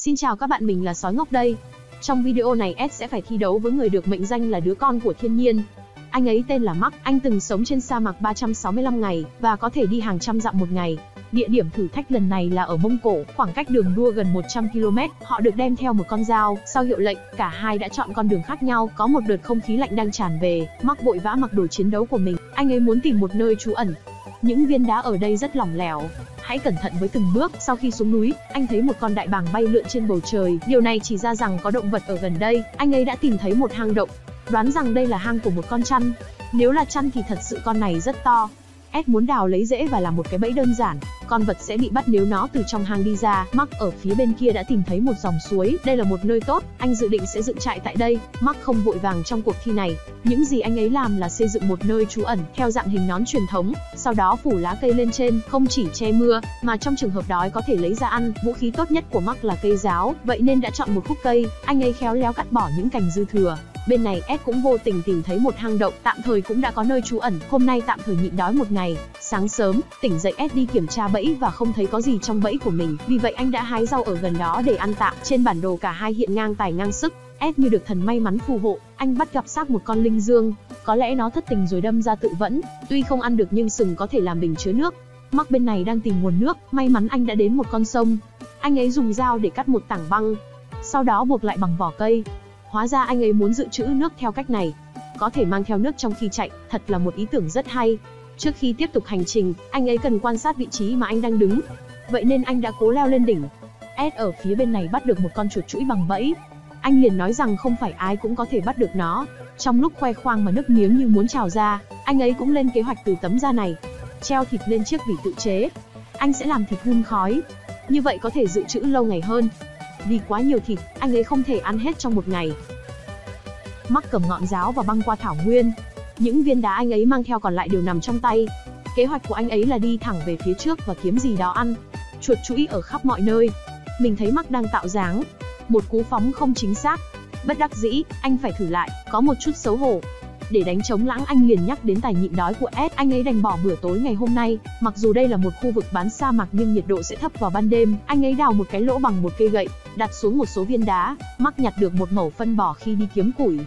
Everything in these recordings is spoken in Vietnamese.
Xin chào các bạn mình là Sói Ngốc đây. Trong video này S sẽ phải thi đấu với người được mệnh danh là đứa con của thiên nhiên. Anh ấy tên là Mark, anh từng sống trên sa mạc 365 ngày, và có thể đi hàng trăm dặm một ngày. Địa điểm thử thách lần này là ở Mông Cổ, khoảng cách đường đua gần 100 km. Họ được đem theo một con dao, sau hiệu lệnh, cả hai đã chọn con đường khác nhau. Có một đợt không khí lạnh đang tràn về, Mark vội vã mặc đồ chiến đấu của mình. Anh ấy muốn tìm một nơi trú ẩn, những viên đá ở đây rất lỏng lẻo. Hãy cẩn thận với từng bước. Sau khi xuống núi, anh thấy một con đại bàng bay lượn trên bầu trời. Điều này chỉ ra rằng có động vật ở gần đây. Anh ấy đã tìm thấy một hang động. Đoán rằng đây là hang của một con chăn. Nếu là chăn thì thật sự con này rất to. S muốn đào lấy rễ và làm một cái bẫy đơn giản. Con vật sẽ bị bắt nếu nó từ trong hang đi ra. Mark ở phía bên kia đã tìm thấy một dòng suối. Đây là một nơi tốt, anh dự định sẽ dựng trại tại đây. Mark không vội vàng trong cuộc thi này. Những gì anh ấy làm là xây dựng một nơi trú ẩn theo dạng hình nón truyền thống, sau đó phủ lá cây lên trên, không chỉ che mưa, mà trong trường hợp đói có thể lấy ra ăn. Vũ khí tốt nhất của Mark là cây giáo, vậy nên đã chọn một khúc cây. Anh ấy khéo léo cắt bỏ những cành dư thừa, Bên này S cũng vô tình tìm thấy một hang động, tạm thời cũng đã có nơi trú ẩn, hôm nay tạm thời nhịn đói một ngày. Sáng sớm, tỉnh dậy S đi kiểm tra bẫy và không thấy có gì trong bẫy của mình, vì vậy anh đã hái rau ở gần đó để ăn tạm. Trên bản đồ cả hai hiện ngang tài ngang sức, S như được thần may mắn phù hộ, anh bắt gặp xác một con linh dương. Có lẽ nó thất tình rồi đâm ra tự vẫn, tuy không ăn được nhưng sừng có thể làm bình chứa nước. Mark bên này đang tìm nguồn nước, may mắn anh đã đến một con sông. Anh ấy dùng dao để cắt một tảng băng, sau đó buộc lại bằng vỏ cây. Hóa ra anh ấy muốn dự trữ nước theo cách này. Có thể mang theo nước trong khi chạy, thật là một ý tưởng rất hay. Trước khi tiếp tục hành trình, anh ấy cần quan sát vị trí mà anh đang đứng. Vậy nên anh đã cố leo lên đỉnh. Ed ở phía bên này bắt được một con chuột chuỗi bằng bẫy. Anh liền nói rằng không phải ai cũng có thể bắt được nó. Trong lúc khoe khoang mà nước miếng như muốn trào ra, anh ấy cũng lên kế hoạch từ tấm da này. Treo thịt lên chiếc vỉ tự chế. Anh sẽ làm thịt hun khói. Như vậy có thể dự trữ lâu ngày hơn. Vì quá nhiều thịt, anh ấy không thể ăn hết trong một ngày. Mắc cầm ngọn giáo và băng qua thảo nguyên. Những viên đá anh ấy mang theo còn lại đều nằm trong tay. Kế hoạch của anh ấy là đi thẳng về phía trước và kiếm gì đó ăn. Chuột chuỗi ở khắp mọi nơi. Mình thấy Mắc đang tạo dáng. Một cú phóng không chính xác. Bất đắc dĩ, anh phải thử lại, có một chút xấu hổ. Để đánh chống lãng anh liền nhắc đến tài nhịn đói của Ed, anh ấy đành bỏ bữa tối ngày hôm nay. Mặc dù đây là một khu vực bán sa mạc nhưng nhiệt độ sẽ thấp vào ban đêm, anh ấy đào một cái lỗ bằng một cây gậy, đặt xuống một số viên đá, mắc nhặt được một mẩu phân bò khi đi kiếm củi.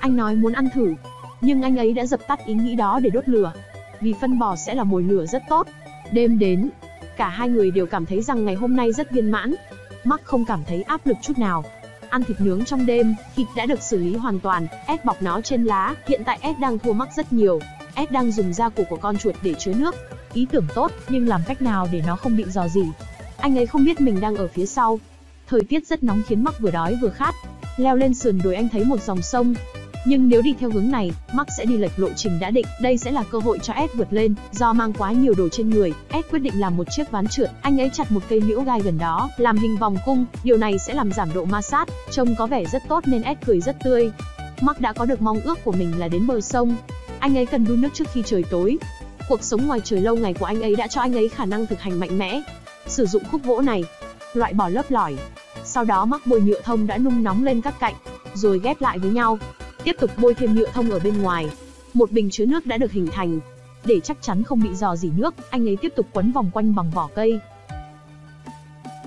Anh nói muốn ăn thử, nhưng anh ấy đã dập tắt ý nghĩ đó để đốt lửa. Vì phân bò sẽ là mồi lửa rất tốt. Đêm đến, cả hai người đều cảm thấy rằng ngày hôm nay rất viên mãn. Mắc không cảm thấy áp lực chút nào, ăn thịt nướng trong đêm, thịt đã được xử lý hoàn toàn, Ed bọc nó trên lá, hiện tại Ed đang thua mắc rất nhiều. Ed đang dùng da cổ của con chuột để chứa nước. Ý tưởng tốt, nhưng làm cách nào để nó không bị dò dỉ? Anh ấy không biết mình đang ở phía sau. Thời tiết rất nóng khiến mắc vừa đói vừa khát. Leo lên sườn đồi anh thấy một dòng sông, nhưng nếu đi theo hướng này, Mark sẽ đi lệch lộ trình đã định, đây sẽ là cơ hội cho Ed vượt lên. Do mang quá nhiều đồ trên người, Ed quyết định làm một chiếc ván trượt, anh ấy chặt một cây liễu gai gần đó, làm hình vòng cung, điều này sẽ làm giảm độ ma sát, trông có vẻ rất tốt nên Ed cười rất tươi. Mark đã có được mong ước của mình là đến bờ sông. Anh ấy cần đun nước trước khi trời tối. Cuộc sống ngoài trời lâu ngày của anh ấy đã cho anh ấy khả năng thực hành mạnh mẽ. Sử dụng khúc gỗ này, loại bỏ lớp lỏi. Sau đó mắc bôi nhựa thông đã nung nóng lên các cạnh, rồi ghép lại với nhau. Tiếp tục bôi thêm nhựa thông ở bên ngoài. Một bình chứa nước đã được hình thành. Để chắc chắn không bị dò dỉ nước, anh ấy tiếp tục quấn vòng quanh bằng vỏ cây.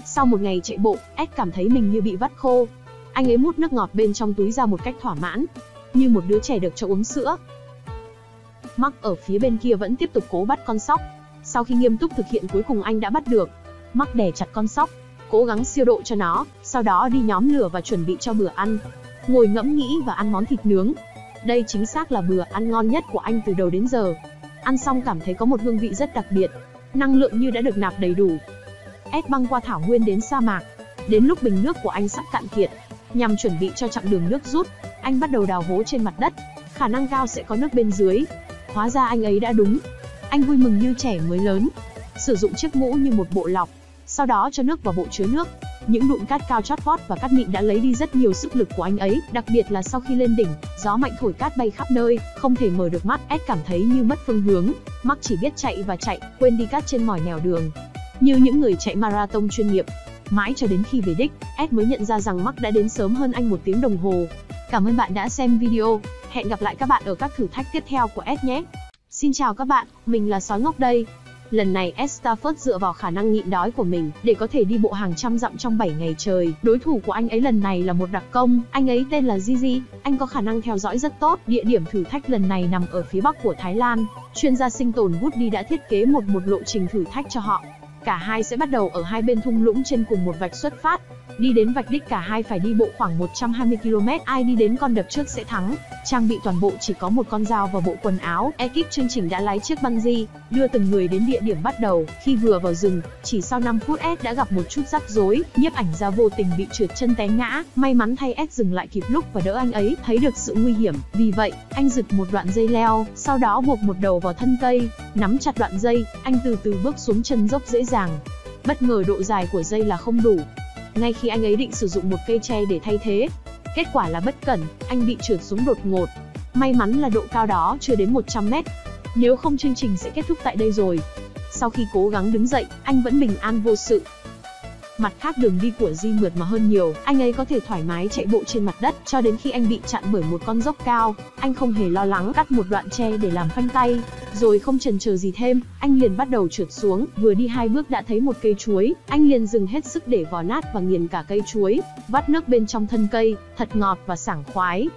Sau một ngày chạy bộ, Ed cảm thấy mình như bị vắt khô. Anh ấy mút nước ngọt bên trong túi ra một cách thỏa mãn, như một đứa trẻ được cho uống sữa. Mark ở phía bên kia vẫn tiếp tục cố bắt con sóc. Sau khi nghiêm túc thực hiện cuối cùng anh đã bắt được. Mark đè chặt con sóc, cố gắng siêu độ cho nó, sau đó đi nhóm lửa và chuẩn bị cho bữa ăn ngồi ngẫm nghĩ và ăn món thịt nướng. Đây chính xác là bữa ăn ngon nhất của anh từ đầu đến giờ. Ăn xong cảm thấy có một hương vị rất đặc biệt, năng lượng như đã được nạp đầy đủ. Ed băng qua thảo nguyên đến sa mạc, đến lúc bình nước của anh sắp cạn kiệt, nhằm chuẩn bị cho chặng đường nước rút, anh bắt đầu đào hố trên mặt đất, khả năng cao sẽ có nước bên dưới. Hóa ra anh ấy đã đúng. Anh vui mừng như trẻ mới lớn, sử dụng chiếc mũ như một bộ lọc, sau đó cho nước vào bộ chứa nước, những đụn cát cao chót vót và cát mịn đã lấy đi rất nhiều sức lực của anh ấy, đặc biệt là sau khi lên đỉnh, gió mạnh thổi cát bay khắp nơi, không thể mở được mắt, Ed cảm thấy như mất phương hướng. mắc chỉ biết chạy và chạy, quên đi cát trên mỏi nẻo đường. Như những người chạy marathon chuyên nghiệp, mãi cho đến khi về đích, Ed mới nhận ra rằng Mark đã đến sớm hơn anh một tiếng đồng hồ. Cảm ơn bạn đã xem video, hẹn gặp lại các bạn ở các thử thách tiếp theo của Ed nhé. Xin chào các bạn, mình là Sói Ngốc đây. Lần này Estaford dựa vào khả năng nhịn đói của mình để có thể đi bộ hàng trăm dặm trong 7 ngày trời. Đối thủ của anh ấy lần này là một đặc công, anh ấy tên là Gigi, anh có khả năng theo dõi rất tốt. Địa điểm thử thách lần này nằm ở phía bắc của Thái Lan. Chuyên gia sinh tồn Woody đã thiết kế một một lộ trình thử thách cho họ. Cả hai sẽ bắt đầu ở hai bên thung lũng trên cùng một vạch xuất phát. Đi đến vạch đích cả hai phải đi bộ khoảng 120 km, ai đi đến con đập trước sẽ thắng. Trang bị toàn bộ chỉ có một con dao và bộ quần áo. Ekip chương trình đã lái chiếc bungee, đưa từng người đến địa điểm bắt đầu. Khi vừa vào rừng, chỉ sau 5 phút S đã gặp một chút rắc rối, nhiếp ảnh ra vô tình bị trượt chân té ngã. May mắn thay S dừng lại kịp lúc và đỡ anh ấy, thấy được sự nguy hiểm. Vì vậy, anh giật một đoạn dây leo, sau đó buộc một đầu vào thân cây, nắm chặt đoạn dây, anh từ từ bước xuống chân dốc dễ dàng. Bất ngờ độ dài của dây là không đủ, ngay khi anh ấy định sử dụng một cây tre để thay thế. Kết quả là bất cẩn, anh bị trượt xuống đột ngột. May mắn là độ cao đó chưa đến 100 mét. Nếu không chương trình sẽ kết thúc tại đây rồi. Sau khi cố gắng đứng dậy, anh vẫn bình an vô sự. Mặt khác đường đi của Di mượt mà hơn nhiều, anh ấy có thể thoải mái chạy bộ trên mặt đất cho đến khi anh bị chặn bởi một con dốc cao. Anh không hề lo lắng cắt một đoạn tre để làm phanh tay, rồi không chần chờ gì thêm, anh liền bắt đầu trượt xuống, vừa đi hai bước đã thấy một cây chuối, anh liền dừng hết sức để vò nát và nghiền cả cây chuối, vắt nước bên trong thân cây, thật ngọt và sảng khoái.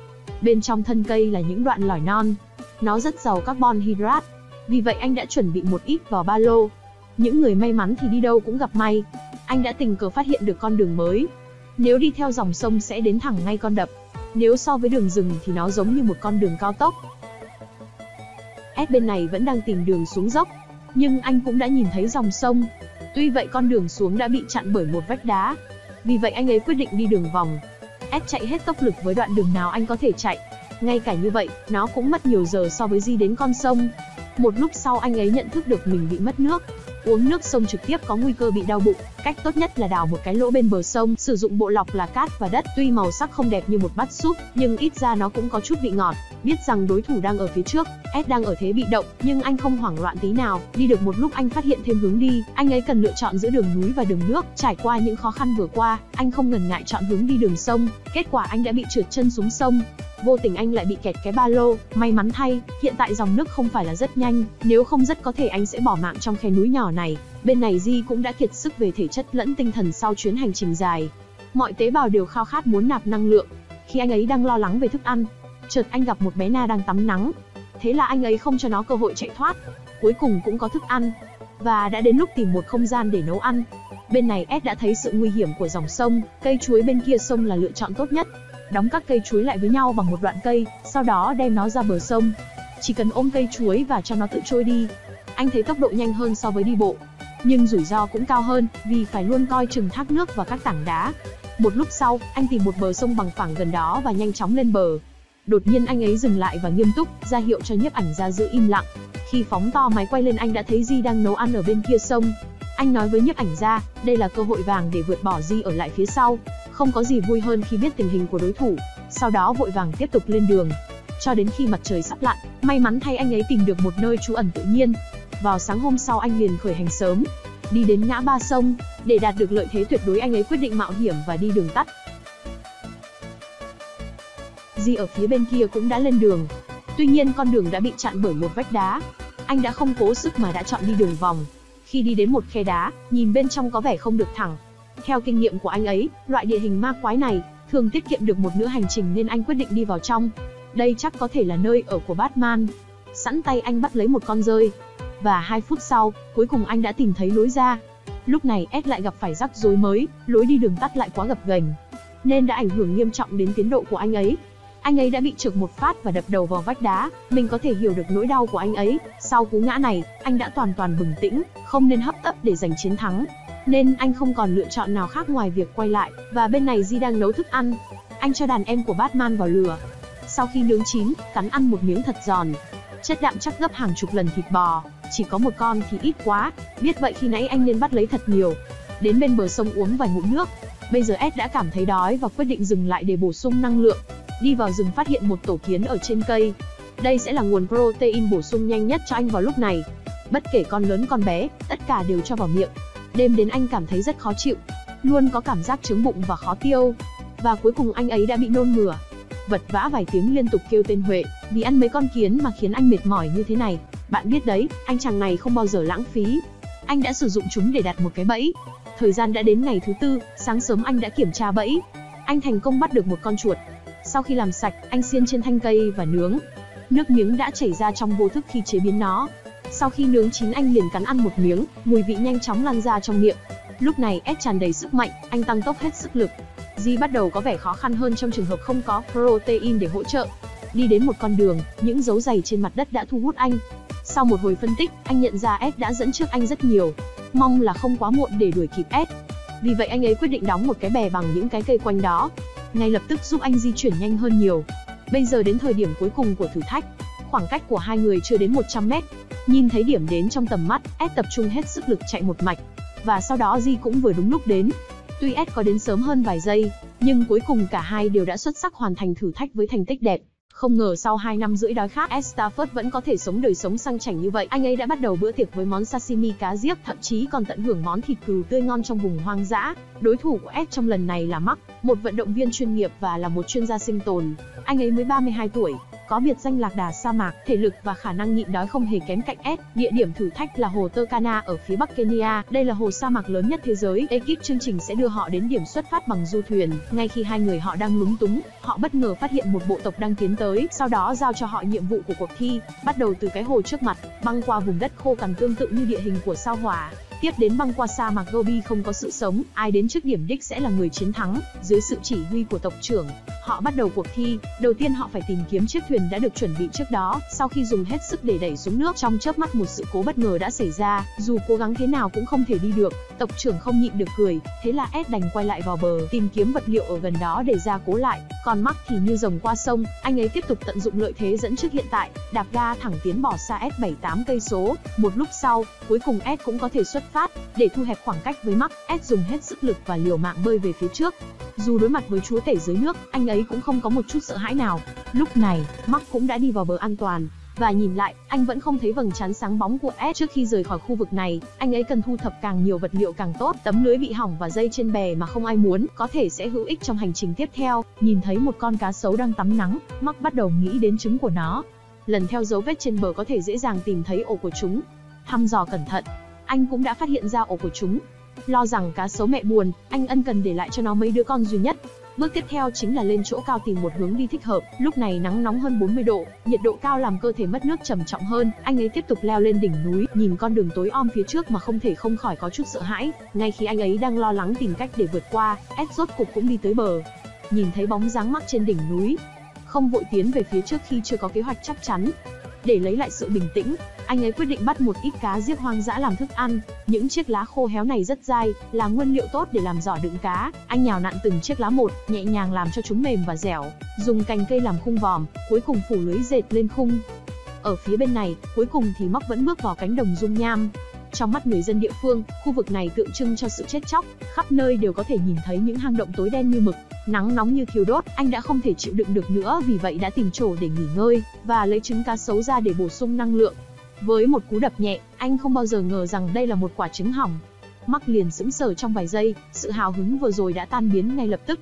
Bên trong thân cây là những đoạn lỏi non, nó rất giàu carbon hydrate, vì vậy anh đã chuẩn bị một ít vào ba lô. Những người may mắn thì đi đâu cũng gặp may, anh đã tình cờ phát hiện được con đường mới. Nếu đi theo dòng sông sẽ đến thẳng ngay con đập. Nếu so với đường rừng thì nó giống như một con đường cao tốc. S bên này vẫn đang tìm đường xuống dốc, nhưng anh cũng đã nhìn thấy dòng sông. Tuy vậy con đường xuống đã bị chặn bởi một vách đá. Vì vậy anh ấy quyết định đi đường vòng. S chạy hết tốc lực với đoạn đường nào anh có thể chạy. Ngay cả như vậy, nó cũng mất nhiều giờ so với di đến con sông. Một lúc sau anh ấy nhận thức được mình bị mất nước. Uống nước sông trực tiếp có nguy cơ bị đau bụng. Cách tốt nhất là đào một cái lỗ bên bờ sông, sử dụng bộ lọc là cát và đất. Tuy màu sắc không đẹp như một bát súp, nhưng ít ra nó cũng có chút vị ngọt. Biết rằng đối thủ đang ở phía trước, Ed đang ở thế bị động, nhưng anh không hoảng loạn tí nào. Đi được một lúc anh phát hiện thêm hướng đi, anh ấy cần lựa chọn giữa đường núi và đường nước. Trải qua những khó khăn vừa qua, anh không ngần ngại chọn hướng đi đường sông. Kết quả anh đã bị trượt chân xuống sông. Vô tình anh lại bị kẹt cái ba lô, may mắn thay, hiện tại dòng nước không phải là rất nhanh, nếu không rất có thể anh sẽ bỏ mạng trong khe núi nhỏ này. Bên này Di cũng đã kiệt sức về thể chất lẫn tinh thần sau chuyến hành trình dài. Mọi tế bào đều khao khát muốn nạp năng lượng. Khi anh ấy đang lo lắng về thức ăn, chợt anh gặp một bé na đang tắm nắng. Thế là anh ấy không cho nó cơ hội chạy thoát. Cuối cùng cũng có thức ăn, và đã đến lúc tìm một không gian để nấu ăn. Bên này S đã thấy sự nguy hiểm của dòng sông, cây chuối bên kia sông là lựa chọn tốt nhất. Đóng các cây chuối lại với nhau bằng một đoạn cây, sau đó đem nó ra bờ sông. Chỉ cần ôm cây chuối và cho nó tự trôi đi. Anh thấy tốc độ nhanh hơn so với đi bộ, nhưng rủi ro cũng cao hơn, vì phải luôn coi chừng thác nước và các tảng đá. Một lúc sau, anh tìm một bờ sông bằng phẳng gần đó và nhanh chóng lên bờ. Đột nhiên anh ấy dừng lại và nghiêm túc, ra hiệu cho nhiếp ảnh ra giữ im lặng. Khi phóng to máy quay lên anh đã thấy Di đang nấu ăn ở bên kia sông. Anh nói với nhiếp ảnh ra, đây là cơ hội vàng để vượt bỏ Di ở lại phía sau. Không có gì vui hơn khi biết tình hình của đối thủ. Sau đó vội vàng tiếp tục lên đường. Cho đến khi mặt trời sắp lặn, may mắn thay anh ấy tìm được một nơi trú ẩn tự nhiên. Vào sáng hôm sau anh liền khởi hành sớm, đi đến ngã ba sông, để đạt được lợi thế tuyệt đối anh ấy quyết định mạo hiểm và đi đường tắt. Di ở phía bên kia cũng đã lên đường. Tuy nhiên con đường đã bị chặn bởi một vách đá. Anh đã không cố sức mà đã chọn đi đường vòng. Khi đi đến một khe đá, nhìn bên trong có vẻ không được thẳng. Theo kinh nghiệm của anh ấy, loại địa hình ma quái này thường tiết kiệm được một nửa hành trình nên anh quyết định đi vào trong. Đây chắc có thể là nơi ở của Batman. Sẵn tay anh bắt lấy một con rơi. Và 2 phút sau, cuối cùng anh đã tìm thấy lối ra. Lúc này S lại gặp phải rắc rối mới, lối đi đường tắt lại quá gập ghềnh, nên đã ảnh hưởng nghiêm trọng đến tiến độ của anh ấy. Anh ấy đã bị trượt một phát và đập đầu vào vách đá, mình có thể hiểu được nỗi đau của anh ấy. Sau cú ngã này, anh đã toàn toàn bừng tĩnh, không nên hấp tấp để giành chiến thắng. Nên anh không còn lựa chọn nào khác ngoài việc quay lại, và bên này Di đang nấu thức ăn. Anh cho đàn em của Batman vào lửa. Sau khi nướng chín, cắn ăn một miếng thật giòn. Chất đạm chắc gấp hàng chục lần thịt bò, chỉ có một con thì ít quá. Biết vậy khi nãy anh nên bắt lấy thật nhiều. Đến bên bờ sông uống vài ngụm nước. Bây giờ Ed đã cảm thấy đói và quyết định dừng lại để bổ sung năng lượng đi vào rừng phát hiện một tổ kiến ở trên cây. Đây sẽ là nguồn protein bổ sung nhanh nhất cho anh vào lúc này. Bất kể con lớn con bé, tất cả đều cho vào miệng. Đêm đến anh cảm thấy rất khó chịu, luôn có cảm giác trướng bụng và khó tiêu. Và cuối cùng anh ấy đã bị nôn mửa. Vật vã vài tiếng liên tục kêu tên Huệ, vì ăn mấy con kiến mà khiến anh mệt mỏi như thế này. Bạn biết đấy, anh chàng này không bao giờ lãng phí. Anh đã sử dụng chúng để đặt một cái bẫy. Thời gian đã đến ngày thứ tư, sáng sớm anh đã kiểm tra bẫy. Anh thành công bắt được một con chuột. Sau khi làm sạch, anh xiên trên thanh cây và nướng. Nước miếng đã chảy ra trong vô thức khi chế biến nó. Sau khi nướng chín anh liền cắn ăn một miếng, mùi vị nhanh chóng lan ra trong miệng. Lúc này Ed tràn đầy sức mạnh, anh tăng tốc hết sức lực. Di bắt đầu có vẻ khó khăn hơn trong trường hợp không có protein để hỗ trợ. Đi đến một con đường, những dấu giày trên mặt đất đã thu hút anh. Sau một hồi phân tích, anh nhận ra Ed đã dẫn trước anh rất nhiều. Mong là không quá muộn để đuổi kịp Ed. Vì vậy anh ấy quyết định đóng một cái bè bằng những cái cây quanh đó. Ngay lập tức giúp anh di chuyển nhanh hơn nhiều. Bây giờ đến thời điểm cuối cùng của thử thách. Khoảng cách của hai người chưa đến 100 mét. Nhìn thấy điểm đến trong tầm mắt, Ed tập trung hết sức lực chạy một mạch. Và sau đó Di cũng vừa đúng lúc đến. Tuy s có đến sớm hơn vài giây, nhưng cuối cùng cả hai đều đã xuất sắc hoàn thành thử thách với thành tích đẹp. Không ngờ sau 2 năm rưỡi đói khát, Ed Stafford vẫn có thể sống đời sống sang chảnh như vậy. Anh ấy đã bắt đầu bữa tiệc với món sashimi cá giếc, thậm chí còn tận hưởng món thịt cừu tươi ngon trong vùng hoang dã. Đối thủ của s trong lần này là Mark, một vận động viên chuyên nghiệp và là một chuyên gia sinh tồn. Anh ấy mới 32 tuổi, có biệt danh lạc đà sa mạc, thể lực và khả năng nhịn đói không hề kém cạnh S. Địa điểm thử thách là hồ Turkana ở phía bắc Kenya, đây là hồ sa mạc lớn nhất thế giới. Ekip chương trình sẽ đưa họ đến điểm xuất phát bằng du thuyền. Ngay khi hai người họ đang lúng túng, họ bất ngờ phát hiện một bộ tộc đang tiến tới, sau đó giao cho họ nhiệm vụ của cuộc thi, bắt đầu từ cái hồ trước mặt, băng qua vùng đất khô cằn tương tự như địa hình của sao hỏa, Tiếp đến băng qua sa mạc Gobi không có sự sống, ai đến trước điểm đích sẽ là người chiến thắng. Dưới sự chỉ huy của tộc trưởng, họ bắt đầu cuộc thi. Đầu tiên họ phải tìm kiếm chiếc thuyền đã được chuẩn bị trước đó. Sau khi dùng hết sức để đẩy xuống nước, trong chớp mắt một sự cố bất ngờ đã xảy ra. Dù cố gắng thế nào cũng không thể đi được. Tộc trưởng không nhịn được cười, thế là Ed đành quay lại vào bờ, tìm kiếm vật liệu ở gần đó để ra cố lại. Còn Mark thì như rồng qua sông, anh ấy tiếp tục tận dụng lợi thế dẫn trước hiện tại, đạp ga thẳng tiến bỏ xa Ed 78 cây số. Một lúc sau, cuối cùng Ed cũng có thể xuất phát, để thu hẹp khoảng cách với Mark, Ed dùng hết sức lực và liều mạng bơi về phía trước. Dù đối mặt với chúa tể dưới nước, anh ấy cũng không có một chút sợ hãi nào. Lúc này, Mark cũng đã đi vào bờ an toàn, và nhìn lại, anh vẫn không thấy vầng trán sáng bóng của Ed trước khi rời khỏi khu vực này. Anh ấy cần thu thập càng nhiều vật liệu càng tốt. Tấm lưới bị hỏng và dây trên bè mà không ai muốn, có thể sẽ hữu ích trong hành trình tiếp theo. Nhìn thấy một con cá sấu đang tắm nắng, Mark bắt đầu nghĩ đến trứng của nó. Lần theo dấu vết trên bờ có thể dễ dàng tìm thấy ổ của chúng. Thăm dò cẩn thận, anh cũng đã phát hiện ra ổ của chúng. Lo rằng cá sấu mẹ buồn, anh ân cần để lại cho nó mấy đứa con duy nhất. Bước tiếp theo chính là lên chỗ cao tìm một hướng đi thích hợp. Lúc này nắng nóng hơn 40 độ, nhiệt độ cao làm cơ thể mất nước trầm trọng hơn. Anh ấy tiếp tục leo lên đỉnh núi, nhìn con đường tối om phía trước mà không thể không khỏi có chút sợ hãi. Ngay khi anh ấy đang lo lắng tìm cách để vượt qua, Ed rốt cục cũng đi tới bờ. Nhìn thấy bóng dáng mắc trên đỉnh núi, không vội tiến về phía trước khi chưa có kế hoạch chắc chắn. Để lấy lại sự bình tĩnh, anh ấy quyết định bắt một ít cá giết hoang dã làm thức ăn. Những chiếc lá khô héo này rất dai, là nguyên liệu tốt để làm giỏ đựng cá. Anh nhào nặn từng chiếc lá một, nhẹ nhàng làm cho chúng mềm và dẻo. Dùng cành cây làm khung vòm, cuối cùng phủ lưới dệt lên khung. Ở phía bên này, cuối cùng thì Móc vẫn bước vào cánh đồng dung nham. Trong mắt người dân địa phương, khu vực này tượng trưng cho sự chết chóc, khắp nơi đều có thể nhìn thấy những hang động tối đen như mực, nắng nóng như thiêu đốt, anh đã không thể chịu đựng được nữa vì vậy đã tìm chỗ để nghỉ ngơi và lấy trứng cá sấu ra để bổ sung năng lượng. Với một cú đập nhẹ, anh không bao giờ ngờ rằng đây là một quả trứng hỏng. Mắc liền sững sờ trong vài giây, sự hào hứng vừa rồi đã tan biến ngay lập tức.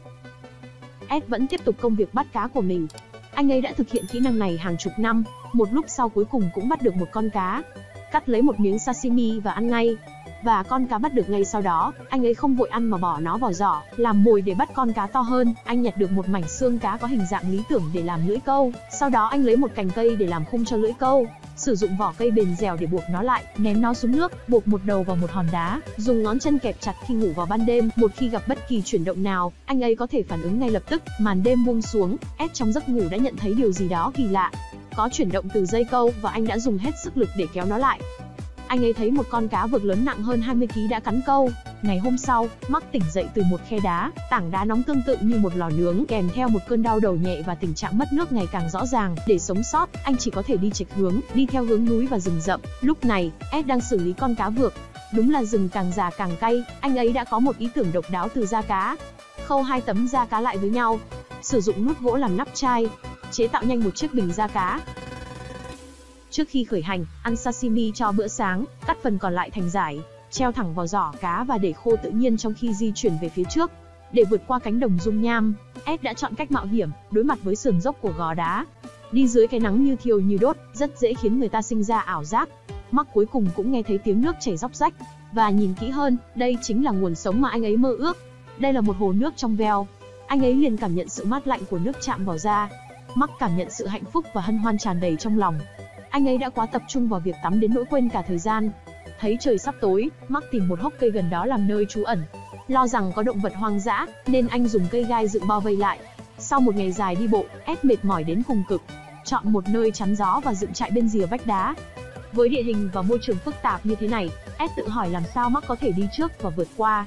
Ed vẫn tiếp tục công việc bắt cá của mình. Anh ấy đã thực hiện kỹ năng này hàng chục năm, một lúc sau cuối cùng cũng bắt được một con cá. Cắt lấy một miếng sashimi và ăn ngay. Và con cá bắt được ngay sau đó, anh ấy không vội ăn mà bỏ nó vào giỏ, làm mồi để bắt con cá to hơn. Anh nhặt được một mảnh xương cá có hình dạng lý tưởng để làm lưỡi câu. Sau đó anh lấy một cành cây để làm khung cho lưỡi câu, sử dụng vỏ cây bền dẻo để buộc nó lại, ném nó xuống nước, buộc một đầu vào một hòn đá, dùng ngón chân kẹp chặt khi ngủ vào ban đêm, một khi gặp bất kỳ chuyển động nào, anh ấy có thể phản ứng ngay lập tức. Màn đêm buông xuống, Ed trong giấc ngủ đã nhận thấy điều gì đó kỳ lạ. Có chuyển động từ dây câu và anh đã dùng hết sức lực để kéo nó lại. Anh ấy thấy một con cá vực lớn nặng hơn 20 kg đã cắn câu. Ngày hôm sau, Mark tỉnh dậy từ một khe đá, tảng đá nóng tương tự như một lò nướng, kèm theo một cơn đau đầu nhẹ và tình trạng mất nước ngày càng rõ ràng. Để sống sót, anh chỉ có thể đi chệch hướng, đi theo hướng núi và rừng rậm. Lúc này, Ed đang xử lý con cá vược. Đúng là rừng càng già càng cay, anh ấy đã có một ý tưởng độc đáo từ da cá. Khâu hai tấm da cá lại với nhau, sử dụng nút gỗ làm nắp chai, chế tạo nhanh một chiếc bình da cá. Trước khi khởi hành, ăn sashimi cho bữa sáng, cắt phần còn lại thành giải, treo thẳng vào giỏ cá và để khô tự nhiên trong khi di chuyển về phía trước. Để vượt qua cánh đồng dung nham, Ed đã chọn cách mạo hiểm, đối mặt với sườn dốc của gò đá. đi dưới cái nắng như thiêu như đốt, rất dễ khiến người ta sinh ra ảo giác. Mắc cuối cùng cũng nghe thấy tiếng nước chảy róc rách, và nhìn kỹ hơn, đây chính là nguồn sống mà anh ấy mơ ước. Đây là một hồ nước trong veo. Anh ấy liền cảm nhận sự mát lạnh của nước chạm vào da. Mắc cảm nhận sự hạnh phúc và hân hoan tràn đầy trong lòng. Anh ấy đã quá tập trung vào việc tắm đến nỗi quên cả thời gian. Thấy trời sắp tối, Mắc tìm một hốc cây gần đó làm nơi trú ẩn. Lo rằng có động vật hoang dã, nên anh dùng cây gai dựng bao vây lại. Sau một ngày dài đi bộ, ép mệt mỏi đến cùng cực. Chọn một nơi chắn gió và dựng trại bên rìa vách đá. Với địa hình và môi trường phức tạp như thế này, Ed tự hỏi làm sao Mark có thể đi trước và vượt qua.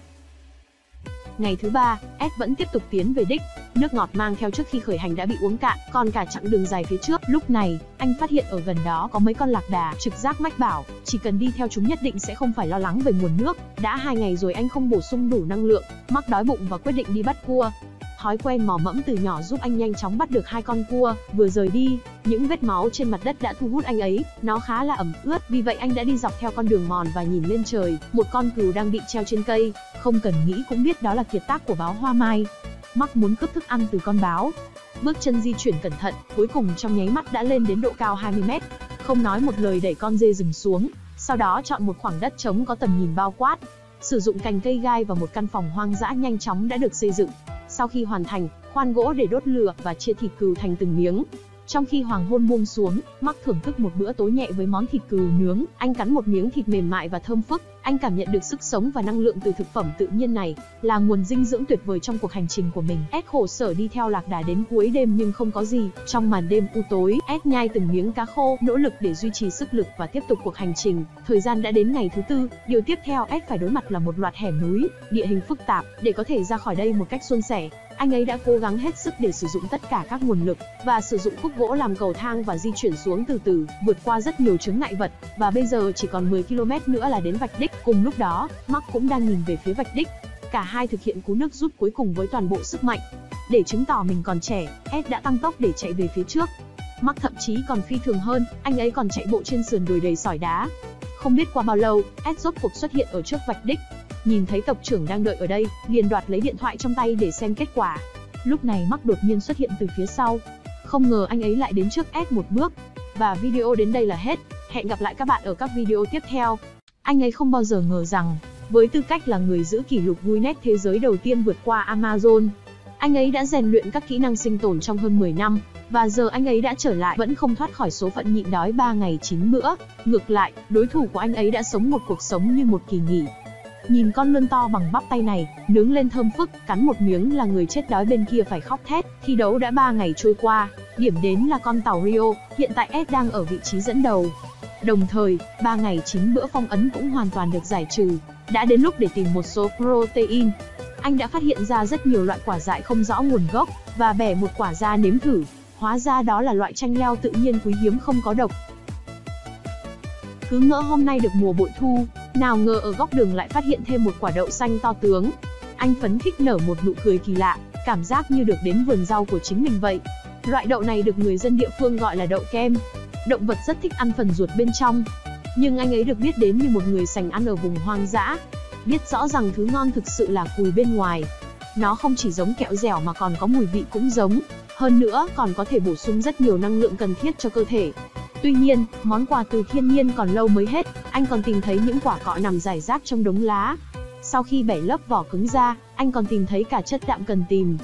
Ngày thứ ba, Ed vẫn tiếp tục tiến về đích. Nước ngọt mang theo trước khi khởi hành đã bị uống cạn, còn cả chặng đường dài phía trước. Lúc này, anh phát hiện ở gần đó có mấy con lạc đà, trực giác mách bảo, chỉ cần đi theo chúng nhất định sẽ không phải lo lắng về nguồn nước. Đã hai ngày rồi anh không bổ sung đủ năng lượng, mắc đói bụng và quyết định đi bắt cua. Thói quen mò mẫm từ nhỏ giúp anh nhanh chóng bắt được hai con cua, vừa rời đi, những vết máu trên mặt đất đã thu hút anh ấy, nó khá là ẩm ướt, vì vậy anh đã đi dọc theo con đường mòn và nhìn lên trời, một con cừu đang bị treo trên cây, không cần nghĩ cũng biết đó là kiệt tác của báo hoa mai. Mắc muốn cướp thức ăn từ con báo. Bước chân di chuyển cẩn thận, cuối cùng trong nháy mắt đã lên đến độ cao 20 mét. Không nói một lời đẩy con dê rừng xuống, sau đó chọn một khoảng đất trống có tầm nhìn bao quát. Sử dụng cành cây gai và một căn phòng hoang dã nhanh chóng đã được xây dựng. Sau khi hoàn thành, khoan gỗ để đốt lửa và chia thịt cừu thành từng miếng. Trong khi hoàng hôn buông xuống, Mark thưởng thức một bữa tối nhẹ với món thịt cừu nướng, anh cắn một miếng thịt mềm mại và thơm phức, anh cảm nhận được sức sống và năng lượng từ thực phẩm tự nhiên này, là nguồn dinh dưỡng tuyệt vời trong cuộc hành trình của mình. Ed khổ sở đi theo lạc đà đến cuối đêm nhưng không có gì, trong màn đêm u tối, Ed nhai từng miếng cá khô, nỗ lực để duy trì sức lực và tiếp tục cuộc hành trình. Thời gian đã đến ngày thứ tư, điều tiếp theo Ed phải đối mặt là một loạt hẻm núi, địa hình phức tạp, để có thể ra khỏi đây một cách suôn sẻ, anh ấy đã cố gắng hết sức để sử dụng tất cả các nguồn lực và sử dụng khúc gỗ làm cầu thang và di chuyển xuống từ từ, vượt qua rất nhiều chướng ngại vật và bây giờ chỉ còn 10 km nữa là đến vạch đích. Cùng lúc đó, Mark cũng đang nhìn về phía vạch đích. Cả hai thực hiện cú nước rút cuối cùng với toàn bộ sức mạnh. Để chứng tỏ mình còn trẻ, Ed đã tăng tốc để chạy về phía trước. Mark thậm chí còn phi thường hơn, anh ấy còn chạy bộ trên sườn đồi đầy sỏi đá. Không biết qua bao lâu, Ed rốt cuộc xuất hiện ở trước vạch đích. Nhìn thấy tộc trưởng đang đợi ở đây, liền đoạt lấy điện thoại trong tay để xem kết quả. Lúc này Mark đột nhiên xuất hiện từ phía sau. Không ngờ anh ấy lại đến trước Ed một bước. Và video đến đây là hết. Hẹn gặp lại các bạn ở các video tiếp theo. Anh ấy không bao giờ ngờ rằng, với tư cách là người giữ kỷ lục Guinness thế giới đầu tiên vượt qua Amazon, anh ấy đã rèn luyện các kỹ năng sinh tồn trong hơn 10 năm, và giờ anh ấy đã trở lại vẫn không thoát khỏi số phận nhịn đói 3 ngày 9 bữa. Ngược lại, đối thủ của anh ấy đã sống một cuộc sống như một kỳ nghỉ. Nhìn con lươn to bằng bắp tay này, nướng lên thơm phức, cắn một miếng là người chết đói bên kia phải khóc thét. Thi đấu đã 3 ngày trôi qua, điểm đến là con tàu Rio, hiện tại Ed đang ở vị trí dẫn đầu. Đồng thời, 3 ngày 9 bữa phong ấn cũng hoàn toàn được giải trừ. Đã đến lúc để tìm một số protein. Anh đã phát hiện ra rất nhiều loại quả dại không rõ nguồn gốc, và bẻ một quả ra nếm thử. Hóa ra đó là loại chanh leo tự nhiên quý hiếm không có độc. Cứ ngỡ hôm nay được mùa bội thu, nào ngờ ở góc đường lại phát hiện thêm một quả đậu xanh to tướng. Anh phấn khích nở một nụ cười kỳ lạ, cảm giác như được đến vườn rau của chính mình vậy. Loại đậu này được người dân địa phương gọi là đậu kem. Động vật rất thích ăn phần ruột bên trong. Nhưng anh ấy được biết đến như một người sành ăn ở vùng hoang dã. Biết rõ rằng thứ ngon thực sự là cùi bên ngoài. Nó không chỉ giống kẹo dẻo mà còn có mùi vị cũng giống. Hơn nữa, còn có thể bổ sung rất nhiều năng lượng cần thiết cho cơ thể. Tuy nhiên, món quà từ thiên nhiên còn lâu mới hết, anh còn tìm thấy những quả cọ nằm rải rác trong đống lá. Sau khi bẻ lớp vỏ cứng ra, anh còn tìm thấy cả chất đạm cần tìm.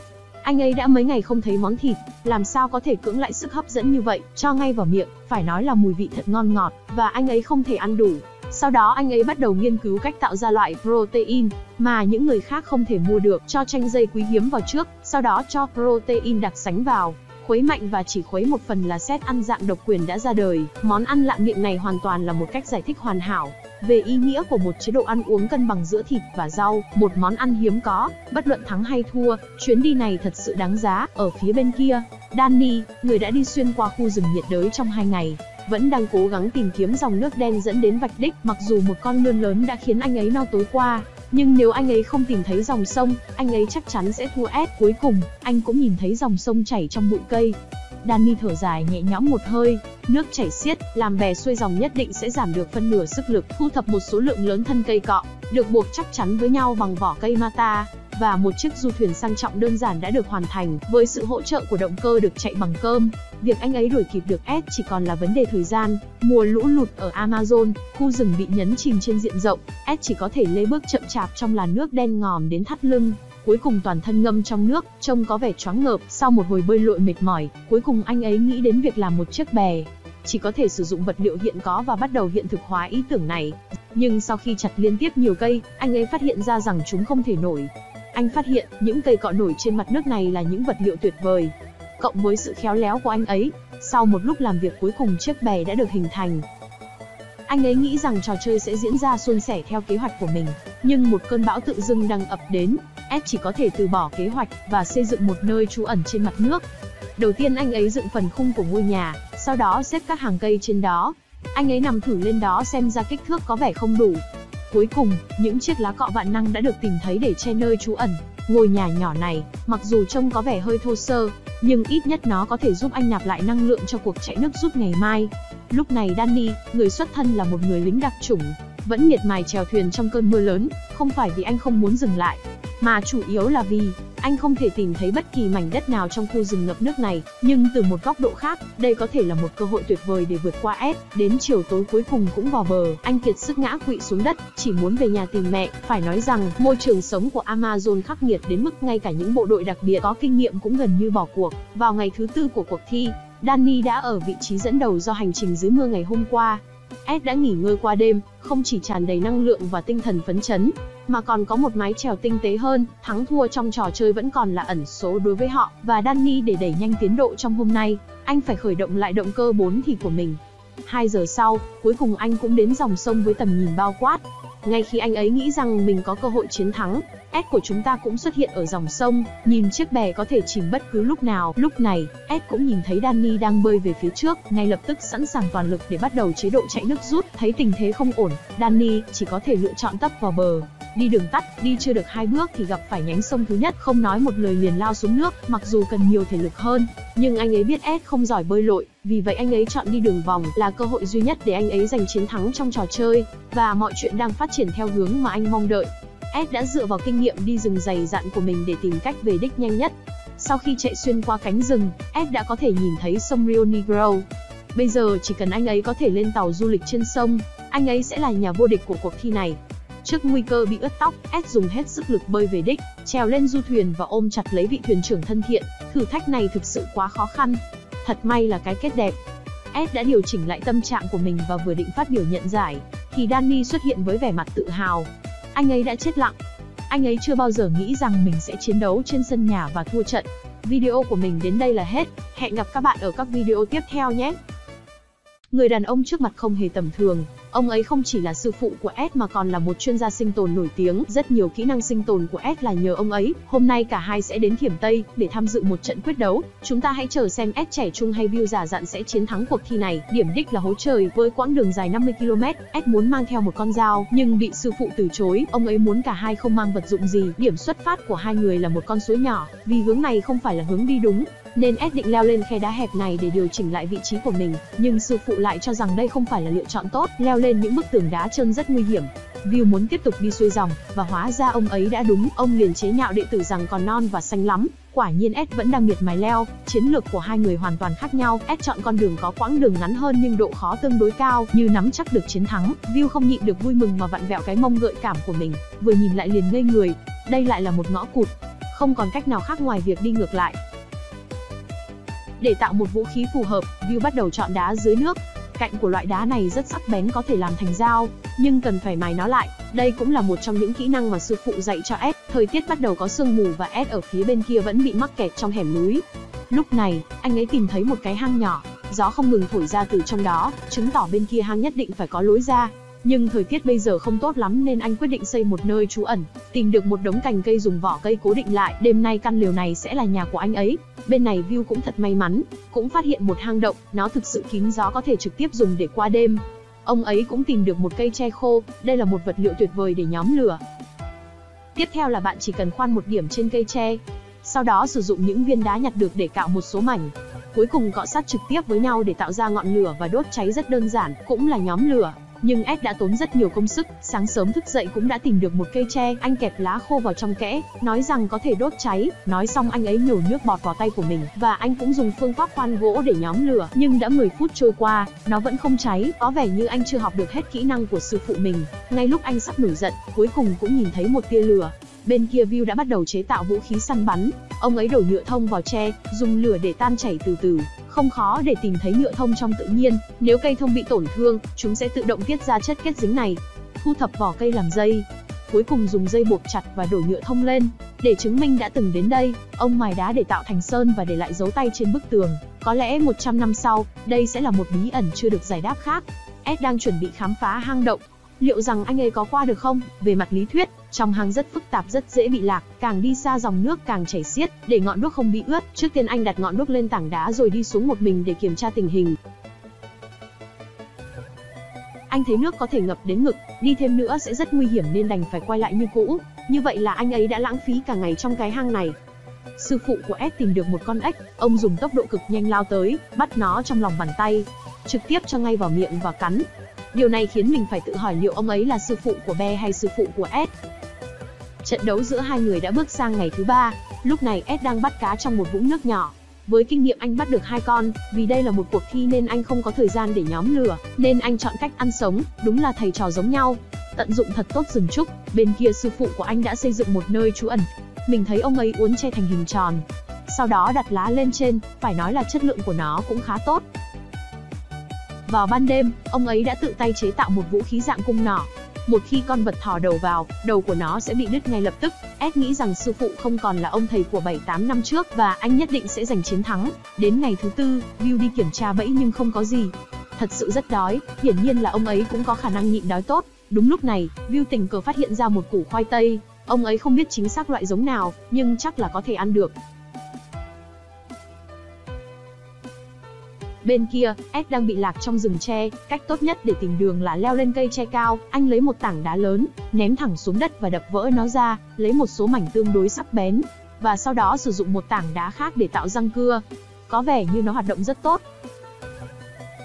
Anh ấy đã mấy ngày không thấy món thịt, làm sao có thể cưỡng lại sức hấp dẫn như vậy, cho ngay vào miệng, phải nói là mùi vị thật ngon ngọt, và anh ấy không thể ăn đủ. Sau đó anh ấy bắt đầu nghiên cứu cách tạo ra loại protein mà những người khác không thể mua được, cho chanh dây quý hiếm vào trước, sau đó cho protein đặc sánh vào, khuấy mạnh và chỉ khuấy một phần là xét ăn dạng độc quyền đã ra đời. Món ăn lạ miệng này hoàn toàn là một cách giải thích hoàn hảo về ý nghĩa của một chế độ ăn uống cân bằng giữa thịt và rau, một món ăn hiếm có, bất luận thắng hay thua, chuyến đi này thật sự đáng giá. Ở phía bên kia, Danny, người đã đi xuyên qua khu rừng nhiệt đới trong hai ngày, vẫn đang cố gắng tìm kiếm dòng nước đen dẫn đến vạch đích, mặc dù một con lươn lớn đã khiến anh ấy no tối qua, nhưng nếu anh ấy không tìm thấy dòng sông, anh ấy chắc chắn sẽ thua ép. Cuối cùng, anh cũng nhìn thấy dòng sông chảy trong bụi cây. Danny thở dài nhẹ nhõm một hơi, nước chảy xiết, làm bè xuôi dòng nhất định sẽ giảm được phân nửa sức lực, thu thập một số lượng lớn thân cây cọ, được buộc chắc chắn với nhau bằng vỏ cây mata. và một chiếc du thuyền sang trọng đơn giản đã được hoàn thành, với sự hỗ trợ của động cơ được chạy bằng cơm. Việc anh ấy đuổi kịp được Ed chỉ còn là vấn đề thời gian. Mùa lũ lụt ở Amazon, khu rừng bị nhấn chìm trên diện rộng, Ed chỉ có thể lê bước chậm chạp trong làn nước đen ngòm đến thắt lưng. Cuối cùng toàn thân ngâm trong nước, trông có vẻ choáng ngợp, sau một hồi bơi lội mệt mỏi, cuối cùng anh ấy nghĩ đến việc làm một chiếc bè. Chỉ có thể sử dụng vật liệu hiện có và bắt đầu hiện thực hóa ý tưởng này. Nhưng sau khi chặt liên tiếp nhiều cây, anh ấy phát hiện ra rằng chúng không thể nổi. Anh phát hiện, những cây cọ nổi trên mặt nước này là những vật liệu tuyệt vời. Cộng với sự khéo léo của anh ấy, sau một lúc làm việc cuối cùng chiếc bè đã được hình thành. Anh ấy nghĩ rằng trò chơi sẽ diễn ra suôn sẻ theo kế hoạch của mình, nhưng một cơn bão tự dưng đang ập đến, Ed chỉ có thể từ bỏ kế hoạch và xây dựng một nơi trú ẩn trên mặt nước. Đầu tiên anh ấy dựng phần khung của ngôi nhà, sau đó xếp các hàng cây trên đó. Anh ấy nằm thử lên đó xem ra kích thước có vẻ không đủ. Cuối cùng, những chiếc lá cọ vạn năng đã được tìm thấy để che nơi trú ẩn. Ngôi nhà nhỏ này, mặc dù trông có vẻ hơi thô sơ, nhưng ít nhất nó có thể giúp anh nạp lại năng lượng cho cuộc chạy nước rút ngày mai. Lúc này Danny, người xuất thân là một người lính đặc chủng, vẫn miệt mài chèo thuyền trong cơn mưa lớn, không phải vì anh không muốn dừng lại, mà chủ yếu là vì anh không thể tìm thấy bất kỳ mảnh đất nào trong khu rừng ngập nước này, nhưng từ một góc độ khác, đây có thể là một cơ hội tuyệt vời để vượt qua S. Đến chiều tối cuối cùng cũng vào bờ, anh kiệt sức ngã quỵ xuống đất, chỉ muốn về nhà tìm mẹ. Phải nói rằng, môi trường sống của Amazon khắc nghiệt đến mức ngay cả những bộ đội đặc biệt có kinh nghiệm cũng gần như bỏ cuộc. Vào ngày thứ tư của cuộc thi, Danny đã ở vị trí dẫn đầu do hành trình dưới mưa ngày hôm qua. Ed đã nghỉ ngơi qua đêm, không chỉ tràn đầy năng lượng và tinh thần phấn chấn, mà còn có một mái chèo tinh tế hơn, thắng thua trong trò chơi vẫn còn là ẩn số đối với họ, và Danny để đẩy nhanh tiến độ trong hôm nay, anh phải khởi động lại động cơ 4 thì của mình. 2 giờ sau, cuối cùng anh cũng đến dòng sông với tầm nhìn bao quát. Ngay khi anh ấy nghĩ rằng mình có cơ hội chiến thắng, S của chúng ta cũng xuất hiện ở dòng sông, nhìn chiếc bè có thể chìm bất cứ lúc nào. Lúc này, S cũng nhìn thấy Danny đang bơi về phía trước, ngay lập tức sẵn sàng toàn lực để bắt đầu chế độ chạy nước rút. Thấy tình thế không ổn, Danny chỉ có thể lựa chọn tấp vào bờ. Đi đường tắt, đi chưa được hai bước thì gặp phải nhánh sông thứ nhất, không nói một lời liền lao xuống nước, mặc dù cần nhiều thể lực hơn, nhưng anh ấy biết S không giỏi bơi lội, vì vậy anh ấy chọn đi đường vòng là cơ hội duy nhất để anh ấy giành chiến thắng trong trò chơi, và mọi chuyện đang phát triển theo hướng mà anh mong đợi. Ed đã dựa vào kinh nghiệm đi rừng dày dặn của mình để tìm cách về đích nhanh nhất. Sau khi chạy xuyên qua cánh rừng, Ed đã có thể nhìn thấy sông Rio Negro. Bây giờ chỉ cần anh ấy có thể lên tàu du lịch trên sông, anh ấy sẽ là nhà vô địch của cuộc thi này. Trước nguy cơ bị ướt tóc, Ed dùng hết sức lực bơi về đích, trèo lên du thuyền và ôm chặt lấy vị thuyền trưởng thân thiện. Thử thách này thực sự quá khó khăn. Thật may là cái kết đẹp. Ed đã điều chỉnh lại tâm trạng của mình và vừa định phát biểu nhận giải, thì Danny xuất hiện với vẻ mặt tự hào. Anh ấy đã chết lặng. Anh ấy chưa bao giờ nghĩ rằng mình sẽ chiến đấu trên sân nhà và thua trận. Video của mình đến đây là hết. Hẹn gặp các bạn ở các video tiếp theo nhé. Người đàn ông trước mặt không hề tầm thường, Ông ấy không chỉ là sư phụ của S mà còn là một chuyên gia sinh tồn nổi tiếng, rất nhiều kỹ năng sinh tồn của S là nhờ ông ấy. Hôm nay cả hai sẽ đến Thiểm Tây để tham dự một trận quyết đấu. Chúng ta hãy chờ xem S trẻ trung hay Bill giả dặn sẽ chiến thắng cuộc thi này. Điểm đích là hố trời với quãng đường dài 50 km. S muốn mang theo một con dao nhưng bị sư phụ từ chối. Ông ấy muốn cả hai không mang vật dụng gì. Điểm xuất phát của hai người là một con suối nhỏ, vì hướng này không phải là hướng đi đúng nên S định leo lên khe đá hẹp này để điều chỉnh lại vị trí của mình, nhưng sư phụ lại cho rằng đây không phải là lựa chọn tốt, leo lên những bức tường đá trơn rất nguy hiểm. View muốn tiếp tục đi xuôi dòng, và hóa ra ông ấy đã đúng, ông liền chế nhạo đệ tử rằng còn non và xanh lắm. Quả nhiên S vẫn đang miệt mài leo, chiến lược của hai người hoàn toàn khác nhau. S chọn con đường có quãng đường ngắn hơn nhưng độ khó tương đối cao, như nắm chắc được chiến thắng. View không nhịn được vui mừng mà vặn vẹo cái mông gợi cảm của mình, vừa nhìn lại liền ngây người. Đây lại là một ngõ cụt, không còn cách nào khác ngoài việc đi ngược lại. Để tạo một vũ khí phù hợp, View bắt đầu chọn đá dưới nước. Cạnh của loại đá này rất sắc bén có thể làm thành dao, nhưng cần phải mài nó lại. Đây cũng là một trong những kỹ năng mà sư phụ dạy cho S. Thời tiết bắt đầu có sương mù và S ở phía bên kia vẫn bị mắc kẹt trong hẻm núi. Lúc này, anh ấy tìm thấy một cái hang nhỏ, gió không ngừng thổi ra từ trong đó, chứng tỏ bên kia hang nhất định phải có lối ra. Nhưng thời tiết bây giờ không tốt lắm nên anh quyết định xây một nơi trú ẩn, tìm được một đống cành cây dùng vỏ cây cố định lại, đêm nay căn liều này sẽ là nhà của anh ấy. Bên này View cũng thật may mắn, cũng phát hiện một hang động, nó thực sự kín gió có thể trực tiếp dùng để qua đêm. Ông ấy cũng tìm được một cây tre khô, đây là một vật liệu tuyệt vời để nhóm lửa. Tiếp theo là bạn chỉ cần khoan một điểm trên cây tre, sau đó sử dụng những viên đá nhặt được để cạo một số mảnh. Cuối cùng cọ sát trực tiếp với nhau để tạo ra ngọn lửa và đốt cháy rất đơn giản, cũng là nhóm lửa. Nhưng Ed đã tốn rất nhiều công sức, sáng sớm thức dậy cũng đã tìm được một cây tre, anh kẹp lá khô vào trong kẽ, nói rằng có thể đốt cháy, nói xong anh ấy nhổ nước bọt vào tay của mình, và anh cũng dùng phương pháp khoan gỗ để nhóm lửa, nhưng đã 10 phút trôi qua, nó vẫn không cháy, có vẻ như anh chưa học được hết kỹ năng của sư phụ mình. Ngay lúc anh sắp nổi giận, cuối cùng cũng nhìn thấy một tia lửa, Bên kia View đã bắt đầu chế tạo vũ khí săn bắn. Ông ấy đổ nhựa thông vào tre, dùng lửa để tan chảy từ từ. Không khó để tìm thấy nhựa thông trong tự nhiên, nếu cây thông bị tổn thương, chúng sẽ tự động tiết ra chất kết dính này. Thu thập vỏ cây làm dây, cuối cùng dùng dây buộc chặt và đổ nhựa thông lên. Để chứng minh đã từng đến đây, ông mài đá để tạo thành sơn và để lại dấu tay trên bức tường. Có lẽ 100 năm sau, đây sẽ là một bí ẩn chưa được giải đáp khác. Ed đang chuẩn bị khám phá hang động. Liệu rằng anh ấy có qua được không? Về mặt lý thuyết, trong hang rất phức tạp rất dễ bị lạc, càng đi xa dòng nước càng chảy xiết, để ngọn đuốc không bị ướt, trước tiên anh đặt ngọn đuốc lên tảng đá rồi đi xuống một mình để kiểm tra tình hình. Anh thấy nước có thể ngập đến ngực, đi thêm nữa sẽ rất nguy hiểm nên đành phải quay lại như cũ. Như vậy là anh ấy đã lãng phí cả ngày trong cái hang này. Sư phụ của Ed tìm được một con ếch, ông dùng tốc độ cực nhanh lao tới, bắt nó trong lòng bàn tay, trực tiếp cho ngay vào miệng và cắn. Điều này khiến mình phải tự hỏi liệu ông ấy là sư phụ của Be hay sư phụ của Ed. Trận đấu giữa hai người đã bước sang ngày thứ ba, lúc này Ed đang bắt cá trong một vũng nước nhỏ. Với kinh nghiệm anh bắt được hai con, vì đây là một cuộc thi nên anh không có thời gian để nhóm lửa, nên anh chọn cách ăn sống, đúng là thầy trò giống nhau. Tận dụng thật tốt rừng trúc, bên kia sư phụ của anh đã xây dựng một nơi trú ẩn. Mình thấy ông ấy uốn che thành hình tròn, sau đó đặt lá lên trên, phải nói là chất lượng của nó cũng khá tốt. Vào ban đêm, ông ấy đã tự tay chế tạo một vũ khí dạng cung nỏ, một khi con vật thò đầu vào, đầu của nó sẽ bị đứt ngay lập tức. Ed nghĩ rằng sư phụ không còn là ông thầy của 7-8 năm trước và anh nhất định sẽ giành chiến thắng. Đến ngày thứ tư, Bill đi kiểm tra bẫy nhưng không có gì. Thật sự rất đói, hiển nhiên là ông ấy cũng có khả năng nhịn đói tốt. Đúng lúc này, Bill tình cờ phát hiện ra một củ khoai tây. Ông ấy không biết chính xác loại giống nào, nhưng chắc là có thể ăn được. Bên kia, Ed đang bị lạc trong rừng tre, cách tốt nhất để tìm đường là leo lên cây tre cao, anh lấy một tảng đá lớn, ném thẳng xuống đất và đập vỡ nó ra, lấy một số mảnh tương đối sắc bén, và sau đó sử dụng một tảng đá khác để tạo răng cưa. Có vẻ như nó hoạt động rất tốt.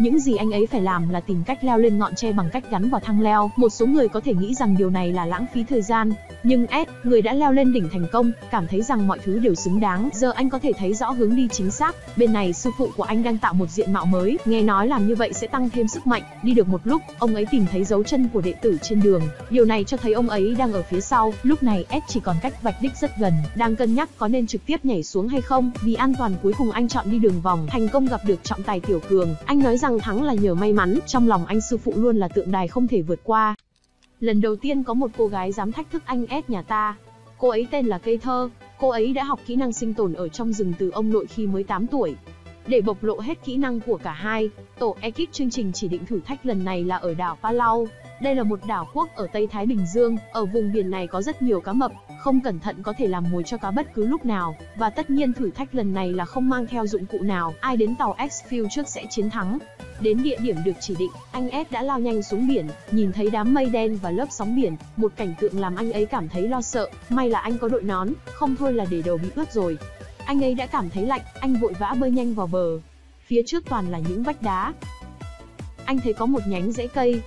Những gì anh ấy phải làm là tìm cách leo lên ngọn tre bằng cách gắn vào thang leo. Một số người có thể nghĩ rằng điều này là lãng phí thời gian, nhưng Ed, người đã leo lên đỉnh thành công, cảm thấy rằng mọi thứ đều xứng đáng. Giờ anh có thể thấy rõ hướng đi chính xác. Bên này sư phụ của anh đang tạo một diện mạo mới, nghe nói làm như vậy sẽ tăng thêm sức mạnh. Đi được một lúc, ông ấy tìm thấy dấu chân của đệ tử trên đường. Điều này cho thấy ông ấy đang ở phía sau. Lúc này Ed chỉ còn cách vạch đích rất gần, đang cân nhắc có nên trực tiếp nhảy xuống hay không. Vì an toàn cuối cùng anh chọn đi đường vòng, thành công gặp được trọng tài tiểu cường. Anh nói rằng thắng là nhờ may mắn, trong lòng anh sư phụ luôn là tượng đài không thể vượt qua. Lần đầu tiên có một cô gái dám thách thức anh S nhà ta. Cô ấy tên là Cây Thơ, cô ấy đã học kỹ năng sinh tồn ở trong rừng từ ông nội khi mới 8 tuổi. Để bộc lộ hết kỹ năng của cả hai, tổ ekip chương trình chỉ định thử thách lần này là ở đảo Palau. Đây là một đảo quốc ở Tây Thái Bình Dương, ở vùng biển này có rất nhiều cá mập, không cẩn thận có thể làm mồi cho cá bất cứ lúc nào. Và tất nhiên thử thách lần này là không mang theo dụng cụ nào, ai đến tàu X-Fuel trước sẽ chiến thắng. Đến địa điểm được chỉ định, anh S đã lao nhanh xuống biển, nhìn thấy đám mây đen và lớp sóng biển, một cảnh tượng làm anh ấy cảm thấy lo sợ, may là anh có đội nón, không thôi là để đầu bị ướt rồi. Anh ấy đã cảm thấy lạnh, anh vội vã bơi nhanh vào bờ. Phía trước toàn là những vách đá. Anh thấy có một nhánh rễ cây.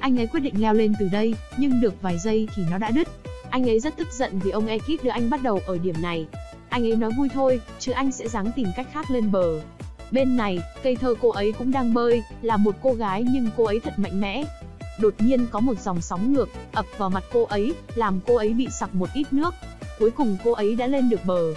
Anh ấy quyết định leo lên từ đây, nhưng được vài giây thì nó đã đứt. Anh ấy rất tức giận vì ông Ekip đưa anh bắt đầu ở điểm này. Anh ấy nói vui thôi, chứ anh sẽ dáng tìm cách khác lên bờ. Bên này, cây thơ cô ấy cũng đang bơi, là một cô gái nhưng cô ấy thật mạnh mẽ. Đột nhiên có một dòng sóng ngược, ập vào mặt cô ấy, làm cô ấy bị sặc một ít nước. Cuối cùng cô ấy đã lên được bờ.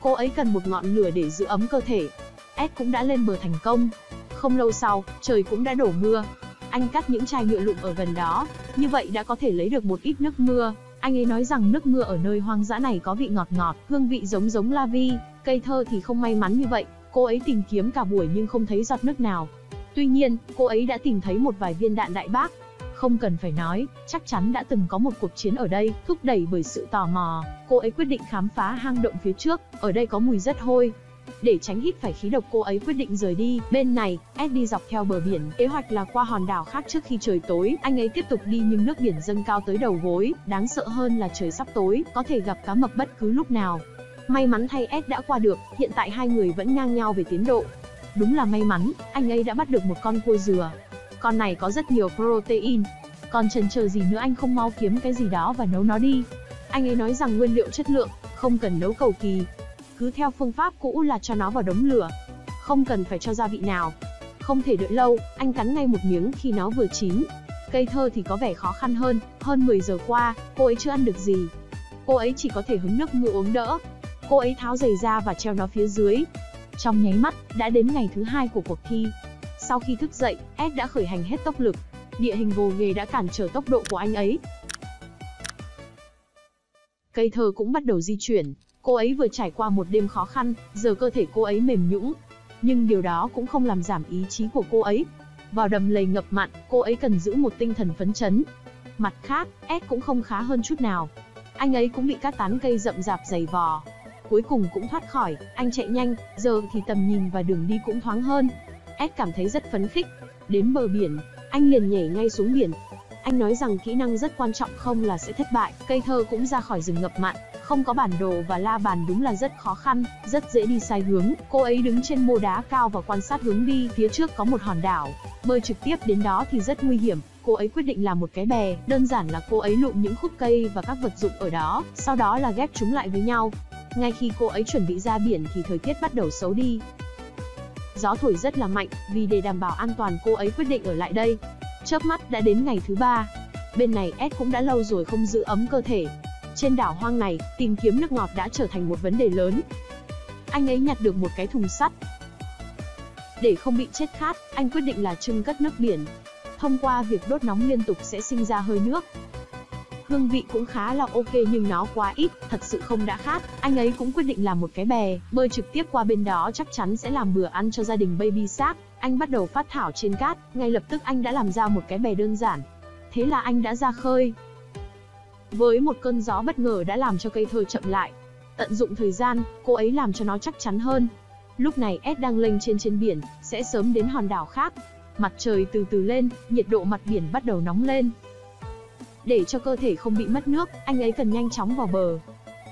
Cô ấy cần một ngọn lửa để giữ ấm cơ thể. Ed cũng đã lên bờ thành công. Không lâu sau, trời cũng đã đổ mưa. Anh cắt những chai nhựa lụm ở gần đó, như vậy đã có thể lấy được một ít nước mưa. Anh ấy nói rằng nước mưa ở nơi hoang dã này có vị ngọt ngọt, hương vị giống giống la vi, cây thơ thì không may mắn như vậy, Cô ấy tìm kiếm cả buổi nhưng không thấy giọt nước nào. Tuy nhiên, cô ấy đã tìm thấy một vài viên đạn đại bác. Không cần phải nói, chắc chắn đã từng có một cuộc chiến ở đây, thúc đẩy bởi sự tò mò. Cô ấy quyết định khám phá hang động phía trước, ở đây có mùi rất hôi, để tránh hít phải khí độc cô ấy quyết định rời đi. Bên này, Ed đi dọc theo bờ biển, kế hoạch là qua hòn đảo khác trước khi trời tối. Anh ấy tiếp tục đi nhưng nước biển dâng cao tới đầu gối, đáng sợ hơn là trời sắp tối, có thể gặp cá mập bất cứ lúc nào. May mắn thay Ed đã qua được, hiện tại hai người vẫn ngang nhau về tiến độ. Đúng là may mắn, anh ấy đã bắt được một con cua dừa. Con này có rất nhiều protein. Còn chần chờ gì nữa anh không mau kiếm cái gì đó và nấu nó đi. Anh ấy nói rằng nguyên liệu chất lượng, không cần nấu cầu kỳ. Cứ theo phương pháp cũ là cho nó vào đống lửa. Không cần phải cho gia vị nào. Không thể đợi lâu, anh cắn ngay một miếng khi nó vừa chín. Cây thơ thì có vẻ khó khăn hơn, hơn 10 giờ qua, cô ấy chưa ăn được gì. Cô ấy chỉ có thể hứng nước mưa uống đỡ. Cô ấy tháo giày ra và treo nó phía dưới. Trong nháy mắt, đã đến ngày thứ hai của cuộc thi. Sau khi thức dậy, Ed đã khởi hành hết tốc lực. Địa hình gồ ghề đã cản trở tốc độ của anh ấy. Cây thơ cũng bắt đầu di chuyển. Cô ấy vừa trải qua một đêm khó khăn, giờ cơ thể cô ấy mềm nhũn. Nhưng điều đó cũng không làm giảm ý chí của cô ấy. Vào đầm lầy ngập mặn, cô ấy cần giữ một tinh thần phấn chấn. Mặt khác, Ed cũng không khá hơn chút nào. Anh ấy cũng bị các tán cây rậm rạp dày vò. Cuối cùng cũng thoát khỏi, anh chạy nhanh, giờ thì tầm nhìn và đường đi cũng thoáng hơn. Ed cảm thấy rất phấn khích. Đến bờ biển, anh liền nhảy ngay xuống biển. Anh nói rằng kỹ năng rất quan trọng không là sẽ thất bại, cây thơ cũng ra khỏi rừng ngập mặn, không có bản đồ và la bàn đúng là rất khó khăn, rất dễ đi sai hướng. Cô ấy đứng trên mô đá cao và quan sát hướng đi, phía trước có một hòn đảo. Bơi trực tiếp đến đó thì rất nguy hiểm, cô ấy quyết định làm một cái bè, đơn giản là cô ấy lụm những khúc cây và các vật dụng ở đó, sau đó là ghép chúng lại với nhau. Ngay khi cô ấy chuẩn bị ra biển thì thời tiết bắt đầu xấu đi. Gió thổi rất là mạnh, vì để đảm bảo an toàn cô ấy quyết định ở lại đây. Chớp mắt đã đến ngày thứ ba. Bên này Ed cũng đã lâu rồi không giữ ấm cơ thể. Trên đảo hoang này, tìm kiếm nước ngọt đã trở thành một vấn đề lớn. Anh ấy nhặt được một cái thùng sắt. Để không bị chết khát, anh quyết định là trưng cất nước biển. Thông qua việc đốt nóng liên tục sẽ sinh ra hơi nước, hương vị cũng khá là ok nhưng nó quá ít, thật sự không đã khát. Anh ấy cũng quyết định làm một cái bè, bơi trực tiếp qua bên đó chắc chắn sẽ làm bữa ăn cho gia đình Baby Shark. Anh bắt đầu phát thảo trên cát, ngay lập tức anh đã làm ra một cái bè đơn giản. Thế là anh đã ra khơi. Với một cơn gió bất ngờ đã làm cho cây thơ chậm lại. Tận dụng thời gian, cô ấy làm cho nó chắc chắn hơn. Lúc này Ed đang lênh trên trên biển, sẽ sớm đến hòn đảo khác. Mặt trời từ từ lên, nhiệt độ mặt biển bắt đầu nóng lên, để cho cơ thể không bị mất nước, anh ấy cần nhanh chóng vào bờ.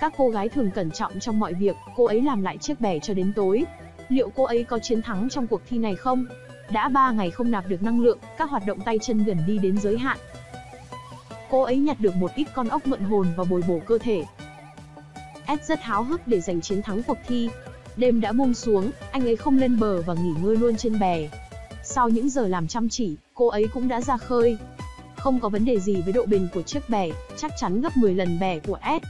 Các cô gái thường cẩn trọng trong mọi việc, cô ấy làm lại chiếc bè cho đến tối. Liệu cô ấy có chiến thắng trong cuộc thi này không? Đã 3 ngày không nạp được năng lượng, các hoạt động tay chân gần đi đến giới hạn. Cô ấy nhặt được một ít con ốc mượn hồn và bồi bổ cơ thể. Ed rất háo hức để giành chiến thắng cuộc thi. Đêm đã buông xuống, anh ấy không lên bờ và nghỉ ngơi luôn trên bè. Sau những giờ làm chăm chỉ, cô ấy cũng đã ra khơi. Không có vấn đề gì với độ bền của chiếc bè, chắc chắn gấp 10 lần bè của Ed.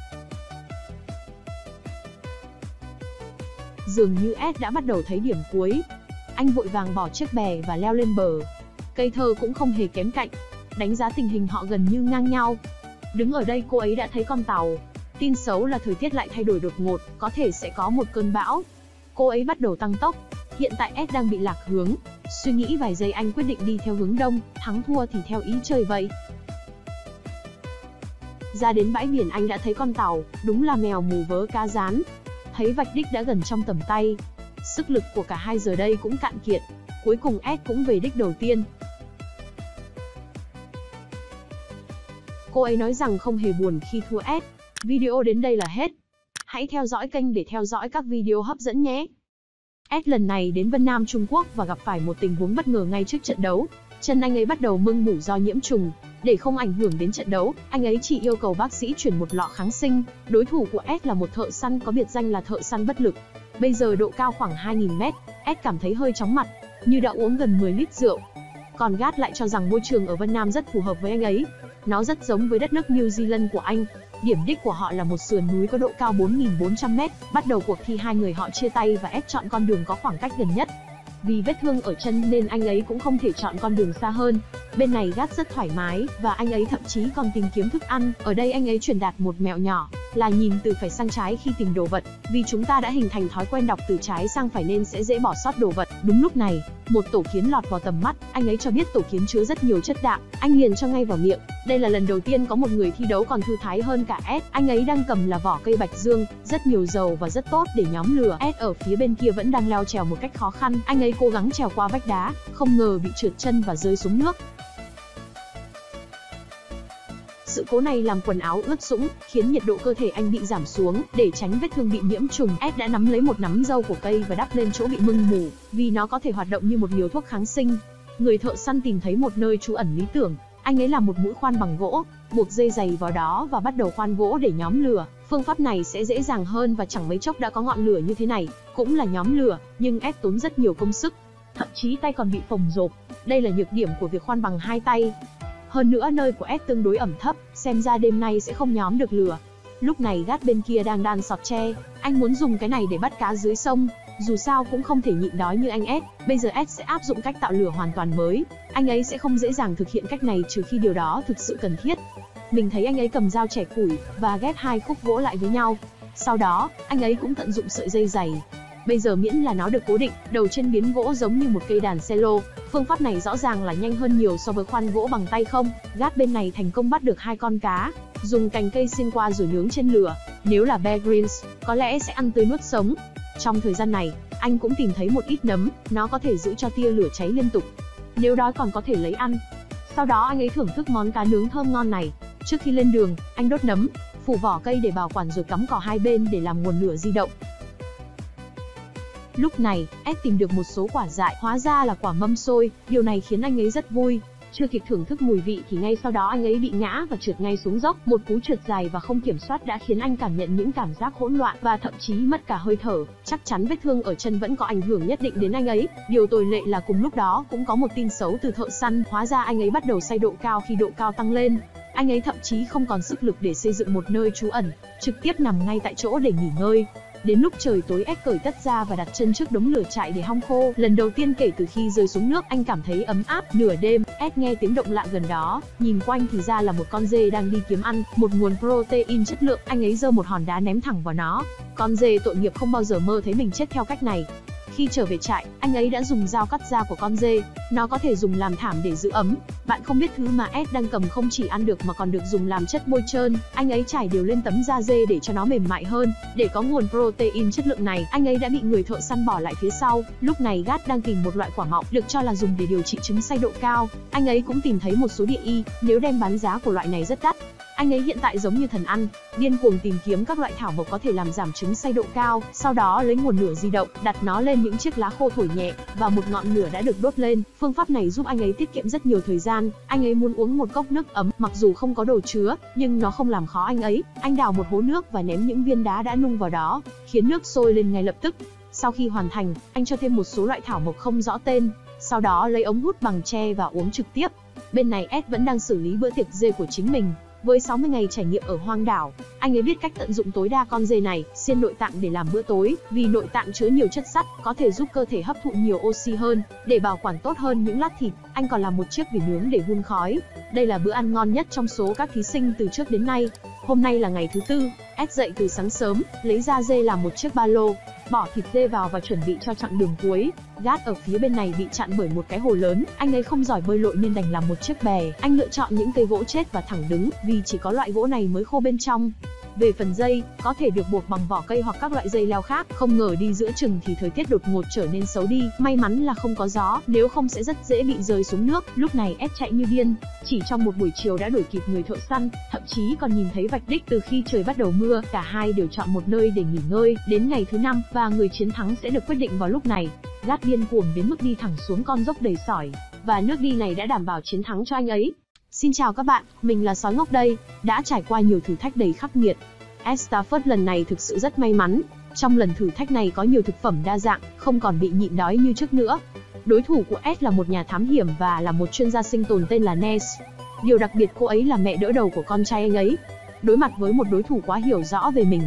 Dường như Ed đã bắt đầu thấy điểm cuối. Anh vội vàng bỏ chiếc bè và leo lên bờ. Cây thơ cũng không hề kém cạnh. Đánh giá tình hình họ gần như ngang nhau. Đứng ở đây cô ấy đã thấy con tàu. Tin xấu là thời tiết lại thay đổi đột ngột, có thể sẽ có một cơn bão. Cô ấy bắt đầu tăng tốc. Hiện tại S đang bị lạc hướng, Suy nghĩ vài giây anh quyết định đi theo hướng đông, thắng thua thì theo ý trời vậy. Ra đến bãi biển anh đã thấy con tàu, đúng là mèo mù vớ cá rán. Thấy vạch đích đã gần trong tầm tay. Sức lực của cả hai giờ đây cũng cạn kiệt. Cuối cùng Ed cũng về đích đầu tiên. Cô ấy nói rằng không hề buồn khi thua s. Video đến đây là hết. Hãy theo dõi kênh để theo dõi các video hấp dẫn nhé. S lần này đến Vân Nam Trung Quốc và gặp phải một tình huống bất ngờ ngay trước trận đấu. Chân anh ấy bắt đầu mưng mủ do nhiễm trùng. Để không ảnh hưởng đến trận đấu, anh ấy chỉ yêu cầu bác sĩ chuyển một lọ kháng sinh. Đối thủ của S là một thợ săn có biệt danh là thợ săn bất lực. Bây giờ độ cao khoảng 2.000m, S cảm thấy hơi chóng mặt, như đã uống gần 10 lít rượu. Còn Gat lại cho rằng môi trường ở Vân Nam rất phù hợp với anh ấy. Nó rất giống với đất nước New Zealand của anh. Điểm đích của họ là một sườn núi có độ cao 4.400m. Bắt đầu cuộc thi hai người họ chia tay và ép chọn con đường có khoảng cách gần nhất. Vì vết thương ở chân nên anh ấy cũng không thể chọn con đường xa hơn. Bên này gác rất thoải mái, và anh ấy thậm chí còn tìm kiếm thức ăn. Ở đây anh ấy truyền đạt một mẹo nhỏ, là nhìn từ phải sang trái khi tìm đồ vật. Vì chúng ta đã hình thành thói quen đọc từ trái sang phải nên sẽ dễ bỏ sót đồ vật. Đúng lúc này, một tổ kiến lọt vào tầm mắt, anh ấy cho biết tổ kiến chứa rất nhiều chất đạm, anh liền cho ngay vào miệng. Đây là lần đầu tiên có một người thi đấu còn thư thái hơn cả S. Anh ấy đang cầm là vỏ cây bạch dương, rất nhiều dầu và rất tốt để nhóm lửa. S ở phía bên kia vẫn đang leo trèo một cách khó khăn. Anh ấy cố gắng trèo qua vách đá, không ngờ bị trượt chân và rơi xuống nước. Sự cố này làm quần áo ướt sũng, khiến nhiệt độ cơ thể anh bị giảm xuống. Để tránh vết thương bị nhiễm trùng, Ed đã nắm lấy một nắm dâu của cây và đắp lên chỗ bị mưng mủ, vì nó có thể hoạt động như một liều thuốc kháng sinh. người thợ săn tìm thấy một nơi trú ẩn lý tưởng. Anh ấy làm một mũi khoan bằng gỗ, buộc dây dày vào đó và bắt đầu khoan gỗ để nhóm lửa. Phương pháp này sẽ dễ dàng hơn và chẳng mấy chốc đã có ngọn lửa như thế này. Cũng là nhóm lửa, nhưng ép tốn rất nhiều công sức. Thậm chí tay còn bị phồng rộp. Đây là nhược điểm của việc khoan bằng hai tay. Hơn nữa nơi của ép tương đối ẩm thấp, xem ra đêm nay sẽ không nhóm được lửa. Lúc này gát bên kia đang đan sọt tre, anh muốn dùng cái này để bắt cá dưới sông, dù sao cũng không thể nhịn đói như anh S, bây giờ S sẽ áp dụng cách tạo lửa hoàn toàn mới. Anh ấy sẽ không dễ dàng thực hiện cách này trừ khi điều đó thực sự cần thiết. Mình thấy anh ấy cầm dao chẻ củi và ghép hai khúc gỗ lại với nhau. Sau đó, anh ấy cũng tận dụng sợi dây dày. Bây giờ miễn là nó được cố định, đầu chân biến gỗ giống như một cây đàn cello, phương pháp này rõ ràng là nhanh hơn nhiều so với khoan gỗ bằng tay không. Gát bên này thành công bắt được hai con cá, dùng cành cây xuyên qua rồi nướng trên lửa. Nếu là Bear Grylls, có lẽ sẽ ăn tươi nuốt sống. Trong thời gian này, anh cũng tìm thấy một ít nấm, nó có thể giữ cho tia lửa cháy liên tục. Nếu đói còn có thể lấy ăn. Sau đó anh ấy thưởng thức món cá nướng thơm ngon này. Trước khi lên đường, anh đốt nấm, phủ vỏ cây để bảo quản rồi cắm cỏ hai bên để làm nguồn lửa di động. Lúc này, Ed tìm được một số quả dại, hóa ra là quả mâm xôi, điều này khiến anh ấy rất vui. Chưa kịp thưởng thức mùi vị thì ngay sau đó anh ấy bị ngã và trượt ngay xuống dốc, một cú trượt dài và không kiểm soát đã khiến anh cảm nhận những cảm giác hỗn loạn và thậm chí mất cả hơi thở. Chắc chắn vết thương ở chân vẫn có ảnh hưởng nhất định đến anh ấy. Điều tồi lệ là cùng lúc đó cũng có một tin xấu từ thợ săn, hóa ra anh ấy bắt đầu say độ cao khi độ cao tăng lên. Anh ấy thậm chí không còn sức lực để xây dựng một nơi trú ẩn, trực tiếp nằm ngay tại chỗ để nghỉ ngơi. Đến lúc trời tối Ed cởi tất ra và đặt chân trước đống lửa trại để hong khô. Lần đầu tiên kể từ khi rơi xuống nước anh cảm thấy ấm áp. Nửa đêm, Ed nghe tiếng động lạ gần đó, nhìn quanh thì ra là một con dê đang đi kiếm ăn, một nguồn protein chất lượng. Anh ấy giơ một hòn đá ném thẳng vào nó. Con dê tội nghiệp không bao giờ mơ thấy mình chết theo cách này. Khi trở về trại, anh ấy đã dùng dao cắt da của con dê. Nó có thể dùng làm thảm để giữ ấm. Bạn không biết thứ mà Ed đang cầm không chỉ ăn được mà còn được dùng làm chất bôi trơn. Anh ấy trải đều lên tấm da dê để cho nó mềm mại hơn. Để có nguồn protein chất lượng này, anh ấy đã bị người thợ săn bỏ lại phía sau. Lúc này Gat đang tìm một loại quả mọng được cho là dùng để điều trị chứng say độ cao. Anh ấy cũng tìm thấy một số địa y, nếu đem bán giá của loại này rất đắt. Anh ấy hiện tại giống như thần ăn, điên cuồng tìm kiếm các loại thảo mộc có thể làm giảm chứng say độ cao, sau đó lấy nguồn lửa di động, đặt nó lên những chiếc lá khô thổi nhẹ, và một ngọn lửa đã được đốt lên. Phương pháp này giúp anh ấy tiết kiệm rất nhiều thời gian. Anh ấy muốn uống một cốc nước ấm, mặc dù không có đồ chứa, nhưng nó không làm khó anh ấy. Anh đào một hố nước và ném những viên đá đã nung vào đó, khiến nước sôi lên ngay lập tức. Sau khi hoàn thành, anh cho thêm một số loại thảo mộc không rõ tên, sau đó lấy ống hút bằng tre và uống trực tiếp. Bên này Ed vẫn đang xử lý bữa tiệc dê của chính mình, với 60 ngày trải nghiệm ở hoang đảo, anh ấy biết cách tận dụng tối đa con dê này, xiên nội tạng để làm bữa tối, vì nội tạng chứa nhiều chất sắt, có thể giúp cơ thể hấp thụ nhiều oxy hơn, để bảo quản tốt hơn những lát thịt. Anh còn làm một chiếc vỉ nướng để hun khói. Đây là bữa ăn ngon nhất trong số các thí sinh từ trước đến nay. Hôm nay là ngày thứ tư, S dậy từ sáng sớm, lấy ra dê làm một chiếc ba lô, bỏ thịt dê vào và chuẩn bị cho chặng đường cuối. Gát ở phía bên này bị chặn bởi một cái hồ lớn, anh ấy không giỏi bơi lội nên đành làm một chiếc bè. Anh lựa chọn những cây gỗ chết và thẳng đứng, vì chỉ có loại gỗ này mới khô bên trong. Về phần dây, có thể được buộc bằng vỏ cây hoặc các loại dây leo khác, không ngờ đi giữa chừng thì thời tiết đột ngột trở nên xấu đi, may mắn là không có gió, nếu không sẽ rất dễ bị rơi xuống nước. Lúc này ép chạy như điên, chỉ trong một buổi chiều đã đuổi kịp người thợ săn, thậm chí còn nhìn thấy vạch đích từ khi trời bắt đầu mưa, cả hai đều chọn một nơi để nghỉ ngơi, đến ngày thứ năm và người chiến thắng sẽ được quyết định vào lúc này. Gát điên cuồng đến mức đi thẳng xuống con dốc đầy sỏi, và nước đi này đã đảm bảo chiến thắng cho anh ấy. Xin chào các bạn, mình là Sói Ngốc đây, đã trải qua nhiều thử thách đầy khắc nghiệt. Estaford lần này thực sự rất may mắn, trong lần thử thách này có nhiều thực phẩm đa dạng, không còn bị nhịn đói như trước nữa. Đối thủ của S là một nhà thám hiểm và là một chuyên gia sinh tồn tên là Ness. Điều đặc biệt cô ấy là mẹ đỡ đầu của con trai anh ấy. Đối mặt với một đối thủ quá hiểu rõ về mình,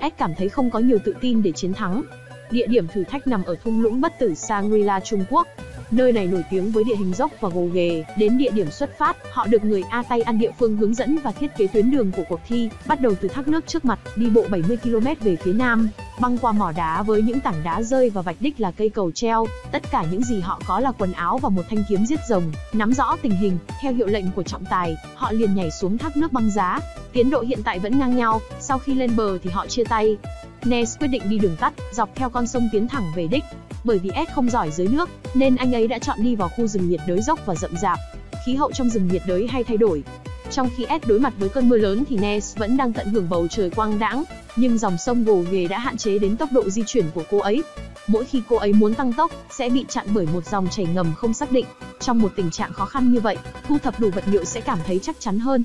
S cảm thấy không có nhiều tự tin để chiến thắng. Địa điểm thử thách nằm ở thung lũng bất tử Sangrila Trung Quốc. Nơi này nổi tiếng với địa hình dốc và gồ ghề. Đến địa điểm xuất phát, họ được người A Tay ăn địa phương hướng dẫn và thiết kế tuyến đường của cuộc thi, bắt đầu từ thác nước trước mặt, đi bộ 70 km về phía nam, băng qua mỏ đá với những tảng đá rơi và vạch đích là cây cầu treo. Tất cả những gì họ có là quần áo và một thanh kiếm giết rồng. Nắm rõ tình hình, theo hiệu lệnh của trọng tài, họ liền nhảy xuống thác nước băng giá. Tiến độ hiện tại vẫn ngang nhau, sau khi lên bờ thì họ chia tay. Ness quyết định đi đường tắt, dọc theo con sông tiến thẳng về đích. Bởi vì Ed không giỏi dưới nước, nên anh ấy đã chọn đi vào khu rừng nhiệt đới dốc và rậm rạp. Khí hậu trong rừng nhiệt đới hay thay đổi. Trong khi Ed đối mặt với cơn mưa lớn thì Ness vẫn đang tận hưởng bầu trời quang đãng, nhưng dòng sông gồ ghề đã hạn chế đến tốc độ di chuyển của cô ấy. mỗi khi cô ấy muốn tăng tốc, sẽ bị chặn bởi một dòng chảy ngầm không xác định. Trong một tình trạng khó khăn như vậy, thu thập đủ vật liệu sẽ cảm thấy chắc chắn hơn.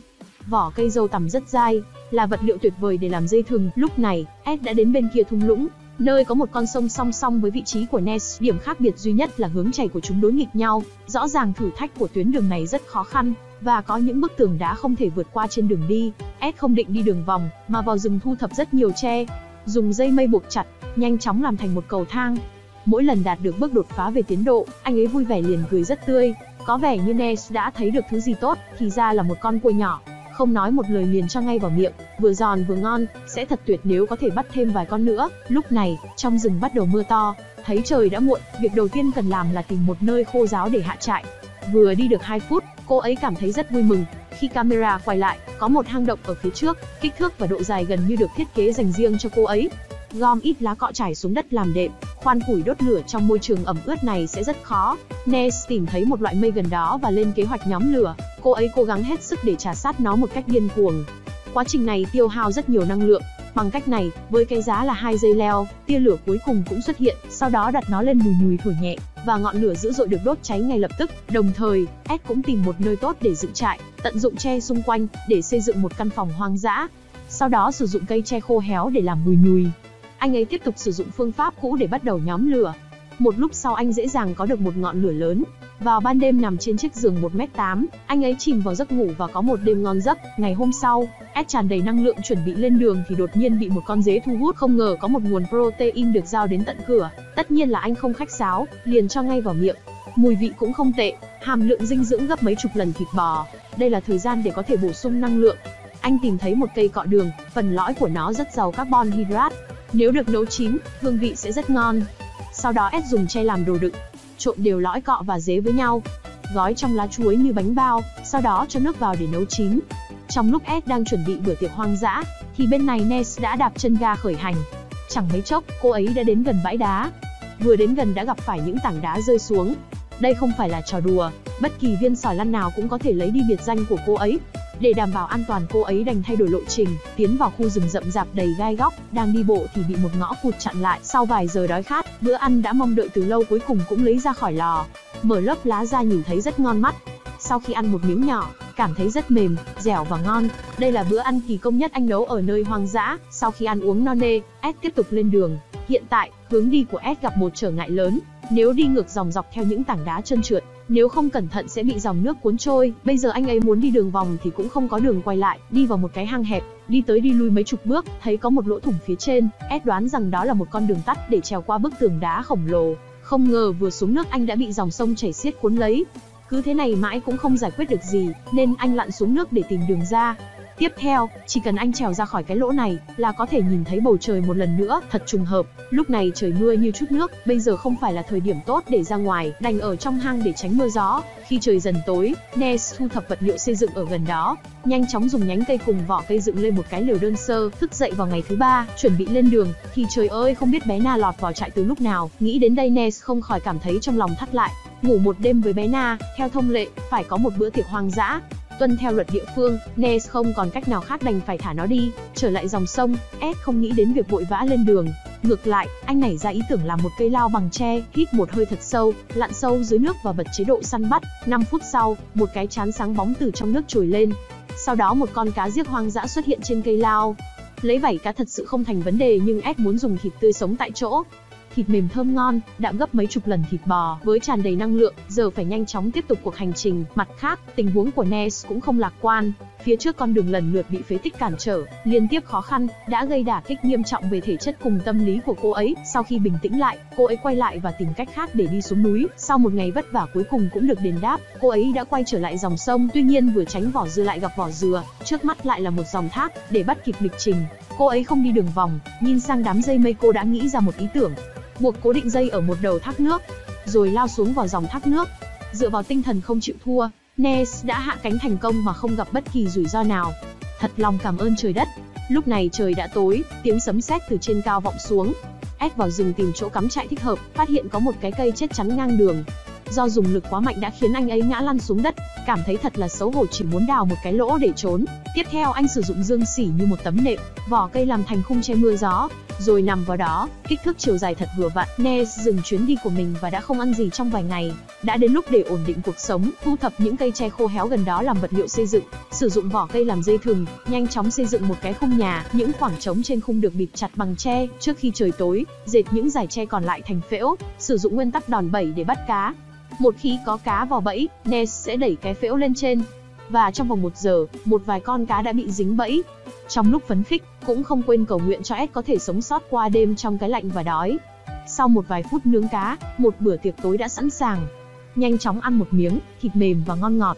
Vỏ cây dâu tằm rất dai, là vật liệu tuyệt vời để làm dây thừng. Lúc này, Ed đã đến bên kia thung lũng, nơi có một con sông song song với vị trí của Ness. Điểm khác biệt duy nhất là hướng chảy của chúng đối nghịch nhau. Rõ ràng thử thách của tuyến đường này rất khó khăn, và có những bức tường đá không thể vượt qua trên đường đi. Ed không định đi đường vòng, mà vào rừng thu thập rất nhiều tre, dùng dây mây buộc chặt, nhanh chóng làm thành một cầu thang. Mỗi lần đạt được bước đột phá về tiến độ, anh ấy vui vẻ liền cười rất tươi. Có vẻ như Ness đã thấy được thứ gì tốt, thì ra là một con cua nhỏ, không nói một lời liền cho ngay vào miệng, vừa giòn vừa ngon, sẽ thật tuyệt nếu có thể bắt thêm vài con nữa. Lúc này, trong rừng bắt đầu mưa to, thấy trời đã muộn, việc đầu tiên cần làm là tìm một nơi khô giáo để hạ trại. Vừa đi được 2 phút, cô ấy cảm thấy rất vui mừng, khi camera quay lại, có một hang động ở phía trước, kích thước và độ dài gần như được thiết kế dành riêng cho cô ấy. Gom ít lá cọ trải xuống đất làm đệm, khoan củi đốt lửa trong môi trường ẩm ướt này sẽ rất khó. Ness tìm thấy một loại mây gần đó và lên kế hoạch nhóm lửa. Cô ấy cố gắng hết sức để trả sát nó một cách điên cuồng. Quá trình này tiêu hao rất nhiều năng lượng. Bằng cách này, với cái giá là hai dây leo, tia lửa cuối cùng cũng xuất hiện, sau đó đặt nó lên mùi nhùi thổi nhẹ, và ngọn lửa dữ dội được đốt cháy ngay lập tức. Đồng thời, Ed cũng tìm một nơi tốt để dựng trại, tận dụng tre xung quanh để xây dựng một căn phòng hoang dã. Sau đó sử dụng cây tre khô héo để làm mùi nhùi. Anh ấy tiếp tục sử dụng phương pháp cũ để bắt đầu nhóm lửa. Một lúc sau anh dễ dàng có được một ngọn lửa lớn. Vào ban đêm nằm trên chiếc giường 1m8, anh ấy chìm vào giấc ngủ và có một đêm ngon giấc. Ngày hôm sau, Ed tràn đầy năng lượng chuẩn bị lên đường thì đột nhiên bị một con dế thu hút. Không ngờ có một nguồn protein được giao đến tận cửa. Tất nhiên là anh không khách sáo, liền cho ngay vào miệng. Mùi vị cũng không tệ, hàm lượng dinh dưỡng gấp mấy chục lần thịt bò. Đây là thời gian để có thể bổ sung năng lượng. Anh tìm thấy một cây cọ đường, phần lõi của nó rất giàu carbon hydrate. Nếu được nấu chín, hương vị sẽ rất ngon. Sau đó Ed dùng tre làm đồ đựng, trộn đều lõi cọ và dế với nhau, gói trong lá chuối như bánh bao, sau đó cho nước vào để nấu chín. Trong lúc Ed đang chuẩn bị bữa tiệc hoang dã, thì bên này Ness đã đạp chân ga khởi hành. Chẳng mấy chốc, cô ấy đã đến gần bãi đá. Vừa đến gần đã gặp phải những tảng đá rơi xuống. Đây không phải là trò đùa, bất kỳ viên sỏi lăn nào cũng có thể lấy đi biệt danh của cô ấy. Để đảm bảo an toàn cô ấy đành thay đổi lộ trình, tiến vào khu rừng rậm rạp đầy gai góc, đang đi bộ thì bị một ngõ cụt chặn lại. Sau vài giờ đói khát, bữa ăn đã mong đợi từ lâu cuối cùng cũng lấy ra khỏi lò. Mở lớp lá ra nhìn thấy rất ngon mắt. Sau khi ăn một miếng nhỏ, cảm thấy rất mềm, dẻo và ngon. Đây là bữa ăn kỳ công nhất anh nấu ở nơi hoang dã. Sau khi ăn uống no nê, Ed tiếp tục lên đường. Hiện tại, hướng đi của Ed gặp một trở ngại lớn. Nếu đi ngược dòng dọc theo những tảng đá trơn trượt, nếu không cẩn thận sẽ bị dòng nước cuốn trôi. Bây giờ anh ấy muốn đi đường vòng thì cũng không có đường quay lại, đi vào một cái hang hẹp, đi tới đi lui mấy chục bước, thấy có một lỗ thủng phía trên, Ed đoán rằng đó là một con đường tắt để trèo qua bức tường đá khổng lồ. Không ngờ vừa xuống nước anh đã bị dòng sông chảy xiết cuốn lấy. Cứ thế này mãi cũng không giải quyết được gì, nên anh lặn xuống nước để tìm đường ra. Tiếp theo, chỉ cần anh trèo ra khỏi cái lỗ này là có thể nhìn thấy bầu trời một lần nữa, thật trùng hợp. Lúc này trời mưa như chút nước, bây giờ không phải là thời điểm tốt để ra ngoài, đành ở trong hang để tránh mưa gió. Khi trời dần tối, nes thu thập vật liệu xây dựng ở gần đó, nhanh chóng dùng nhánh cây cùng vỏ cây dựng lên một cái lều đơn sơ, thức dậy vào ngày thứ ba, chuẩn bị lên đường, thì trời ơi không biết bé Na lọt vào trại từ lúc nào. Nghĩ đến đây nes không khỏi cảm thấy trong lòng thắt lại. Ngủ một đêm với bé Na, theo thông lệ, phải có một bữa tiệc hoang dã, Tuân theo luật địa phương, Ness không còn cách nào khác đành phải thả nó đi, trở lại dòng sông, Ed không nghĩ đến việc vội vã lên đường. Ngược lại, anh nảy ra ý tưởng làm một cây lao bằng tre, hít một hơi thật sâu, lặn sâu dưới nước và bật chế độ săn bắt. 5 phút sau, một cái chán sáng bóng từ trong nước trồi lên. Sau đó một con cá giết hoang dã xuất hiện trên cây lao. Lấy vảy cá thật sự không thành vấn đề nhưng Ed muốn dùng thịt tươi sống tại chỗ, thịt mềm thơm ngon, đạm gấp mấy chục lần thịt bò, với tràn đầy năng lượng, giờ phải nhanh chóng tiếp tục cuộc hành trình. Mặt khác, tình huống của Ness cũng không lạc quan. Phía trước con đường lần lượt bị phế tích cản trở, liên tiếp khó khăn, đã gây đả kích nghiêm trọng về thể chất cùng tâm lý của cô ấy. Sau khi bình tĩnh lại, cô ấy quay lại và tìm cách khác để đi xuống núi. Sau một ngày vất vả cuối cùng cũng được đền đáp, cô ấy đã quay trở lại dòng sông. Tuy nhiên vừa tránh vỏ dưa lại gặp vỏ dừa, trước mắt lại là một dòng thác. Để bắt kịp lịch trình, cô ấy không đi đường vòng, nhìn sang đám dây mây cô đã nghĩ ra một ý tưởng buộc cố định dây ở một đầu thác nước, rồi lao xuống vào dòng thác nước. Dựa vào tinh thần không chịu thua, Ness đã hạ cánh thành công mà không gặp bất kỳ rủi ro nào. Thật lòng cảm ơn trời đất. Lúc này trời đã tối, tiếng sấm sét từ trên cao vọng xuống. Ed vào rừng tìm chỗ cắm trại thích hợp, phát hiện có một cái cây chết chắn ngang đường. Do dùng lực quá mạnh đã khiến anh ấy ngã lăn xuống đất, cảm thấy thật là xấu hổ chỉ muốn đào một cái lỗ để trốn. Tiếp theo anh sử dụng dương xỉ như một tấm nệm, vỏ cây làm thành khung che mưa gió, rồi nằm vào đó, kích thước chiều dài thật vừa vặn. Nes dừng chuyến đi của mình và đã không ăn gì trong vài ngày. Đã đến lúc để ổn định cuộc sống, thu thập những cây tre khô héo gần đó làm vật liệu xây dựng, sử dụng vỏ cây làm dây thừng, nhanh chóng xây dựng một cái khung nhà. Những khoảng trống trên khung được bịt chặt bằng tre, trước khi trời tối, dệt những dải tre còn lại thành phễu, sử dụng nguyên tắc đòn bẩy để bắt cá. Một khi có cá vào bẫy, Nes sẽ đẩy cái phễu lên trên, và trong vòng một giờ, một vài con cá đã bị dính bẫy. Trong lúc phấn khích, cũng không quên cầu nguyện cho Ed có thể sống sót qua đêm trong cái lạnh và đói. Sau một vài phút nướng cá, một bữa tiệc tối đã sẵn sàng. Nhanh chóng ăn một miếng, thịt mềm và ngon ngọt.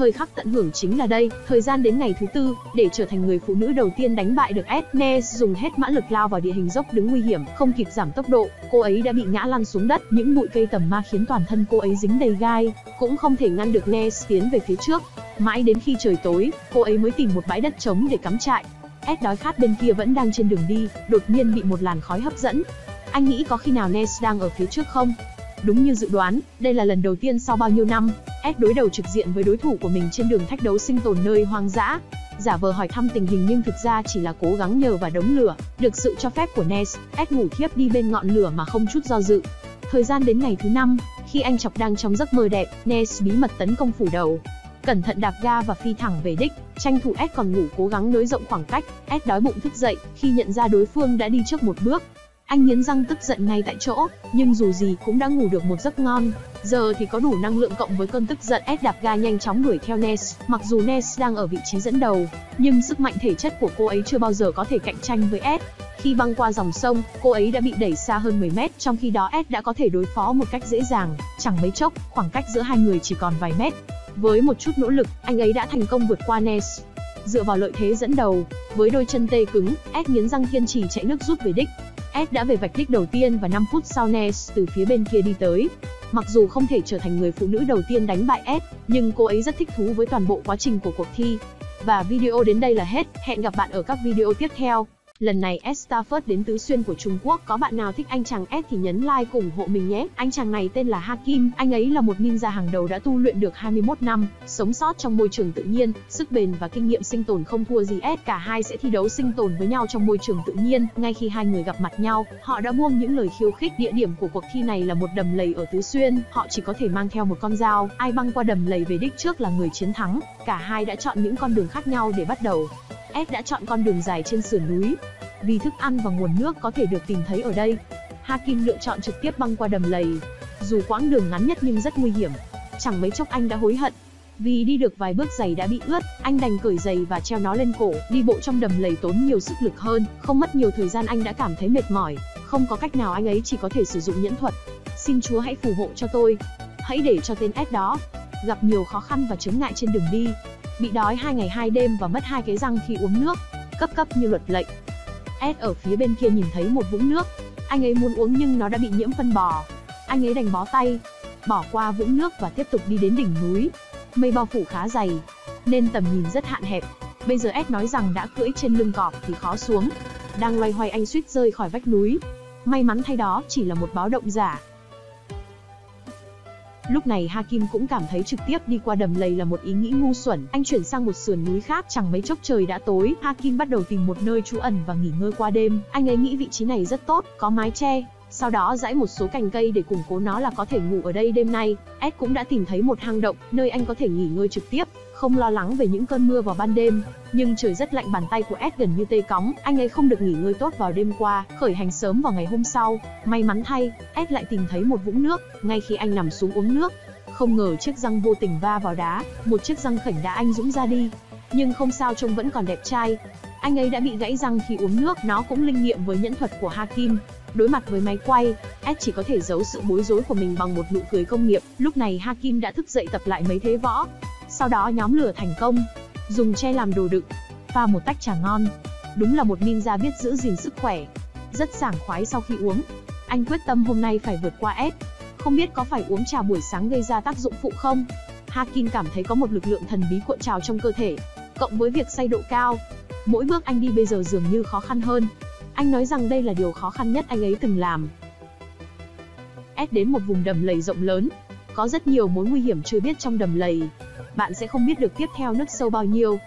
Thời khắc tận hưởng chính là đây, thời gian đến ngày thứ tư, để trở thành người phụ nữ đầu tiên đánh bại được Ednes dùng hết mã lực lao vào địa hình dốc đứng nguy hiểm, không kịp giảm tốc độ, cô ấy đã bị ngã lăn xuống đất, những bụi cây tầm ma khiến toàn thân cô ấy dính đầy gai, cũng không thể ngăn được Nes tiến về phía trước. Mãi đến khi trời tối, cô ấy mới tìm một bãi đất trống để cắm trại. Ed đói khát bên kia vẫn đang trên đường đi, đột nhiên bị một làn khói hấp dẫn. Anh nghĩ có khi nào Nes đang ở phía trước không? Đúng như dự đoán, đây là lần đầu tiên sau bao nhiêu năm, Ed đối đầu trực diện với đối thủ của mình trên đường thách đấu sinh tồn nơi hoang dã. Giả vờ hỏi thăm tình hình nhưng thực ra chỉ là cố gắng nhờ vào đống lửa. Được sự cho phép của Ness, Ed ngủ thiếp đi bên ngọn lửa mà không chút do dự. Thời gian đến ngày thứ năm, khi anh chọc đang trong giấc mơ đẹp, Ness bí mật tấn công phủ đầu. Cẩn thận đạp ga và phi thẳng về đích, tranh thủ Ed còn ngủ cố gắng nới rộng khoảng cách. Ed đói bụng thức dậy, khi nhận ra đối phương đã đi trước một bước, anh nghiến răng tức giận ngay tại chỗ, nhưng dù gì cũng đã ngủ được một giấc ngon. Giờ thì có đủ năng lượng cộng với cơn tức giận Ed đạp ga nhanh chóng đuổi theo Ness. Mặc dù Ness đang ở vị trí dẫn đầu, nhưng sức mạnh thể chất của cô ấy chưa bao giờ có thể cạnh tranh với Ed. Khi băng qua dòng sông, cô ấy đã bị đẩy xa hơn 10 mét, trong khi đó Ed đã có thể đối phó một cách dễ dàng. Chẳng mấy chốc, khoảng cách giữa hai người chỉ còn vài mét. Với một chút nỗ lực, anh ấy đã thành công vượt qua Ness. Dựa vào lợi thế dẫn đầu, với đôi chân tê cứng, Ed nghiến răng kiên trì chạy nước rút về đích. Ed đã về vạch đích đầu tiên và 5 phút sau Nes từ phía bên kia đi tới. Mặc dù không thể trở thành người phụ nữ đầu tiên đánh bại Ed, nhưng cô ấy rất thích thú với toàn bộ quá trình của cuộc thi. Và video đến đây là hết, hẹn gặp bạn ở các video tiếp theo. Lần này S Stafford đến Tứ Xuyên của Trung Quốc, có bạn nào thích anh chàng S thì nhấn like cùng hộ mình nhé. Anh chàng này tên là Hakim, anh ấy là một ninja hàng đầu đã tu luyện được 21 năm, sống sót trong môi trường tự nhiên, sức bền và kinh nghiệm sinh tồn không thua gì S. Cả hai sẽ thi đấu sinh tồn với nhau trong môi trường tự nhiên. Ngay khi hai người gặp mặt nhau, họ đã buông những lời khiêu khích. Địa điểm của cuộc thi này là một đầm lầy ở Tứ Xuyên, họ chỉ có thể mang theo một con dao, ai băng qua đầm lầy về đích trước là người chiến thắng. Cả hai đã chọn những con đường khác nhau để bắt đầu. S đã chọn con đường dài trên sườn núi, vì thức ăn và nguồn nước có thể được tìm thấy ở đây. Hakim lựa chọn trực tiếp băng qua đầm lầy. Dù quãng đường ngắn nhất nhưng rất nguy hiểm. Chẳng mấy chốc anh đã hối hận. Vì đi được vài bước giày đã bị ướt, anh đành cởi giày và treo nó lên cổ. Đi bộ trong đầm lầy tốn nhiều sức lực hơn, không mất nhiều thời gian anh đã cảm thấy mệt mỏi. Không có cách nào anh ấy chỉ có thể sử dụng nhẫn thuật. Xin Chúa hãy phù hộ cho tôi. Hãy để cho tên S đó gặp nhiều khó khăn và chướng ngại trên đường đi. Bị đói hai ngày hai đêm và mất hai cái răng khi uống nước, cấp cấp như luật lệnh. Ed ở phía bên kia nhìn thấy một vũng nước. Anh ấy muốn uống nhưng nó đã bị nhiễm phân bò. Anh ấy đành bó tay, bỏ qua vũng nước và tiếp tục đi đến đỉnh núi. Mây bao phủ khá dày, nên tầm nhìn rất hạn hẹp. Bây giờ Ed nói rằng đã cưỡi trên lưng cọp thì khó xuống. Đang loay hoay anh suýt rơi khỏi vách núi. May mắn thay đó chỉ là một báo động giả. Lúc này Hakim cũng cảm thấy trực tiếp đi qua đầm lầy là một ý nghĩ ngu xuẩn. Anh chuyển sang một sườn núi khác, chẳng mấy chốc trời đã tối. Hakim bắt đầu tìm một nơi trú ẩn và nghỉ ngơi qua đêm. Anh ấy nghĩ vị trí này rất tốt, có mái che, sau đó dãy một số cành cây để củng cố nó là có thể ngủ ở đây đêm nay. Ed cũng đã tìm thấy một hang động, nơi anh có thể nghỉ ngơi trực tiếp, không lo lắng về những cơn mưa vào ban đêm. Nhưng trời rất lạnh bàn tay của Ed gần như tê cóng, anh ấy không được nghỉ ngơi tốt vào đêm qua, khởi hành sớm vào ngày hôm sau. May mắn thay, Ed lại tìm thấy một vũng nước, ngay khi anh nằm xuống uống nước. Không ngờ chiếc răng vô tình va vào đá, một chiếc răng khảnh đã anh dũng ra đi. Nhưng không sao trông vẫn còn đẹp trai. Anh ấy đã bị gãy răng khi uống nước, nó cũng linh nghiệm với nhẫn thuật của Hakim. Đối mặt với máy quay, Ed chỉ có thể giấu sự bối rối của mình bằng một nụ cười công nghiệp. Lúc này Hakim đã thức dậy tập lại mấy thế võ. Sau đó nhóm lửa thành công, dùng che làm đồ đựng, pha một tách trà ngon. Đúng là một ninja biết giữ gìn sức khỏe. Rất sảng khoái sau khi uống. Anh quyết tâm hôm nay phải vượt qua S. Không biết có phải uống trà buổi sáng gây ra tác dụng phụ không? Hakin cảm thấy có một lực lượng thần bí cuộn trào trong cơ thể, cộng với việc say độ cao. Mỗi bước anh đi bây giờ dường như khó khăn hơn. Anh nói rằng đây là điều khó khăn nhất anh ấy từng làm. S đến một vùng đầm lầy rộng lớn, Có rất nhiều mối nguy hiểm chưa biết trong đầm lầy. Bạn sẽ không biết được tiếp theo nước sâu bao nhiêu.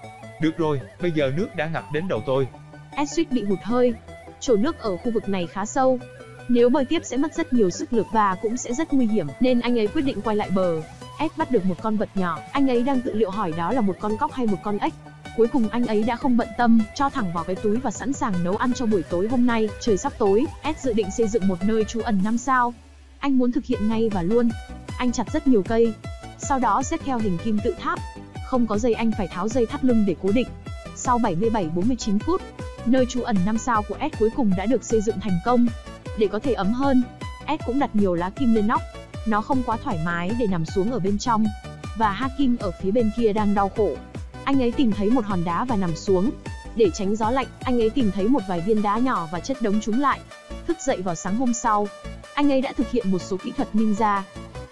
Được rồi, bây giờ nước đã ngập đến đầu tôi. Ed suýt bị hụt hơi. Chỗ nước ở khu vực này khá sâu. Nếu bơi tiếp sẽ mất rất nhiều sức lực và cũng sẽ rất nguy hiểm, nên anh ấy quyết định quay lại bờ. Ed bắt được một con vật nhỏ, anh ấy đang tự liệu hỏi đó là một con cóc hay một con ếch. Cuối cùng anh ấy đã không bận tâm, cho thẳng vào cái túi và sẵn sàng nấu ăn cho buổi tối hôm nay. Trời sắp tối, Ed dự định xây dựng một nơi trú ẩn 5 sao. Anh muốn thực hiện ngay và luôn. Anh chặt rất nhiều cây, sau đó xếp theo hình kim tự tháp. Không có dây anh phải tháo dây thắt lưng để cố định. Sau 77-49 phút, nơi trú ẩn 5 sao của Ed cuối cùng đã được xây dựng thành công. Để có thể ấm hơn, Ed cũng đặt nhiều lá kim lên nóc. Nó không quá thoải mái để nằm xuống ở bên trong. Và Hakim ở phía bên kia đang đau khổ. Anh ấy tìm thấy một hòn đá và nằm xuống. Để tránh gió lạnh, anh ấy tìm thấy một vài viên đá nhỏ và chất đống chúng lại. Thức dậy vào sáng hôm sau, anh ấy đã thực hiện một số kỹ thuật ninja,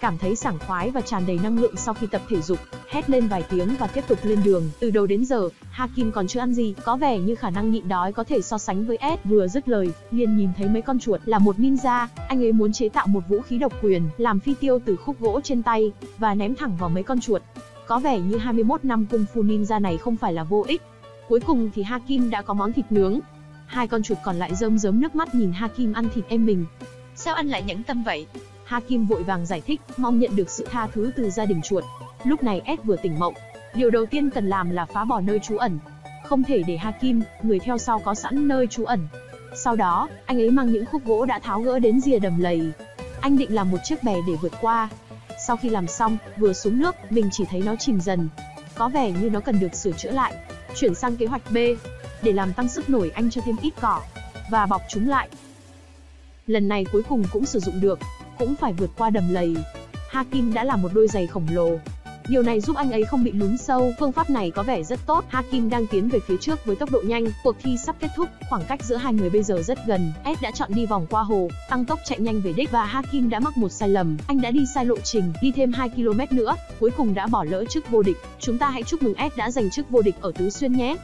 cảm thấy sảng khoái và tràn đầy năng lượng sau khi tập thể dục, hét lên vài tiếng và tiếp tục lên đường. Từ đầu đến giờ, Hakim còn chưa ăn gì, có vẻ như khả năng nhịn đói có thể so sánh với Ed. Vừa dứt lời, liền nhìn thấy mấy con chuột là một ninja, anh ấy muốn chế tạo một vũ khí độc quyền, làm phi tiêu từ khúc gỗ trên tay và ném thẳng vào mấy con chuột. Có vẻ như 21 năm cung phu ninja này không phải là vô ích. Cuối cùng thì Hakim đã có món thịt nướng. Hai con chuột còn lại rơm rớm nước mắt nhìn Hakim ăn thịt em mình. Sao anh lại nhẫn tâm vậy? Hakim vội vàng giải thích, mong nhận được sự tha thứ từ gia đình chuột. Lúc này Ed vừa tỉnh mộng. Điều đầu tiên cần làm là phá bỏ nơi trú ẩn. Không thể để Hakim, người theo sau có sẵn nơi trú ẩn. Sau đó, anh ấy mang những khúc gỗ đã tháo gỡ đến rìa đầm lầy. Anh định làm một chiếc bè để vượt qua. Sau khi làm xong, vừa xuống nước, mình chỉ thấy nó chìm dần. Có vẻ như nó cần được sửa chữa lại. Chuyển sang kế hoạch B. Để làm tăng sức nổi anh cho thêm ít cỏ. Và bọc chúng lại. Lần này cuối cùng cũng sử dụng được cũng phải vượt qua đầm lầy. Hakim đã là một đôi giày khổng lồ. Điều này giúp anh ấy không bị lún sâu, phương pháp này có vẻ rất tốt. Hakim đang tiến về phía trước với tốc độ nhanh, cuộc thi sắp kết thúc, khoảng cách giữa hai người bây giờ rất gần. Ed đã chọn đi vòng qua hồ, tăng tốc chạy nhanh về đích và Hakim đã mắc một sai lầm, anh đã đi sai lộ trình, đi thêm 2 km nữa, cuối cùng đã bỏ lỡ chức vô địch. Chúng ta hãy chúc mừng Ed đã giành chức vô địch ở tứ xuyên nhé.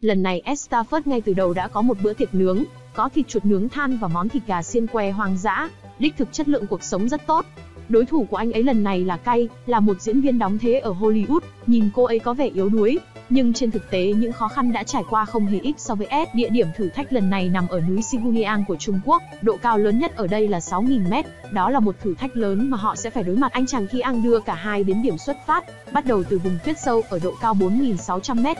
Lần này Ed Stafford ngay từ đầu đã có một bữa tiệc nướng, có thịt chuột nướng than và món thịt gà xiên que hoang dã, đích thực chất lượng cuộc sống rất tốt. Đối thủ của anh ấy lần này là Cay, là một diễn viên đóng thế ở Hollywood, nhìn cô ấy có vẻ yếu đuối, nhưng trên thực tế những khó khăn đã trải qua không hề ít so với S. Địa điểm thử thách lần này nằm ở núi Siguniang của Trung Quốc, độ cao lớn nhất ở đây là 6.000m. Đó là một thử thách lớn mà họ sẽ phải đối mặt anh chàng khi Ang đưa cả hai đến điểm xuất phát, bắt đầu từ vùng tuyết sâu ở độ cao 4.600m,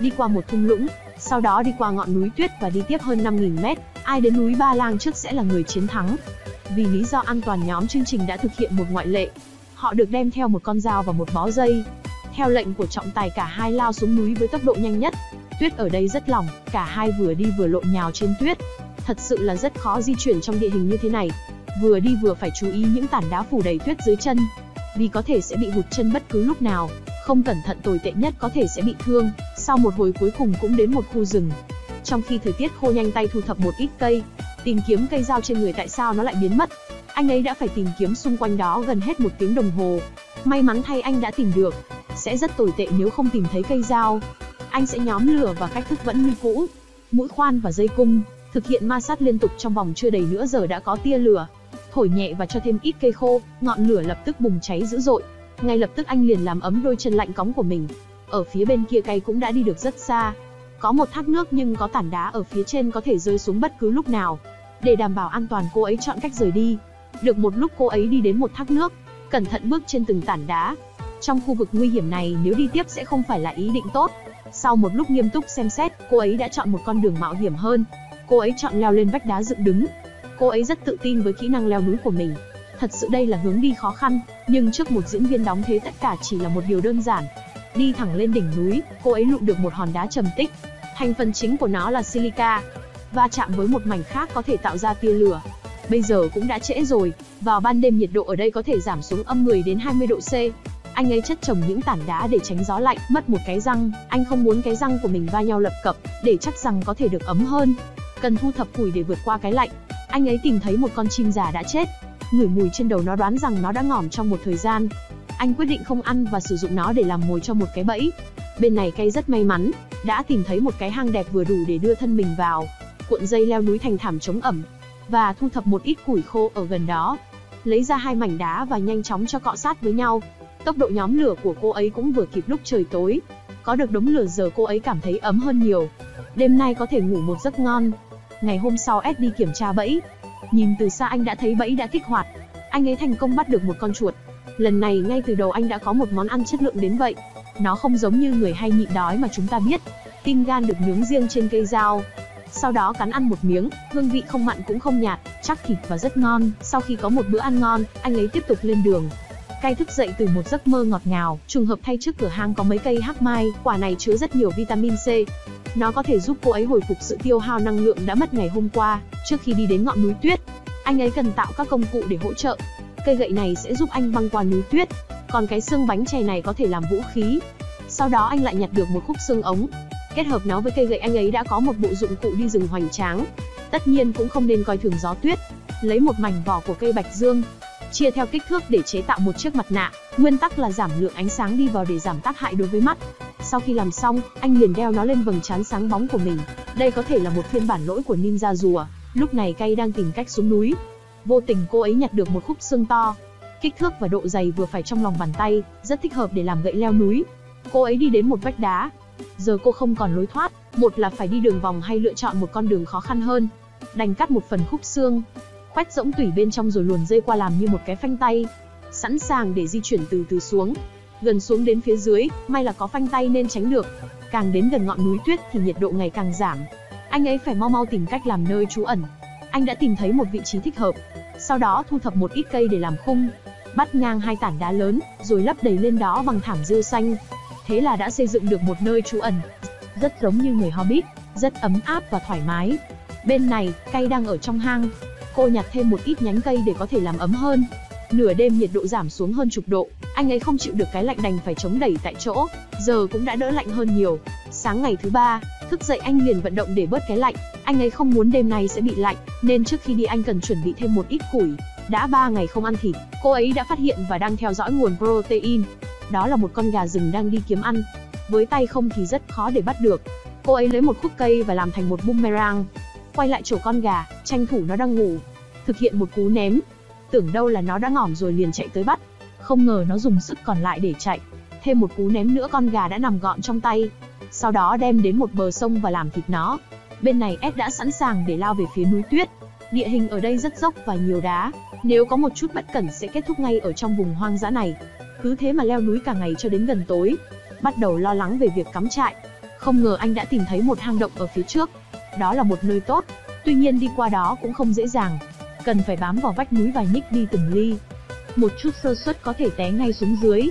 đi qua một thung lũng, sau đó đi qua ngọn núi tuyết và đi tiếp hơn 5.000m. Ai đến núi Ba Lang trước sẽ là người chiến thắng. Vì lý do an toàn nhóm chương trình đã thực hiện một ngoại lệ. Họ được đem theo một con dao và một bó dây. Theo lệnh của trọng tài cả hai lao xuống núi với tốc độ nhanh nhất. Tuyết ở đây rất lỏng, cả hai vừa đi vừa lộn nhào trên tuyết. Thật sự là rất khó di chuyển trong địa hình như thế này. Vừa đi vừa phải chú ý những tảng đá phủ đầy tuyết dưới chân. Vì có thể sẽ bị hụt chân bất cứ lúc nào. Không cẩn thận tồi tệ nhất có thể sẽ bị thương. Sau một hồi cuối cùng cũng đến một khu rừng. Trong khi thời tiết khô nhanh tay thu thập một ít cây, tìm kiếm cây dao trên người tại sao nó lại biến mất. Anh ấy đã phải tìm kiếm xung quanh đó gần hết một tiếng đồng hồ. May mắn thay anh đã tìm được. Sẽ rất tồi tệ nếu không tìm thấy cây dao. Anh sẽ nhóm lửa và cách thức vẫn như cũ. Mũi khoan và dây cung, thực hiện ma sát liên tục trong vòng chưa đầy nửa giờ đã có tia lửa. Thổi nhẹ và cho thêm ít cây khô, ngọn lửa lập tức bùng cháy dữ dội. Ngay lập tức anh liền làm ấm đôi chân lạnh cóng của mình. Ở phía bên kia cây cũng đã đi được rất xa. Có một thác nước nhưng có tảng đá ở phía trên có thể rơi xuống bất cứ lúc nào. Để đảm bảo an toàn cô ấy chọn cách rời đi. Được một lúc cô ấy đi đến một thác nước, cẩn thận bước trên từng tảng đá. Trong khu vực nguy hiểm này nếu đi tiếp sẽ không phải là ý định tốt. Sau một lúc nghiêm túc xem xét, cô ấy đã chọn một con đường mạo hiểm hơn. Cô ấy chọn leo lên vách đá dựng đứng. Cô ấy rất tự tin với kỹ năng leo núi của mình. Thật sự đây là hướng đi khó khăn, nhưng trước một diễn viên đóng thế tất cả chỉ là một điều đơn giản. Đi thẳng lên đỉnh núi, cô ấy lụm được một hòn đá trầm tích. Thành phần chính của nó là silica, va chạm với một mảnh khác có thể tạo ra tia lửa. Bây giờ cũng đã trễ rồi, vào ban đêm nhiệt độ ở đây có thể giảm xuống âm 10 đến 20 độ C. Anh ấy chất trồng những tảng đá để tránh gió lạnh, mất một cái răng, anh không muốn cái răng của mình va nhau lập cập, để chắc rằng có thể được ấm hơn. Cần thu thập củi để vượt qua cái lạnh. Anh ấy tìm thấy một con chim già đã chết. Ngửi mùi trên đầu nó đoán rằng nó đã ngỏm trong một thời gian. Anh quyết định không ăn và sử dụng nó để làm mồi cho một cái bẫy. Bên này cây rất may mắn, đã tìm thấy một cái hang đẹp vừa đủ để đưa thân mình vào cuộn dây leo núi thành thảm chống ẩm, và thu thập một ít củi khô ở gần đó. lấy ra hai mảnh đá và nhanh chóng cho cọ sát với nhau. Tốc độ nhóm lửa của cô ấy cũng vừa kịp lúc trời tối. Có được đống lửa giờ cô ấy cảm thấy ấm hơn nhiều. Đêm nay có thể ngủ một giấc ngon. Ngày hôm sau Ed đi kiểm tra bẫy. Nhìn từ xa anh đã thấy bẫy đã kích hoạt. Anh ấy thành công bắt được một con chuột. Lần này ngay từ đầu anh đã có một món ăn chất lượng đến vậy. Nó không giống như người hay nhịn đói mà chúng ta biết. Tim gan được nướng riêng trên cây dao, sau đó cắn ăn một miếng, hương vị không mặn cũng không nhạt, chắc thịt và rất ngon. Sau khi có một bữa ăn ngon, anh ấy tiếp tục lên đường. Cay thức dậy từ một giấc mơ ngọt ngào, trùng hợp thay trước cửa hang có mấy cây hắc mai, quả này chứa rất nhiều vitamin C. Nó có thể giúp cô ấy hồi phục sự tiêu hao năng lượng đã mất ngày hôm qua, trước khi đi đến ngọn núi tuyết. Anh ấy cần tạo các công cụ để hỗ trợ. Cây gậy này sẽ giúp anh băng qua núi tuyết, còn cái xương bánh chè này có thể làm vũ khí. Sau đó anh lại nhặt được một khúc xương ống, Kết hợp nó với cây gậy anh ấy đã có một bộ dụng cụ đi rừng hoành tráng. Tất nhiên cũng không nên coi thường gió tuyết. Lấy một mảnh vỏ của cây bạch dương, chia theo kích thước để chế tạo một chiếc mặt nạ. Nguyên tắc là giảm lượng ánh sáng đi vào để giảm tác hại đối với mắt. Sau khi làm xong, anh liền đeo nó lên vầng trán sáng bóng của mình. Đây có thể là một phiên bản lỗi của ninja rùa. Lúc này Kay đang tìm cách xuống núi. Vô tình cô ấy nhặt được một khúc xương to. Kích thước và độ dày vừa phải trong lòng bàn tay, rất thích hợp để làm gậy leo núi. Cô ấy đi đến một vách đá, Giờ cô không còn lối thoát, một là phải đi đường vòng hay lựa chọn một con đường khó khăn hơn. Đành cắt một phần khúc xương, quách rỗng tủy bên trong rồi luồn dây qua làm như một cái phanh tay. Sẵn sàng để di chuyển từ từ xuống. Gần xuống đến phía dưới, may là có phanh tay nên tránh được. Càng đến gần ngọn núi tuyết thì nhiệt độ ngày càng giảm. Anh ấy phải mau mau tìm cách làm nơi trú ẩn. Anh đã tìm thấy một vị trí thích hợp. Sau đó thu thập một ít cây để làm khung, bắt ngang hai tảng đá lớn, rồi lấp đầy lên đó bằng thảm dưa xanh thế là đã xây dựng được một nơi trú ẩn. Rất giống như người Hobbit, rất ấm áp và thoải mái. Bên này, cây đang ở trong hang. Cô nhặt thêm một ít nhánh cây để có thể làm ấm hơn. Nửa đêm nhiệt độ giảm xuống hơn chục độ, anh ấy không chịu được cái lạnh đành phải chống đẩy tại chỗ, giờ cũng đã đỡ lạnh hơn nhiều. Sáng ngày thứ ba, thức dậy anh liền vận động để bớt cái lạnh, anh ấy không muốn đêm nay sẽ bị lạnh, nên trước khi đi anh cần chuẩn bị thêm một ít củi. Đã 3 ngày không ăn thịt, cô ấy đã phát hiện và đang theo dõi nguồn protein. Đó là một con gà rừng đang đi kiếm ăn. Với tay không thì rất khó để bắt được. Cô ấy lấy một khúc cây và làm thành một boomerang. Quay lại chỗ con gà, tranh thủ nó đang ngủ. Thực hiện một cú ném. Tưởng đâu là nó đã ngỏm rồi liền chạy tới bắt. Không ngờ nó dùng sức còn lại để chạy. Thêm một cú ném nữa con gà đã nằm gọn trong tay. Sau đó đem đến một bờ sông và làm thịt nó. Bên này Ed đã sẵn sàng để lao về phía núi tuyết. Địa hình ở đây rất dốc và nhiều đá. Nếu có một chút bất cẩn sẽ kết thúc ngay ở trong vùng hoang dã này. Cứ thế mà leo núi cả ngày cho đến gần tối. Bắt đầu lo lắng về việc cắm trại. Không ngờ anh đã tìm thấy một hang động ở phía trước. Đó là một nơi tốt. Tuy nhiên đi qua đó cũng không dễ dàng. Cần phải bám vào vách núi và nhích đi từng ly. Một chút sơ suất có thể té ngay xuống dưới.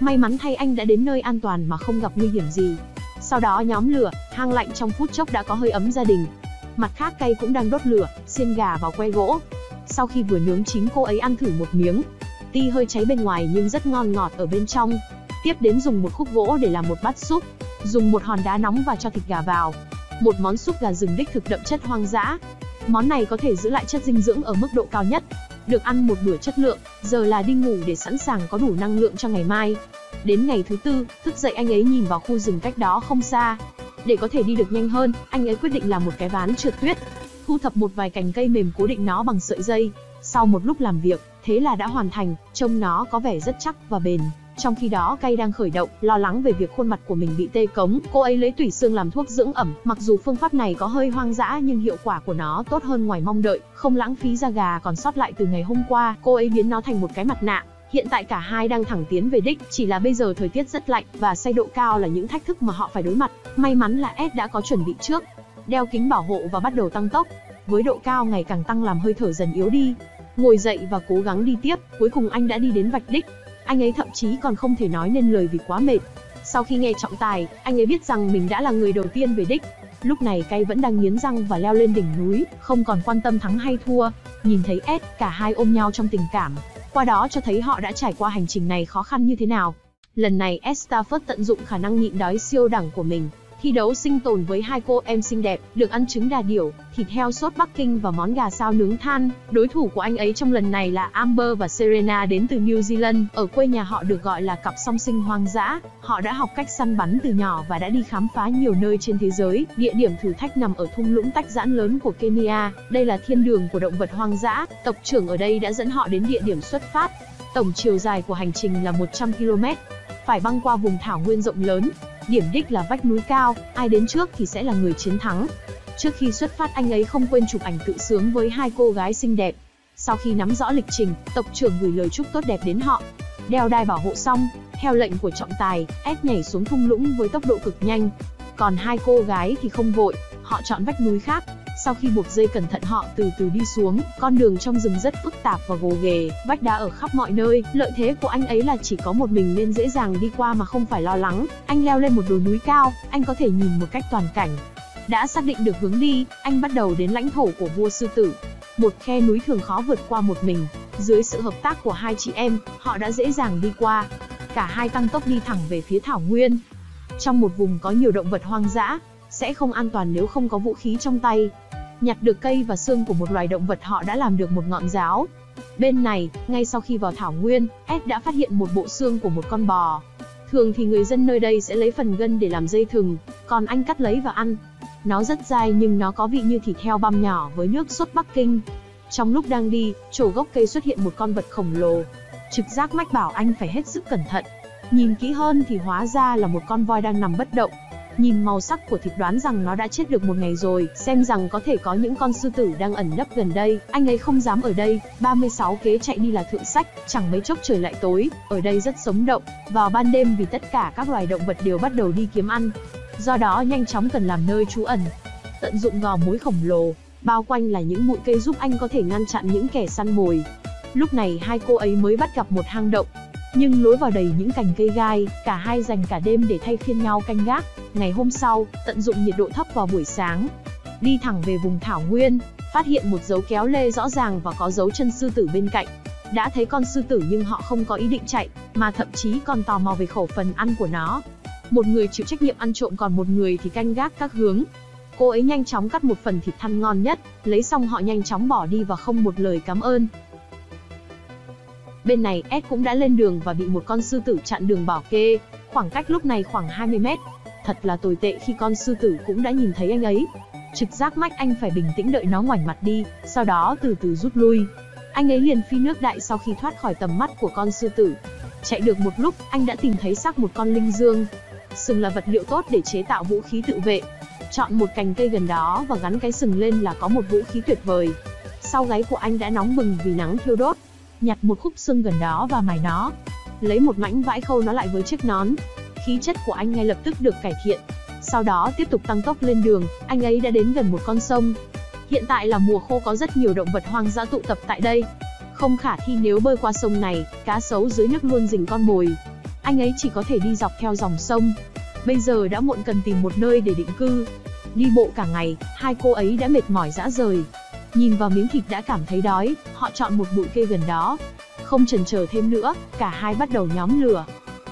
May mắn thay anh đã đến nơi an toàn mà không gặp nguy hiểm gì. Sau đó nhóm lửa, hang lạnh trong phút chốc đã có hơi ấm gia đình. Mặt khác cây cũng đang đốt lửa, xiên gà vào que gỗ. Sau khi vừa nướng chín cô ấy ăn thử một miếng, Ti hơi cháy bên ngoài nhưng rất ngon ngọt ở bên trong. Tiếp đến dùng một khúc gỗ để làm một bát súp. Dùng một hòn đá nóng và cho thịt gà vào. Một món súp gà rừng đích thực đậm chất hoang dã. Món này có thể giữ lại chất dinh dưỡng ở mức độ cao nhất. Được ăn một bữa chất lượng, giờ là đi ngủ để sẵn sàng có đủ năng lượng cho ngày mai. Đến ngày thứ tư, thức dậy anh ấy nhìn vào khu rừng cách đó không xa. Để có thể đi được nhanh hơn, anh ấy quyết định làm một cái ván trượt tuyết. Thu thập một vài cành cây mềm cố định nó bằng sợi dây. Sau một lúc làm việc, thế là đã hoàn thành, trông nó có vẻ rất chắc và bền. Trong khi đó cay đang khởi động, lo lắng về việc khuôn mặt của mình bị tê cống, cô ấy lấy tủy xương làm thuốc dưỡng ẩm, mặc dù phương pháp này có hơi hoang dã nhưng hiệu quả của nó tốt hơn ngoài mong đợi, không lãng phí da gà còn sót lại từ ngày hôm qua, cô ấy biến nó thành một cái mặt nạ. Hiện tại cả hai đang thẳng tiến về đích, chỉ là bây giờ thời tiết rất lạnh và say độ cao là những thách thức mà họ phải đối mặt. May mắn là Ed đã có chuẩn bị trước, đeo kính bảo hộ và bắt đầu tăng tốc. Với độ cao ngày càng tăng làm hơi thở dần yếu đi, ngồi dậy và cố gắng đi tiếp, cuối cùng anh đã đi đến vạch đích. Anh ấy thậm chí còn không thể nói nên lời vì quá mệt. Sau khi nghe trọng tài, anh ấy biết rằng mình đã là người đầu tiên về đích. Lúc này cay vẫn đang nghiến răng và leo lên đỉnh núi, không còn quan tâm thắng hay thua. Nhìn thấy Ed, cả hai ôm nhau trong tình cảm. Qua đó cho thấy họ đã trải qua hành trình này khó khăn như thế nào. Lần này Ed Stafford tận dụng khả năng nhịn đói siêu đẳng của mình thi đấu sinh tồn với hai cô em xinh đẹp, được ăn trứng đà điểu, thịt heo sốt Bắc Kinh và món gà sao nướng than. Đối thủ của anh ấy trong lần này là Amber và Serena đến từ New Zealand. Ở quê nhà họ được gọi là cặp song sinh hoang dã. Họ đã học cách săn bắn từ nhỏ và đã đi khám phá nhiều nơi trên thế giới. Địa điểm thử thách nằm ở thung lũng tách giãn lớn của Kenya. Đây là thiên đường của động vật hoang dã. Tộc trưởng ở đây đã dẫn họ đến địa điểm xuất phát. Tổng chiều dài của hành trình là 100 km. Phải băng qua vùng thảo nguyên rộng lớn, Điểm đích là vách núi cao, ai đến trước thì sẽ là người chiến thắng. Trước khi xuất phát anh ấy không quên chụp ảnh tự sướng với hai cô gái xinh đẹp. Sau khi nắm rõ lịch trình, tộc trưởng gửi lời chúc tốt đẹp đến họ. Đeo đai bảo hộ xong, theo lệnh của trọng tài, S nhảy xuống thung lũng với tốc độ cực nhanh. Còn hai cô gái thì không vội, họ chọn vách núi khác, sau khi buộc dây cẩn thận họ từ từ đi xuống, con đường trong rừng rất phức tạp và gồ ghề, vách đá ở khắp mọi nơi, lợi thế của anh ấy là chỉ có một mình nên dễ dàng đi qua mà không phải lo lắng. Anh leo lên một đồi núi cao, anh có thể nhìn một cách toàn cảnh. Đã xác định được hướng đi, anh bắt đầu đến lãnh thổ của vua sư tử. Một khe núi thường khó vượt qua một mình, dưới sự hợp tác của hai chị em, họ đã dễ dàng đi qua. Cả hai tăng tốc đi thẳng về phía thảo nguyên. Trong một vùng có nhiều động vật hoang dã, sẽ không an toàn nếu không có vũ khí trong tay. Nhặt được cây và xương của một loài động vật họ đã làm được một ngọn giáo. Bên này, ngay sau khi vào thảo nguyên, Ed đã phát hiện một bộ xương của một con bò. Thường thì người dân nơi đây sẽ lấy phần gân để làm dây thừng, còn anh cắt lấy và ăn. Nó rất dai nhưng nó có vị như thịt heo băm nhỏ với nước sốt Bắc Kinh. Trong lúc đang đi, chỗ gốc cây xuất hiện một con vật khổng lồ. Trực giác mách bảo anh phải hết sức cẩn thận. Nhìn kỹ hơn thì hóa ra là một con voi đang nằm bất động, Nhìn màu sắc của thịt đoán rằng nó đã chết được một ngày rồi, xem rằng có thể có những con sư tử đang ẩn nấp gần đây, anh ấy không dám ở đây, 36 kế chạy đi là thượng sách, chẳng mấy chốc trời lại tối, ở đây rất sống động, vào ban đêm vì tất cả các loài động vật đều bắt đầu đi kiếm ăn. Do đó nhanh chóng cần làm nơi trú ẩn. Tận dụng gò mối khổng lồ, bao quanh là những bụi cây giúp anh có thể ngăn chặn những kẻ săn mồi. Lúc này hai cô ấy mới bắt gặp một hang động, nhưng lối vào đầy những cành cây gai, cả hai dành cả đêm để thay phiên nhau canh gác. Ngày hôm sau, tận dụng nhiệt độ thấp vào buổi sáng, đi thẳng về vùng thảo nguyên, phát hiện một dấu kéo lê rõ ràng và có dấu chân sư tử bên cạnh. Đã thấy con sư tử nhưng họ không có ý định chạy, mà thậm chí còn tò mò về khẩu phần ăn của nó. Một người chịu trách nhiệm ăn trộm còn một người thì canh gác các hướng. Cô ấy nhanh chóng cắt một phần thịt thăn ngon nhất, lấy xong họ nhanh chóng bỏ đi và không một lời cảm ơn. Bên này, Ed cũng đã lên đường và bị một con sư tử chặn đường bảo kê, khoảng cách lúc này khoảng 20 mét. Thật là tồi tệ khi con sư tử cũng đã nhìn thấy anh ấy. Trực giác mách anh phải bình tĩnh đợi nó ngoảnh mặt đi, sau đó từ từ rút lui. Anh ấy liền phi nước đại sau khi thoát khỏi tầm mắt của con sư tử. Chạy được một lúc, anh đã tìm thấy xác một con linh dương. Sừng là vật liệu tốt để chế tạo vũ khí tự vệ. Chọn một cành cây gần đó và gắn cái sừng lên là có một vũ khí tuyệt vời. Sau gáy của anh đã nóng bừng vì nắng thiêu đốt, nhặt một khúc xương gần đó và mài nó. Lấy một mảnh vải khâu nó lại với chiếc nón. Khí chất của anh ngay lập tức được cải thiện. Sau đó tiếp tục tăng tốc lên đường, anh ấy đã đến gần một con sông. Hiện tại là mùa khô có rất nhiều động vật hoang dã tụ tập tại đây. Không khả thi nếu bơi qua sông này, cá sấu dưới nước luôn rình con mồi. Anh ấy chỉ có thể đi dọc theo dòng sông. Bây giờ đã muộn cần tìm một nơi để định cư. Đi bộ cả ngày, hai cô ấy đã mệt mỏi dã rời, Nhìn vào miếng thịt đã cảm thấy đói, họ chọn một bụi cây gần đó. Không chần chờ thêm nữa, cả hai bắt đầu nhóm lửa.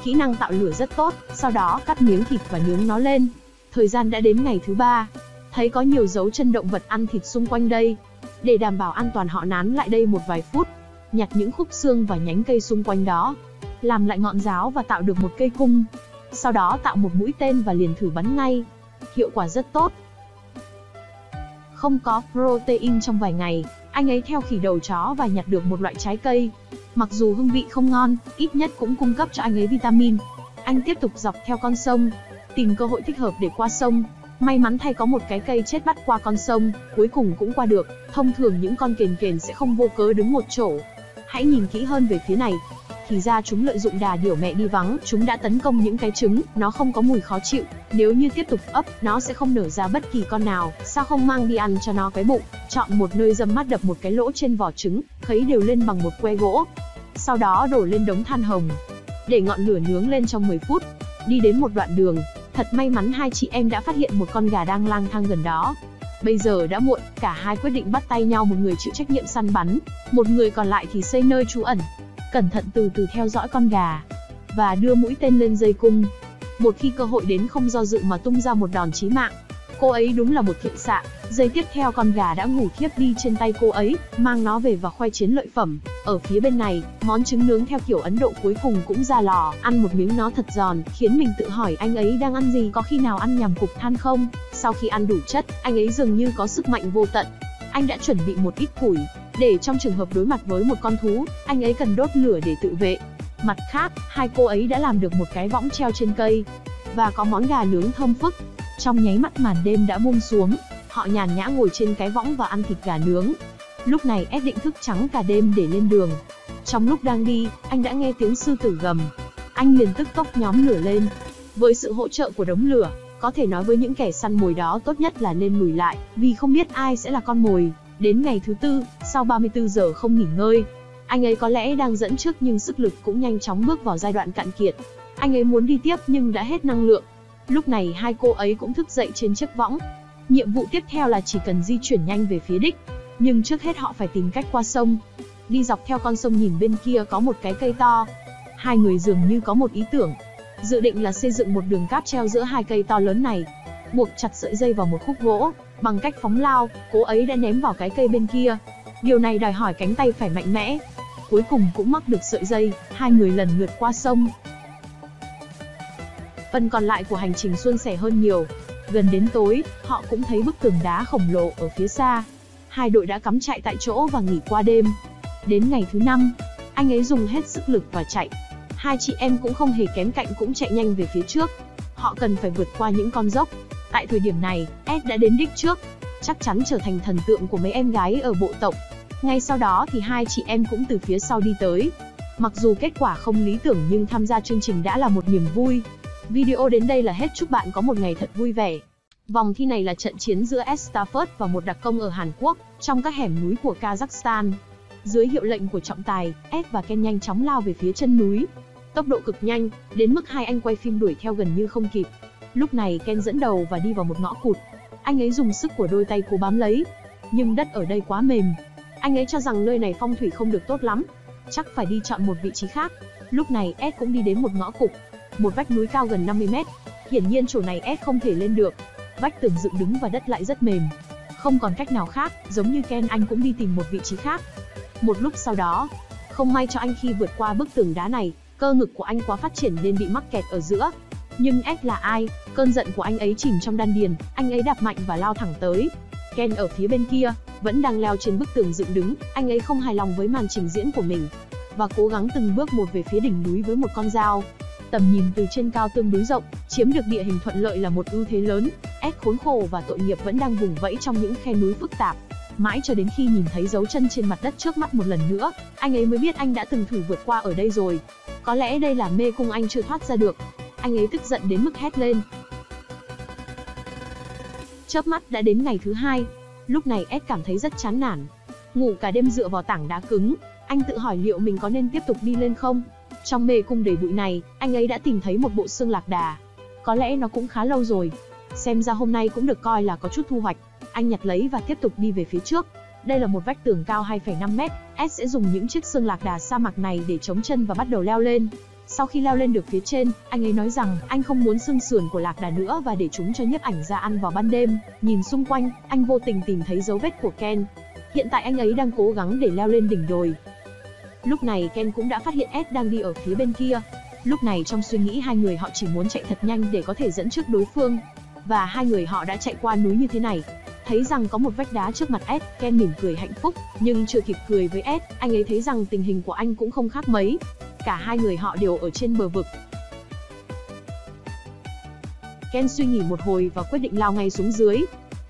Kỹ năng tạo lửa rất tốt, sau đó cắt miếng thịt và nướng nó lên. Thời gian đã đến ngày thứ ba. Thấy có nhiều dấu chân động vật ăn thịt xung quanh đây. Để đảm bảo an toàn họ nán lại đây một vài phút. Nhặt những khúc xương và nhánh cây xung quanh đó. Làm lại ngọn giáo và tạo được một cây cung. Sau đó tạo một mũi tên và liền thử bắn ngay. Hiệu quả rất tốt, không có protein trong vài ngày, anh ấy theo khỉ đầu chó và nhặt được một loại trái cây. Mặc dù hương vị không ngon, ít nhất cũng cung cấp cho anh ấy vitamin. Anh tiếp tục dọc theo con sông, tìm cơ hội thích hợp để qua sông. May mắn thay có một cái cây chết bắt qua con sông, cuối cùng cũng qua được. Thông thường những con kền kền sẽ không vô cớ đứng một chỗ. Hãy nhìn kỹ hơn về phía này, thì ra chúng lợi dụng đà điểu mẹ đi vắng, chúng đã tấn công những cái trứng, nó không có mùi khó chịu, nếu như tiếp tục ấp, nó sẽ không nở ra bất kỳ con nào, sao không mang đi ăn cho nó cái bụng, chọn một nơi dâm mát đập một cái lỗ trên vỏ trứng, khấy đều lên bằng một que gỗ, sau đó đổ lên đống than hồng, để ngọn lửa nướng lên trong 10 phút, đi đến một đoạn đường, thật may mắn hai chị em đã phát hiện một con gà đang lang thang gần đó, Bây giờ đã muộn, cả hai quyết định bắt tay nhau một người chịu trách nhiệm săn bắn, một người còn lại thì xây nơi trú ẩn cẩn thận từ từ theo dõi con gà và đưa mũi tên lên dây cung. Một khi cơ hội đến không do dự mà tung ra một đòn chí mạng. Cô ấy đúng là một thiện xạ. Giây tiếp theo con gà đã ngủ thiếp đi trên tay cô ấy, mang nó về và khoe chiến lợi phẩm. Ở phía bên này, món trứng nướng theo kiểu Ấn Độ cuối cùng cũng ra lò, ăn một miếng nó thật giòn, khiến mình tự hỏi anh ấy đang ăn gì có khi nào ăn nhằm cục than không? Sau khi ăn đủ chất, anh ấy dường như có sức mạnh vô tận. Anh đã chuẩn bị một ít củi, để trong trường hợp đối mặt với một con thú, anh ấy cần đốt lửa để tự vệ. Mặt khác, hai cô ấy đã làm được một cái võng treo trên cây, và có món gà nướng thơm phức. Trong nháy mắt màn đêm đã buông xuống, họ nhàn nhã ngồi trên cái võng và ăn thịt gà nướng. Lúc này Ed định thức trắng cả đêm để lên đường. Trong lúc đang đi, anh đã nghe tiếng sư tử gầm. Anh liền tức tốc nhóm lửa lên. Với sự hỗ trợ của đống lửa, có thể nói với những kẻ săn mồi đó tốt nhất là nên lùi lại, vì không biết ai sẽ là con mồi. Đến ngày thứ tư, sau 34 giờ không nghỉ ngơi, anh ấy có lẽ đang dẫn trước nhưng sức lực cũng nhanh chóng bước vào giai đoạn cạn kiệt. Anh ấy muốn đi tiếp nhưng đã hết năng lượng. Lúc này hai cô ấy cũng thức dậy trên chiếc võng. Nhiệm vụ tiếp theo là chỉ cần di chuyển nhanh về phía đích. Nhưng trước hết họ phải tìm cách qua sông. Đi dọc theo con sông nhìn bên kia có một cái cây to. Hai người dường như có một ý tưởng. Dự định là xây dựng một đường cáp treo giữa hai cây to lớn này. Buộc chặt sợi dây vào một khúc gỗ, bằng cách phóng lao, cố ấy đã ném vào cái cây bên kia. Điều này đòi hỏi cánh tay phải mạnh mẽ. Cuối cùng cũng mắc được sợi dây, hai người lần lượt qua sông. Phần còn lại của hành trình suôn sẻ hơn nhiều. Gần đến tối, họ cũng thấy bức tường đá khổng lồ ở phía xa. Hai đội đã cắm trại tại chỗ và nghỉ qua đêm. Đến ngày thứ năm, anh ấy dùng hết sức lực và chạy. Hai chị em cũng không hề kém cạnh cũng chạy nhanh về phía trước. Họ cần phải vượt qua những con dốc. Tại thời điểm này, Ed đã đến đích trước, chắc chắn trở thành thần tượng của mấy em gái ở bộ tộc. Ngay sau đó thì hai chị em cũng từ phía sau đi tới. Mặc dù kết quả không lý tưởng nhưng tham gia chương trình đã là một niềm vui. Video đến đây là hết chúc bạn có một ngày thật vui vẻ. Vòng thi này là trận chiến giữa Estafet và một đặc công ở Hàn Quốc, trong các hẻm núi của Kazakhstan. Dưới hiệu lệnh của trọng tài, Ed và Ken nhanh chóng lao về phía chân núi. Tốc độ cực nhanh, đến mức hai anh quay phim đuổi theo gần như không kịp. Lúc này Ken dẫn đầu và đi vào một ngõ cụt. Anh ấy dùng sức của đôi tay cố bám lấy, nhưng đất ở đây quá mềm. Anh ấy cho rằng nơi này phong thủy không được tốt lắm, chắc phải đi chọn một vị trí khác. Lúc này Ed cũng đi đến một ngõ cụt, một vách núi cao gần 50 mét. Hiển nhiên chỗ này Ed không thể lên được. Vách tường dựng đứng và đất lại rất mềm. Không còn cách nào khác, giống như Ken anh cũng đi tìm một vị trí khác. Một lúc sau đó, không may cho anh khi vượt qua bức tường đá này, cơ ngực của anh quá phát triển nên bị mắc kẹt ở giữa. Nhưng S là ai? Cơn giận của anh ấy chìm trong đan điền, anh ấy đạp mạnh và lao thẳng tới. Ken ở phía bên kia, vẫn đang leo trên bức tường dựng đứng, anh ấy không hài lòng với màn trình diễn của mình và cố gắng từng bước một về phía đỉnh núi với một con dao. Tầm nhìn từ trên cao tương đối rộng, chiếm được địa hình thuận lợi là một ưu thế lớn. S khốn khổ và tội nghiệp vẫn đang vùng vẫy trong những khe núi phức tạp. Mãi cho đến khi nhìn thấy dấu chân trên mặt đất trước mắt một lần nữa, anh ấy mới biết anh đã từng thử vượt qua ở đây rồi. Có lẽ đây là mê cung anh chưa thoát ra được. Anh ấy tức giận đến mức hét lên. Chớp mắt đã đến ngày thứ hai. Lúc này Ed cảm thấy rất chán nản. Ngủ cả đêm dựa vào tảng đá cứng, anh tự hỏi liệu mình có nên tiếp tục đi lên không. Trong mê cung đầy bụi này, anh ấy đã tìm thấy một bộ xương lạc đà. Có lẽ nó cũng khá lâu rồi. Xem ra hôm nay cũng được coi là có chút thu hoạch. Anh nhặt lấy và tiếp tục đi về phía trước. Đây là một vách tường cao 2,5 mét. S sẽ dùng những chiếc xương lạc đà sa mạc này để chống chân và bắt đầu leo lên. Sau khi leo lên được phía trên, anh ấy nói rằng anh không muốn xương sườn của lạc đà nữa và để chúng cho nhiếp ảnh ra ăn vào ban đêm. Nhìn xung quanh, anh vô tình tìm thấy dấu vết của Ken. Hiện tại anh ấy đang cố gắng để leo lên đỉnh đồi. Lúc này Ken cũng đã phát hiện Ed đang đi ở phía bên kia. Lúc này trong suy nghĩ hai người họ chỉ muốn chạy thật nhanh để có thể dẫn trước đối phương. Và hai người họ đã chạy qua núi như thế này. Thấy rằng có một vách đá trước mặt S Ken mỉm cười hạnh phúc, nhưng chưa kịp cười với S anh ấy thấy rằng tình hình của anh cũng không khác mấy. Cả hai người họ đều ở trên bờ vực. Ken suy nghĩ một hồi và quyết định lao ngay xuống dưới.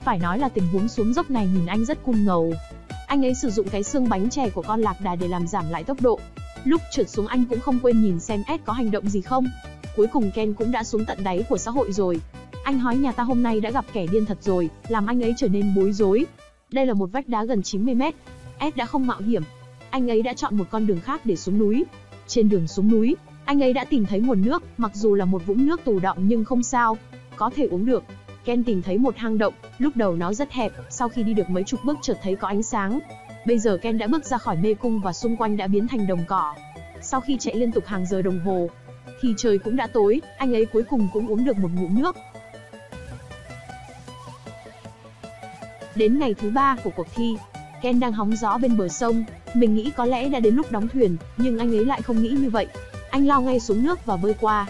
Phải nói là tình huống xuống dốc này nhìn anh rất cung ngầu, anh ấy sử dụng cái xương bánh chè của con lạc đà để làm giảm lại tốc độ. Lúc trượt xuống anh cũng không quên nhìn xem S có hành động gì không. Cuối cùng Ken cũng đã xuống tận đáy của xã hội rồi. Anh hói nhà ta hôm nay đã gặp kẻ điên thật rồi, làm anh ấy trở nên bối rối. Đây là một vách đá gần 90 mét. Ed đã không mạo hiểm. Anh ấy đã chọn một con đường khác để xuống núi. Trên đường xuống núi, anh ấy đã tìm thấy nguồn nước, mặc dù là một vũng nước tù động nhưng không sao, có thể uống được. Ken tìm thấy một hang động, lúc đầu nó rất hẹp, sau khi đi được mấy chục bước chợt thấy có ánh sáng. Bây giờ Ken đã bước ra khỏi mê cung và xung quanh đã biến thành đồng cỏ. Sau khi chạy liên tục hàng giờ đồng hồ, thì trời cũng đã tối, anh ấy cuối cùng cũng uống được một ngụm nước. Đến ngày thứ ba của cuộc thi, Ken đang hóng gió bên bờ sông, mình nghĩ có lẽ đã đến lúc đóng thuyền, nhưng anh ấy lại không nghĩ như vậy. Anh lao ngay xuống nước và bơi qua.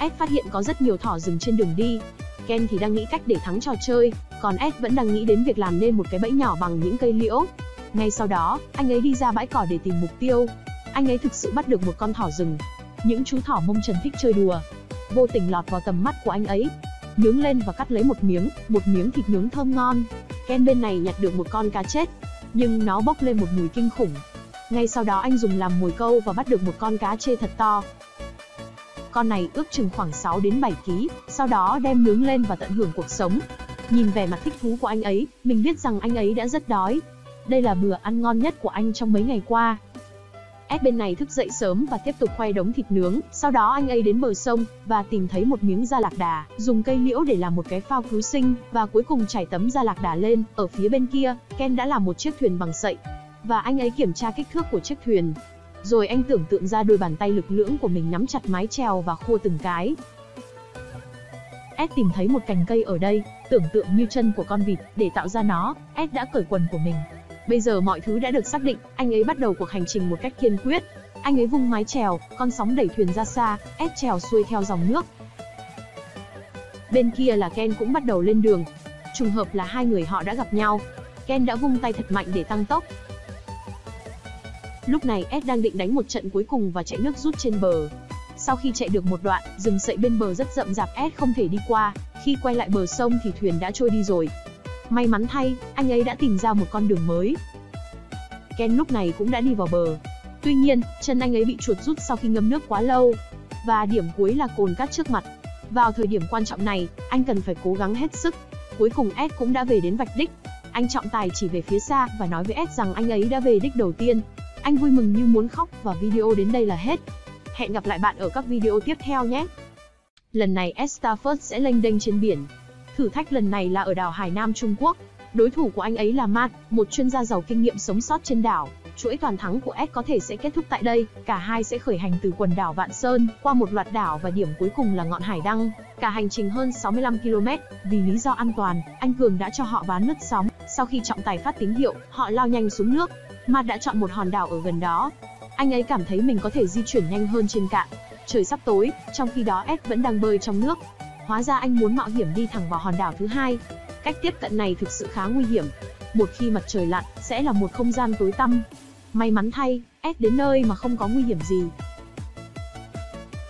Ed phát hiện có rất nhiều thỏ rừng trên đường đi. Ken thì đang nghĩ cách để thắng trò chơi, còn Ed vẫn đang nghĩ đến việc làm nên một cái bẫy nhỏ bằng những cây liễu. Ngay sau đó, anh ấy đi ra bãi cỏ để tìm mục tiêu. Anh ấy thực sự bắt được một con thỏ rừng. Những chú thỏ mông trần thích chơi đùa, vô tình lọt vào tầm mắt của anh ấy. Nướng lên và cắt lấy một miếng, một miếng thịt nướng thơm ngon. Ken bên này nhặt được một con cá chết, nhưng nó bốc lên một mùi kinh khủng. Ngay sau đó anh dùng làm mồi câu và bắt được một con cá chê thật to. Con này ước chừng khoảng 6 đến 7 kg, sau đó đem nướng lên và tận hưởng cuộc sống. Nhìn vẻ mặt thích thú của anh ấy, mình biết rằng anh ấy đã rất đói. Đây là bữa ăn ngon nhất của anh trong mấy ngày qua. Ed bên này thức dậy sớm và tiếp tục khoay đống thịt nướng, sau đó anh ấy đến bờ sông và tìm thấy một miếng da lạc đà, dùng cây liễu để làm một cái phao cứu sinh và cuối cùng trải tấm da lạc đà lên. Ở phía bên kia, Ken đã làm một chiếc thuyền bằng sậy và anh ấy kiểm tra kích thước của chiếc thuyền. Rồi anh tưởng tượng ra đôi bàn tay lực lưỡng của mình nắm chặt mái chèo và khua từng cái. Ed tìm thấy một cành cây ở đây, tưởng tượng như chân của con vịt, để tạo ra nó, Ed đã cởi quần của mình. Bây giờ mọi thứ đã được xác định, anh ấy bắt đầu cuộc hành trình một cách kiên quyết. Anh ấy vung mái chèo, con sóng đẩy thuyền ra xa, Ed chèo xuôi theo dòng nước. Bên kia là Ken cũng bắt đầu lên đường. Trùng hợp là hai người họ đã gặp nhau. Ken đã vung tay thật mạnh để tăng tốc. Lúc này Ed đang định đánh một trận cuối cùng và chạy nước rút trên bờ. Sau khi chạy được một đoạn, rừng sậy bên bờ rất rậm rạp Ed không thể đi qua. Khi quay lại bờ sông thì thuyền đã trôi đi rồi. May mắn thay, anh ấy đã tìm ra một con đường mới. Ken lúc này cũng đã đi vào bờ. Tuy nhiên, chân anh ấy bị chuột rút sau khi ngâm nước quá lâu. Và điểm cuối là cồn cát trước mặt. Vào thời điểm quan trọng này, anh cần phải cố gắng hết sức. Cuối cùng Ed cũng đã về đến vạch đích. Anh trọng tài chỉ về phía xa và nói với Ed rằng anh ấy đã về đích đầu tiên. Anh vui mừng như muốn khóc và video đến đây là hết. Hẹn gặp lại bạn ở các video tiếp theo nhé. Lần này Estaford sẽ lênh đênh trên biển. Thử thách lần này là ở đảo Hải Nam Trung Quốc. Đối thủ của anh ấy là Matt, một chuyên gia giàu kinh nghiệm sống sót trên đảo. Chuỗi toàn thắng của Ed có thể sẽ kết thúc tại đây, cả hai sẽ khởi hành từ quần đảo Vạn Sơn, qua một loạt đảo và điểm cuối cùng là ngọn hải đăng. Cả hành trình hơn 65 km, vì lý do an toàn, anh Cường đã cho họ ván lướt sóng. Sau khi trọng tài phát tín hiệu, họ lao nhanh xuống nước. Matt đã chọn một hòn đảo ở gần đó. Anh ấy cảm thấy mình có thể di chuyển nhanh hơn trên cạn. Trời sắp tối, trong khi đó Ed vẫn đang bơi trong nước. Hóa ra anh muốn mạo hiểm đi thẳng vào hòn đảo thứ hai. Cách tiếp cận này thực sự khá nguy hiểm. Một khi mặt trời lặn, sẽ là một không gian tối tăm. May mắn thay, Ed đến nơi mà không có nguy hiểm gì.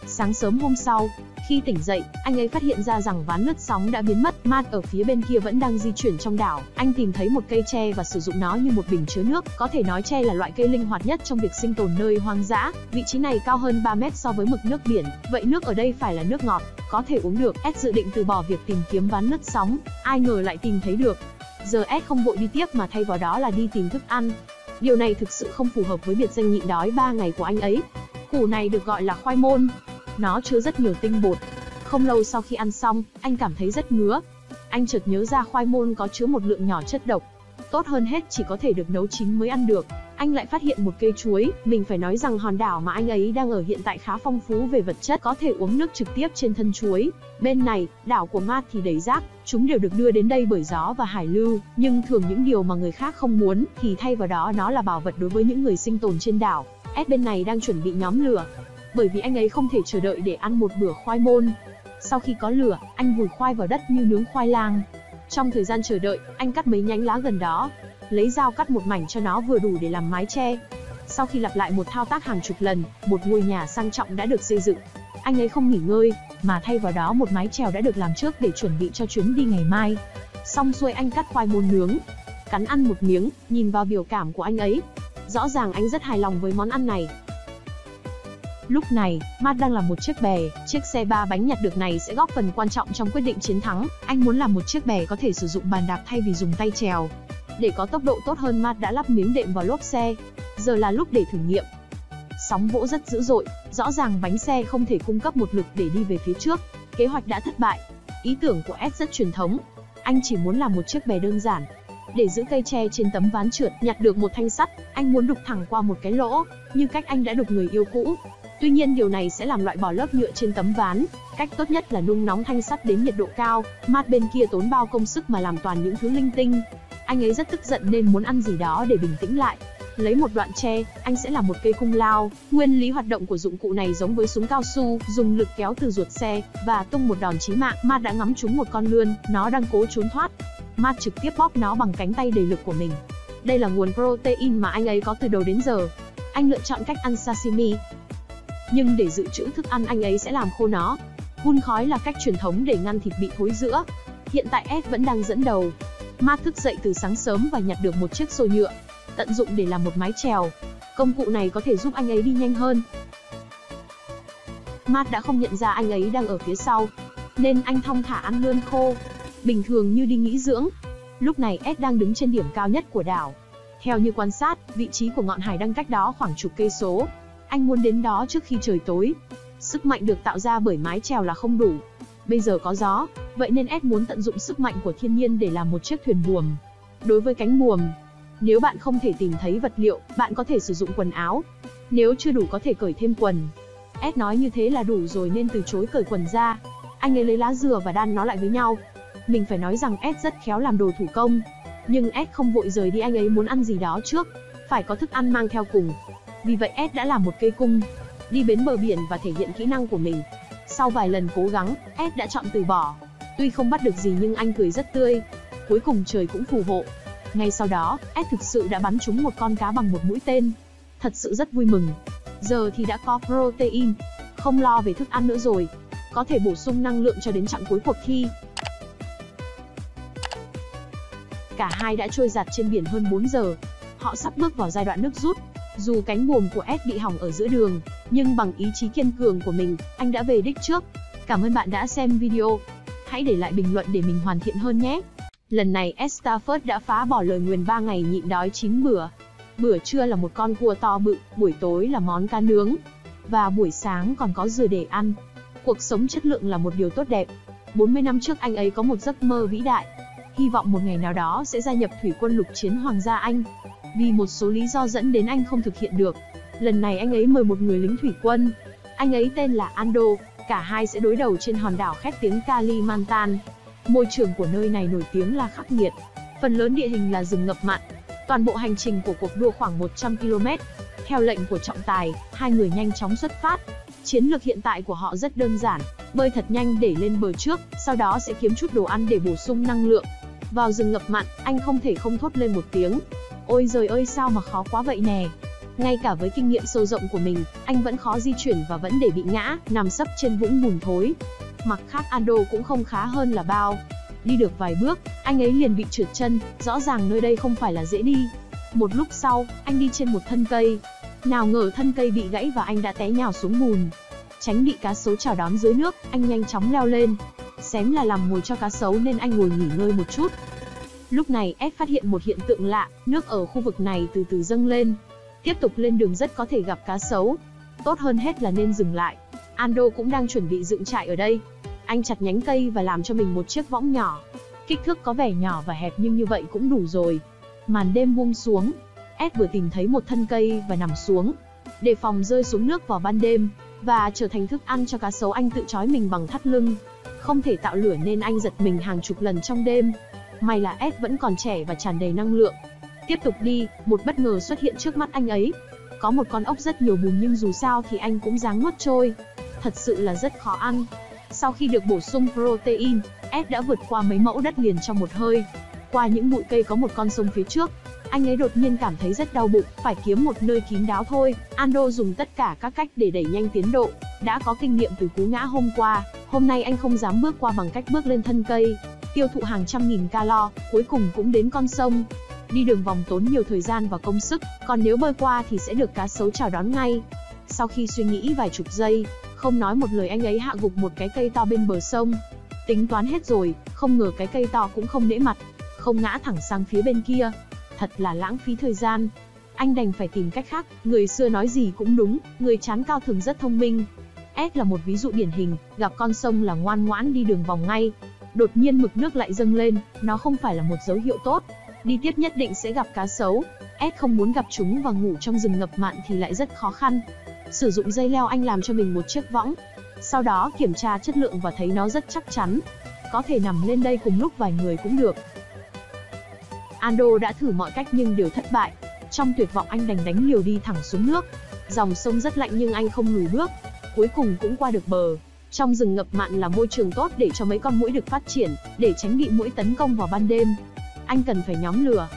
Sáng sớm hôm sau, khi tỉnh dậy, anh ấy phát hiện ra rằng ván lướt sóng đã biến mất. Matt ở phía bên kia vẫn đang di chuyển trong đảo. Anh tìm thấy một cây tre và sử dụng nó như một bình chứa nước. Có thể nói tre là loại cây linh hoạt nhất trong việc sinh tồn nơi hoang dã. Vị trí này cao hơn 3 mét so với mực nước biển. Vậy nước ở đây phải là nước ngọt, có thể uống được. Ed dự định từ bỏ việc tìm kiếm ván lướt sóng. Ai ngờ lại tìm thấy được. Giờ Ed không vội đi tiếp mà thay vào đó là đi tìm thức ăn. Điều này thực sự không phù hợp với biệt danh nhịn đói 3 ngày của anh ấy. Củ này được gọi là khoai môn. Nó chứa rất nhiều tinh bột. Không lâu sau khi ăn xong, anh cảm thấy rất ngứa. Anh chợt nhớ ra khoai môn có chứa một lượng nhỏ chất độc. Tốt hơn hết chỉ có thể được nấu chín mới ăn được. Anh lại phát hiện một cây chuối, mình phải nói rằng hòn đảo mà anh ấy đang ở hiện tại khá phong phú về vật chất, có thể uống nước trực tiếp trên thân chuối. Bên này, đảo của Matt thì đầy rác, chúng đều được đưa đến đây bởi gió và hải lưu, nhưng thường những điều mà người khác không muốn thì thay vào đó nó là bảo vật đối với những người sinh tồn trên đảo. Ed bên này đang chuẩn bị nhóm lửa, bởi vì anh ấy không thể chờ đợi để ăn một bữa khoai môn. Sau khi có lửa, anh vùi khoai vào đất như nướng khoai lang. Trong thời gian chờ đợi, anh cắt mấy nhánh lá gần đó, lấy dao cắt một mảnh cho nó vừa đủ để làm mái che. Sau khi lặp lại một thao tác hàng chục lần, một ngôi nhà sang trọng đã được xây dựng. Anh ấy không nghỉ ngơi, mà thay vào đó một mái chèo đã được làm trước để chuẩn bị cho chuyến đi ngày mai. Xong xuôi anh cắt khoai môn nướng, cắn ăn một miếng, nhìn vào biểu cảm của anh ấy. Rõ ràng anh rất hài lòng với món ăn này. Lúc này, Matt đang làm một chiếc bè, chiếc xe ba bánh nhặt được này sẽ góp phần quan trọng trong quyết định chiến thắng. Anh muốn làm một chiếc bè có thể sử dụng bàn đạp thay vì dùng tay chèo. Để có tốc độ tốt hơn Matt đã lắp miếng đệm vào lốp xe. Giờ là lúc để thử nghiệm. Sóng vỗ rất dữ dội, rõ ràng bánh xe không thể cung cấp một lực để đi về phía trước. Kế hoạch đã thất bại. Ý tưởng của Ed rất truyền thống. Anh chỉ muốn làm một chiếc bè đơn giản. Để giữ cây tre trên tấm ván trượt, nhặt được một thanh sắt, anh muốn đục thẳng qua một cái lỗ, như cách anh đã đục người yêu cũ. Tuy nhiên điều này sẽ làm loại bỏ lớp nhựa trên tấm ván. Cách tốt nhất là nung nóng thanh sắt đến nhiệt độ cao, mát bên kia tốn bao công sức mà làm toàn những thứ linh tinh. Anh ấy rất tức giận nên muốn ăn gì đó để bình tĩnh lại. Lấy một đoạn tre, anh sẽ làm một cây cung lao. Nguyên lý hoạt động của dụng cụ này giống với súng cao su, dùng lực kéo từ ruột xe và tung một đòn chí mạng. Matt đã ngắm trúng một con lươn, nó đang cố trốn thoát. Matt trực tiếp bóp nó bằng cánh tay đầy lực của mình. Đây là nguồn protein mà anh ấy có từ đầu đến giờ. Anh lựa chọn cách ăn sashimi. Nhưng để dự trữ thức ăn anh ấy sẽ làm khô nó. Hun khói là cách truyền thống để ngăn thịt bị thối rữa. Hiện tại Ed vẫn đang dẫn đầu. Matt thức dậy từ sáng sớm và nhặt được một chiếc xô nhựa tận dụng để làm một mái chèo. Công cụ này có thể giúp anh ấy đi nhanh hơn. Matt đã không nhận ra anh ấy đang ở phía sau, nên anh thong thả ăn lươn khô, bình thường như đi nghỉ dưỡng. Lúc này Ed đang đứng trên điểm cao nhất của đảo. Theo như quan sát, vị trí của ngọn hải đăng cách đó khoảng chục cây số. Anh muốn đến đó trước khi trời tối. Sức mạnh được tạo ra bởi mái chèo là không đủ. Bây giờ có gió, vậy nên Ed muốn tận dụng sức mạnh của thiên nhiên để làm một chiếc thuyền buồm. Đối với cánh buồm, nếu bạn không thể tìm thấy vật liệu, bạn có thể sử dụng quần áo. Nếu chưa đủ có thể cởi thêm quần. Ed nói như thế là đủ rồi nên từ chối cởi quần ra. Anh ấy lấy lá dừa và đan nó lại với nhau. Mình phải nói rằng Ed rất khéo làm đồ thủ công. Nhưng Ed không vội rời đi anh ấy muốn ăn gì đó trước. Phải có thức ăn mang theo cùng. Vì vậy Ed đã làm một cây cung. Đi bến bờ biển và thể hiện kỹ năng của mình. Sau vài lần cố gắng, Ed đã chọn từ bỏ. Tuy không bắt được gì nhưng anh cười rất tươi. Cuối cùng trời cũng phù hộ, ngay sau đó, Ed thực sự đã bắn trúng một con cá bằng một mũi tên. Thật sự rất vui mừng. Giờ thì đã có protein, không lo về thức ăn nữa rồi. Có thể bổ sung năng lượng cho đến chặng cuối cuộc thi. Cả hai đã trôi giặt trên biển hơn 4 giờ. Họ sắp bước vào giai đoạn nước rút. Dù cánh buồm của Ed bị hỏng ở giữa đường, nhưng bằng ý chí kiên cường của mình, anh đã về đích trước. Cảm ơn bạn đã xem video. Hãy để lại bình luận để mình hoàn thiện hơn nhé. Lần này Estaford đã phá bỏ lời nguyền 3 ngày nhịn đói 9 bữa. Bữa trưa là một con cua to bự, buổi tối là món cá nướng. Và buổi sáng còn có dừa để ăn. Cuộc sống chất lượng là một điều tốt đẹp. 40 năm trước anh ấy có một giấc mơ vĩ đại. Hy vọng một ngày nào đó sẽ gia nhập thủy quân lục chiến Hoàng gia Anh. Vì một số lý do dẫn đến anh không thực hiện được. Lần này anh ấy mời một người lính thủy quân. Anh ấy tên là Ando, cả hai sẽ đối đầu trên hòn đảo khét tiếng Kalimantan. Môi trường của nơi này nổi tiếng là khắc nghiệt. Phần lớn địa hình là rừng ngập mặn. Toàn bộ hành trình của cuộc đua khoảng 100 km. Theo lệnh của trọng tài, hai người nhanh chóng xuất phát. Chiến lược hiện tại của họ rất đơn giản, bơi thật nhanh để lên bờ trước, sau đó sẽ kiếm chút đồ ăn để bổ sung năng lượng. Vào rừng ngập mặn, anh không thể không thốt lên một tiếng. Ôi giời ơi sao mà khó quá vậy nè. Ngay cả với kinh nghiệm sâu rộng của mình, anh vẫn khó di chuyển và vẫn để bị ngã, nằm sấp trên vũng bùn thối. Mặt khác Ando cũng không khá hơn là bao. Đi được vài bước, anh ấy liền bị trượt chân, rõ ràng nơi đây không phải là dễ đi. Một lúc sau, anh đi trên một thân cây. Nào ngờ thân cây bị gãy và anh đã té nhào xuống bùn. Tránh bị cá sấu chào đón dưới nước, anh nhanh chóng leo lên. Xém là làm mồi cho cá sấu nên anh ngồi nghỉ ngơi một chút. Lúc này Ed phát hiện một hiện tượng lạ, nước ở khu vực này từ từ dâng lên. Tiếp tục lên đường rất có thể gặp cá sấu. Tốt hơn hết là nên dừng lại, Ando cũng đang chuẩn bị dựng trại ở đây. Anh chặt nhánh cây và làm cho mình một chiếc võng nhỏ. Kích thước có vẻ nhỏ và hẹp nhưng như vậy cũng đủ rồi. Màn đêm buông xuống, Ed vừa tìm thấy một thân cây và nằm xuống, đề phòng rơi xuống nước vào ban đêm và trở thành thức ăn cho cá sấu anh tự trói mình bằng thắt lưng. Không thể tạo lửa nên anh giật mình hàng chục lần trong đêm. May là Ed vẫn còn trẻ và tràn đầy năng lượng. Tiếp tục đi, một bất ngờ xuất hiện trước mắt anh ấy. Có một con ốc rất nhiều bùn nhưng dù sao thì anh cũng dáng nuốt trôi thật sự là rất khó ăn. Sau khi được bổ sung protein, Ed đã vượt qua mấy mẫu đất liền trong một hơi. Qua những bụi cây có một con sông phía trước, anh ấy đột nhiên cảm thấy rất đau bụng, phải kiếm một nơi kín đáo thôi. Ando dùng tất cả các cách để đẩy nhanh tiến độ, đã có kinh nghiệm từ cú ngã hôm qua, hôm nay anh không dám bước qua bằng cách bước lên thân cây, tiêu thụ hàng trăm nghìn calo, cuối cùng cũng đến con sông. Đi đường vòng tốn nhiều thời gian và công sức, còn nếu bơi qua thì sẽ được cá sấu chào đón ngay. Sau khi suy nghĩ vài chục giây, không nói một lời anh ấy hạ gục một cái cây to bên bờ sông. Tính toán hết rồi, không ngờ cái cây to cũng không nể mặt, không ngã thẳng sang phía bên kia. Thật là lãng phí thời gian. Anh đành phải tìm cách khác, người xưa nói gì cũng đúng, người chán cao thường rất thông minh. S là một ví dụ điển hình, gặp con sông là ngoan ngoãn đi đường vòng ngay. Đột nhiên mực nước lại dâng lên, nó không phải là một dấu hiệu tốt. Đi tiếp nhất định sẽ gặp cá sấu. S không muốn gặp chúng và ngủ trong rừng ngập mặn thì lại rất khó khăn. Sử dụng dây leo anh làm cho mình một chiếc võng. Sau đó kiểm tra chất lượng và thấy nó rất chắc chắn. Có thể nằm lên đây cùng lúc vài người cũng được. Ando đã thử mọi cách nhưng đều thất bại. Trong tuyệt vọng anh đành đánh liều đi thẳng xuống nước. Dòng sông rất lạnh nhưng anh không lùi bước. Cuối cùng cũng qua được bờ. Trong rừng ngập mặn là môi trường tốt để cho mấy con muỗi được phát triển, để tránh bị muỗi tấn công vào ban đêm. Anh cần phải nhóm lửa.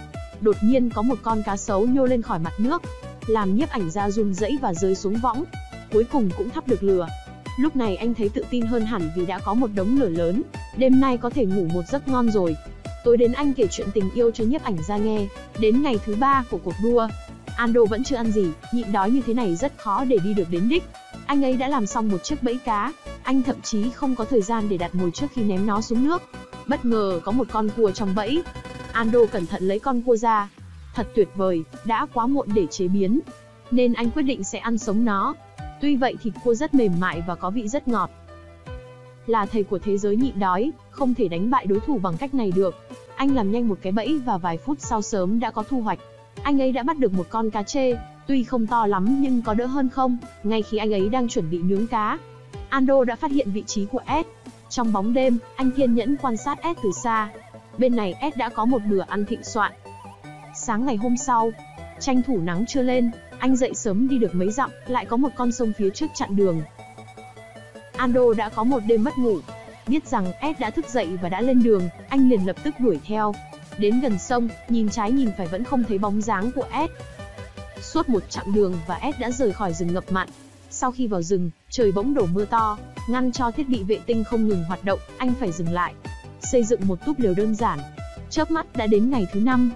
Đột nhiên có một con cá sấu nhô lên khỏi mặt nước, làm nhiếp ảnh ra run rẩy và rơi xuống võng. Cuối cùng cũng thắp được lửa. Lúc này anh thấy tự tin hơn hẳn vì đã có một đống lửa lớn, đêm nay có thể ngủ một giấc ngon rồi. Tối đến anh kể chuyện tình yêu cho nhiếp ảnh ra nghe, đến ngày thứ ba của cuộc đua, Ando vẫn chưa ăn gì, nhịn đói như thế này rất khó để đi được đến đích. Anh ấy đã làm xong một chiếc bẫy cá, anh thậm chí không có thời gian để đặt mồi trước khi ném nó xuống nước. Bất ngờ có một con cua trong bẫy. Ando cẩn thận lấy con cua ra. Thật tuyệt vời, đã quá muộn để chế biến. Nên anh quyết định sẽ ăn sống nó. Tuy vậy thịt cua rất mềm mại và có vị rất ngọt. Là thầy của thế giới nhịn đói, không thể đánh bại đối thủ bằng cách này được. Anh làm nhanh một cái bẫy và vài phút sau sớm đã có thu hoạch. Anh ấy đã bắt được một con cá chê, tuy không to lắm nhưng có đỡ hơn không, ngay khi anh ấy đang chuẩn bị nướng cá. Ando đã phát hiện vị trí của S. Trong bóng đêm, anh kiên nhẫn quan sát S từ xa. Bên này S đã có một bữa ăn thịnh soạn. Sáng ngày hôm sau, tranh thủ nắng chưa lên, anh dậy sớm đi được mấy dặm, lại có một con sông phía trước chặn đường. Ando đã có một đêm mất ngủ. Biết rằng Ed đã thức dậy và đã lên đường, anh liền lập tức đuổi theo. Đến gần sông, nhìn trái nhìn phải vẫn không thấy bóng dáng của Ed. Suốt một chặng đường và Ed đã rời khỏi rừng ngập mặn. Sau khi vào rừng, trời bỗng đổ mưa to, ngăn cho thiết bị vệ tinh không ngừng hoạt động, anh phải dừng lại. Xây dựng một túp lều đơn giản. Chớp mắt đã đến ngày thứ năm.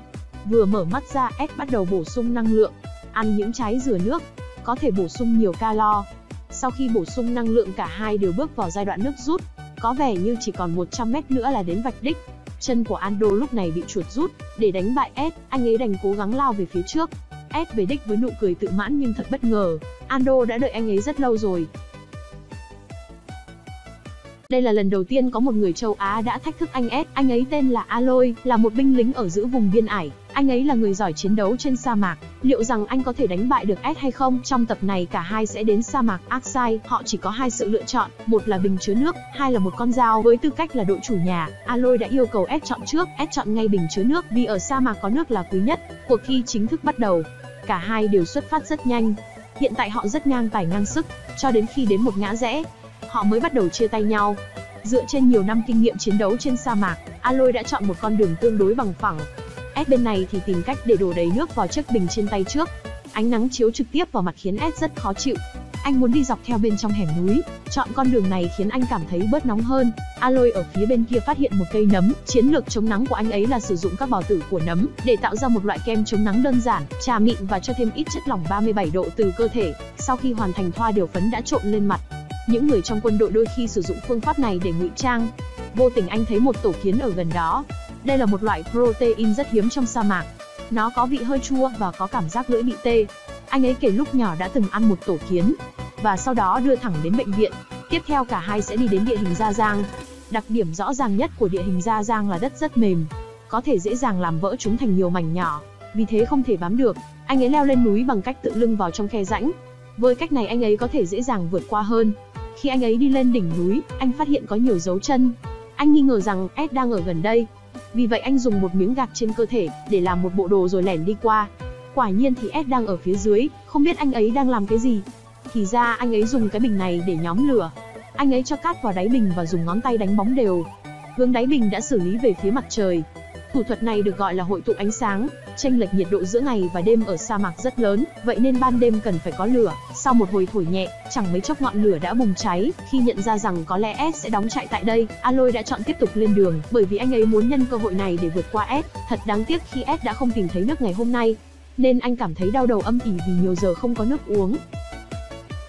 Vừa mở mắt ra, Ed bắt đầu bổ sung năng lượng, ăn những trái dừa nước, có thể bổ sung nhiều calo. Sau khi bổ sung năng lượng cả hai đều bước vào giai đoạn nước rút, có vẻ như chỉ còn 100 mét nữa là đến vạch đích. Chân của Ando lúc này bị chuột rút, để đánh bại S, anh ấy đành cố gắng lao về phía trước. S về đích với nụ cười tự mãn nhưng thật bất ngờ, Ando đã đợi anh ấy rất lâu rồi. Đây là lần đầu tiên có một người châu Á đã thách thức anh S, anh ấy tên là Aloy, là một binh lính ở giữa vùng biên ải. Anh ấy là người giỏi chiến đấu trên sa mạc. Liệu rằng anh có thể đánh bại được S hay không? Trong tập này cả hai sẽ đến sa mạc Aksai, họ chỉ có hai sự lựa chọn, một là bình chứa nước, hai là một con dao. Với tư cách là đội chủ nhà, Aloy đã yêu cầu S chọn trước, S chọn ngay bình chứa nước vì ở sa mạc có nước là quý nhất. Cuộc thi chính thức bắt đầu. Cả hai đều xuất phát rất nhanh. Hiện tại họ rất ngang tài ngang sức, cho đến khi đến một ngã rẽ, họ mới bắt đầu chia tay nhau. Dựa trên nhiều năm kinh nghiệm chiến đấu trên sa mạc, Aloy đã chọn một con đường tương đối bằng phẳng. S bên này thì tìm cách để đổ đầy nước vào chiếc bình trên tay trước. Ánh nắng chiếu trực tiếp vào mặt khiến S rất khó chịu. Anh muốn đi dọc theo bên trong hẻm núi, chọn con đường này khiến anh cảm thấy bớt nóng hơn. Aloy ở phía bên kia phát hiện một cây nấm, chiến lược chống nắng của anh ấy là sử dụng các bào tử của nấm để tạo ra một loại kem chống nắng đơn giản, trà mịn và cho thêm ít chất lỏng 37 độ từ cơ thể. Sau khi hoàn thành thoa điều phấn đã trộn lên mặt, những người trong quân đội đôi khi sử dụng phương pháp này để ngụy trang. Vô tình anh thấy một tổ kiến ở gần đó. Đây là một loại protein rất hiếm trong sa mạc. Nó có vị hơi chua và có cảm giác lưỡi bị tê. Anh ấy kể lúc nhỏ đã từng ăn một tổ kiến và sau đó đưa thẳng đến bệnh viện. Tiếp theo cả hai sẽ đi đến địa hình Gia Giang. Đặc điểm rõ ràng nhất của địa hình Gia Giang là đất rất mềm, có thể dễ dàng làm vỡ chúng thành nhiều mảnh nhỏ, vì thế không thể bám được. Anh ấy leo lên núi bằng cách tự lưng vào trong khe rãnh. Với cách này anh ấy có thể dễ dàng vượt qua hơn. Khi anh ấy đi lên đỉnh núi, anh phát hiện có nhiều dấu chân. Anh nghi ngờ rằng Ed đang ở gần đây. Vì vậy anh dùng một miếng gạc trên cơ thể để làm một bộ đồ rồi lẻn đi qua. Quả nhiên thì Ed đang ở phía dưới, không biết anh ấy đang làm cái gì. Thì ra anh ấy dùng cái bình này để nhóm lửa. Anh ấy cho cát vào đáy bình và dùng ngón tay đánh bóng đều. Hướng đáy bình đã xử lý về phía mặt trời. Thủ thuật này được gọi là hội tụ ánh sáng, chênh lệch nhiệt độ giữa ngày và đêm ở sa mạc rất lớn, vậy nên ban đêm cần phải có lửa. Sau một hồi thổi nhẹ, chẳng mấy chốc ngọn lửa đã bùng cháy. Khi nhận ra rằng có lẽ S sẽ đóng trại tại đây, Aloy đã chọn tiếp tục lên đường, bởi vì anh ấy muốn nhân cơ hội này để vượt qua S. Thật đáng tiếc khi S đã không tìm thấy nước ngày hôm nay, nên anh cảm thấy đau đầu âm ỉ vì nhiều giờ không có nước uống.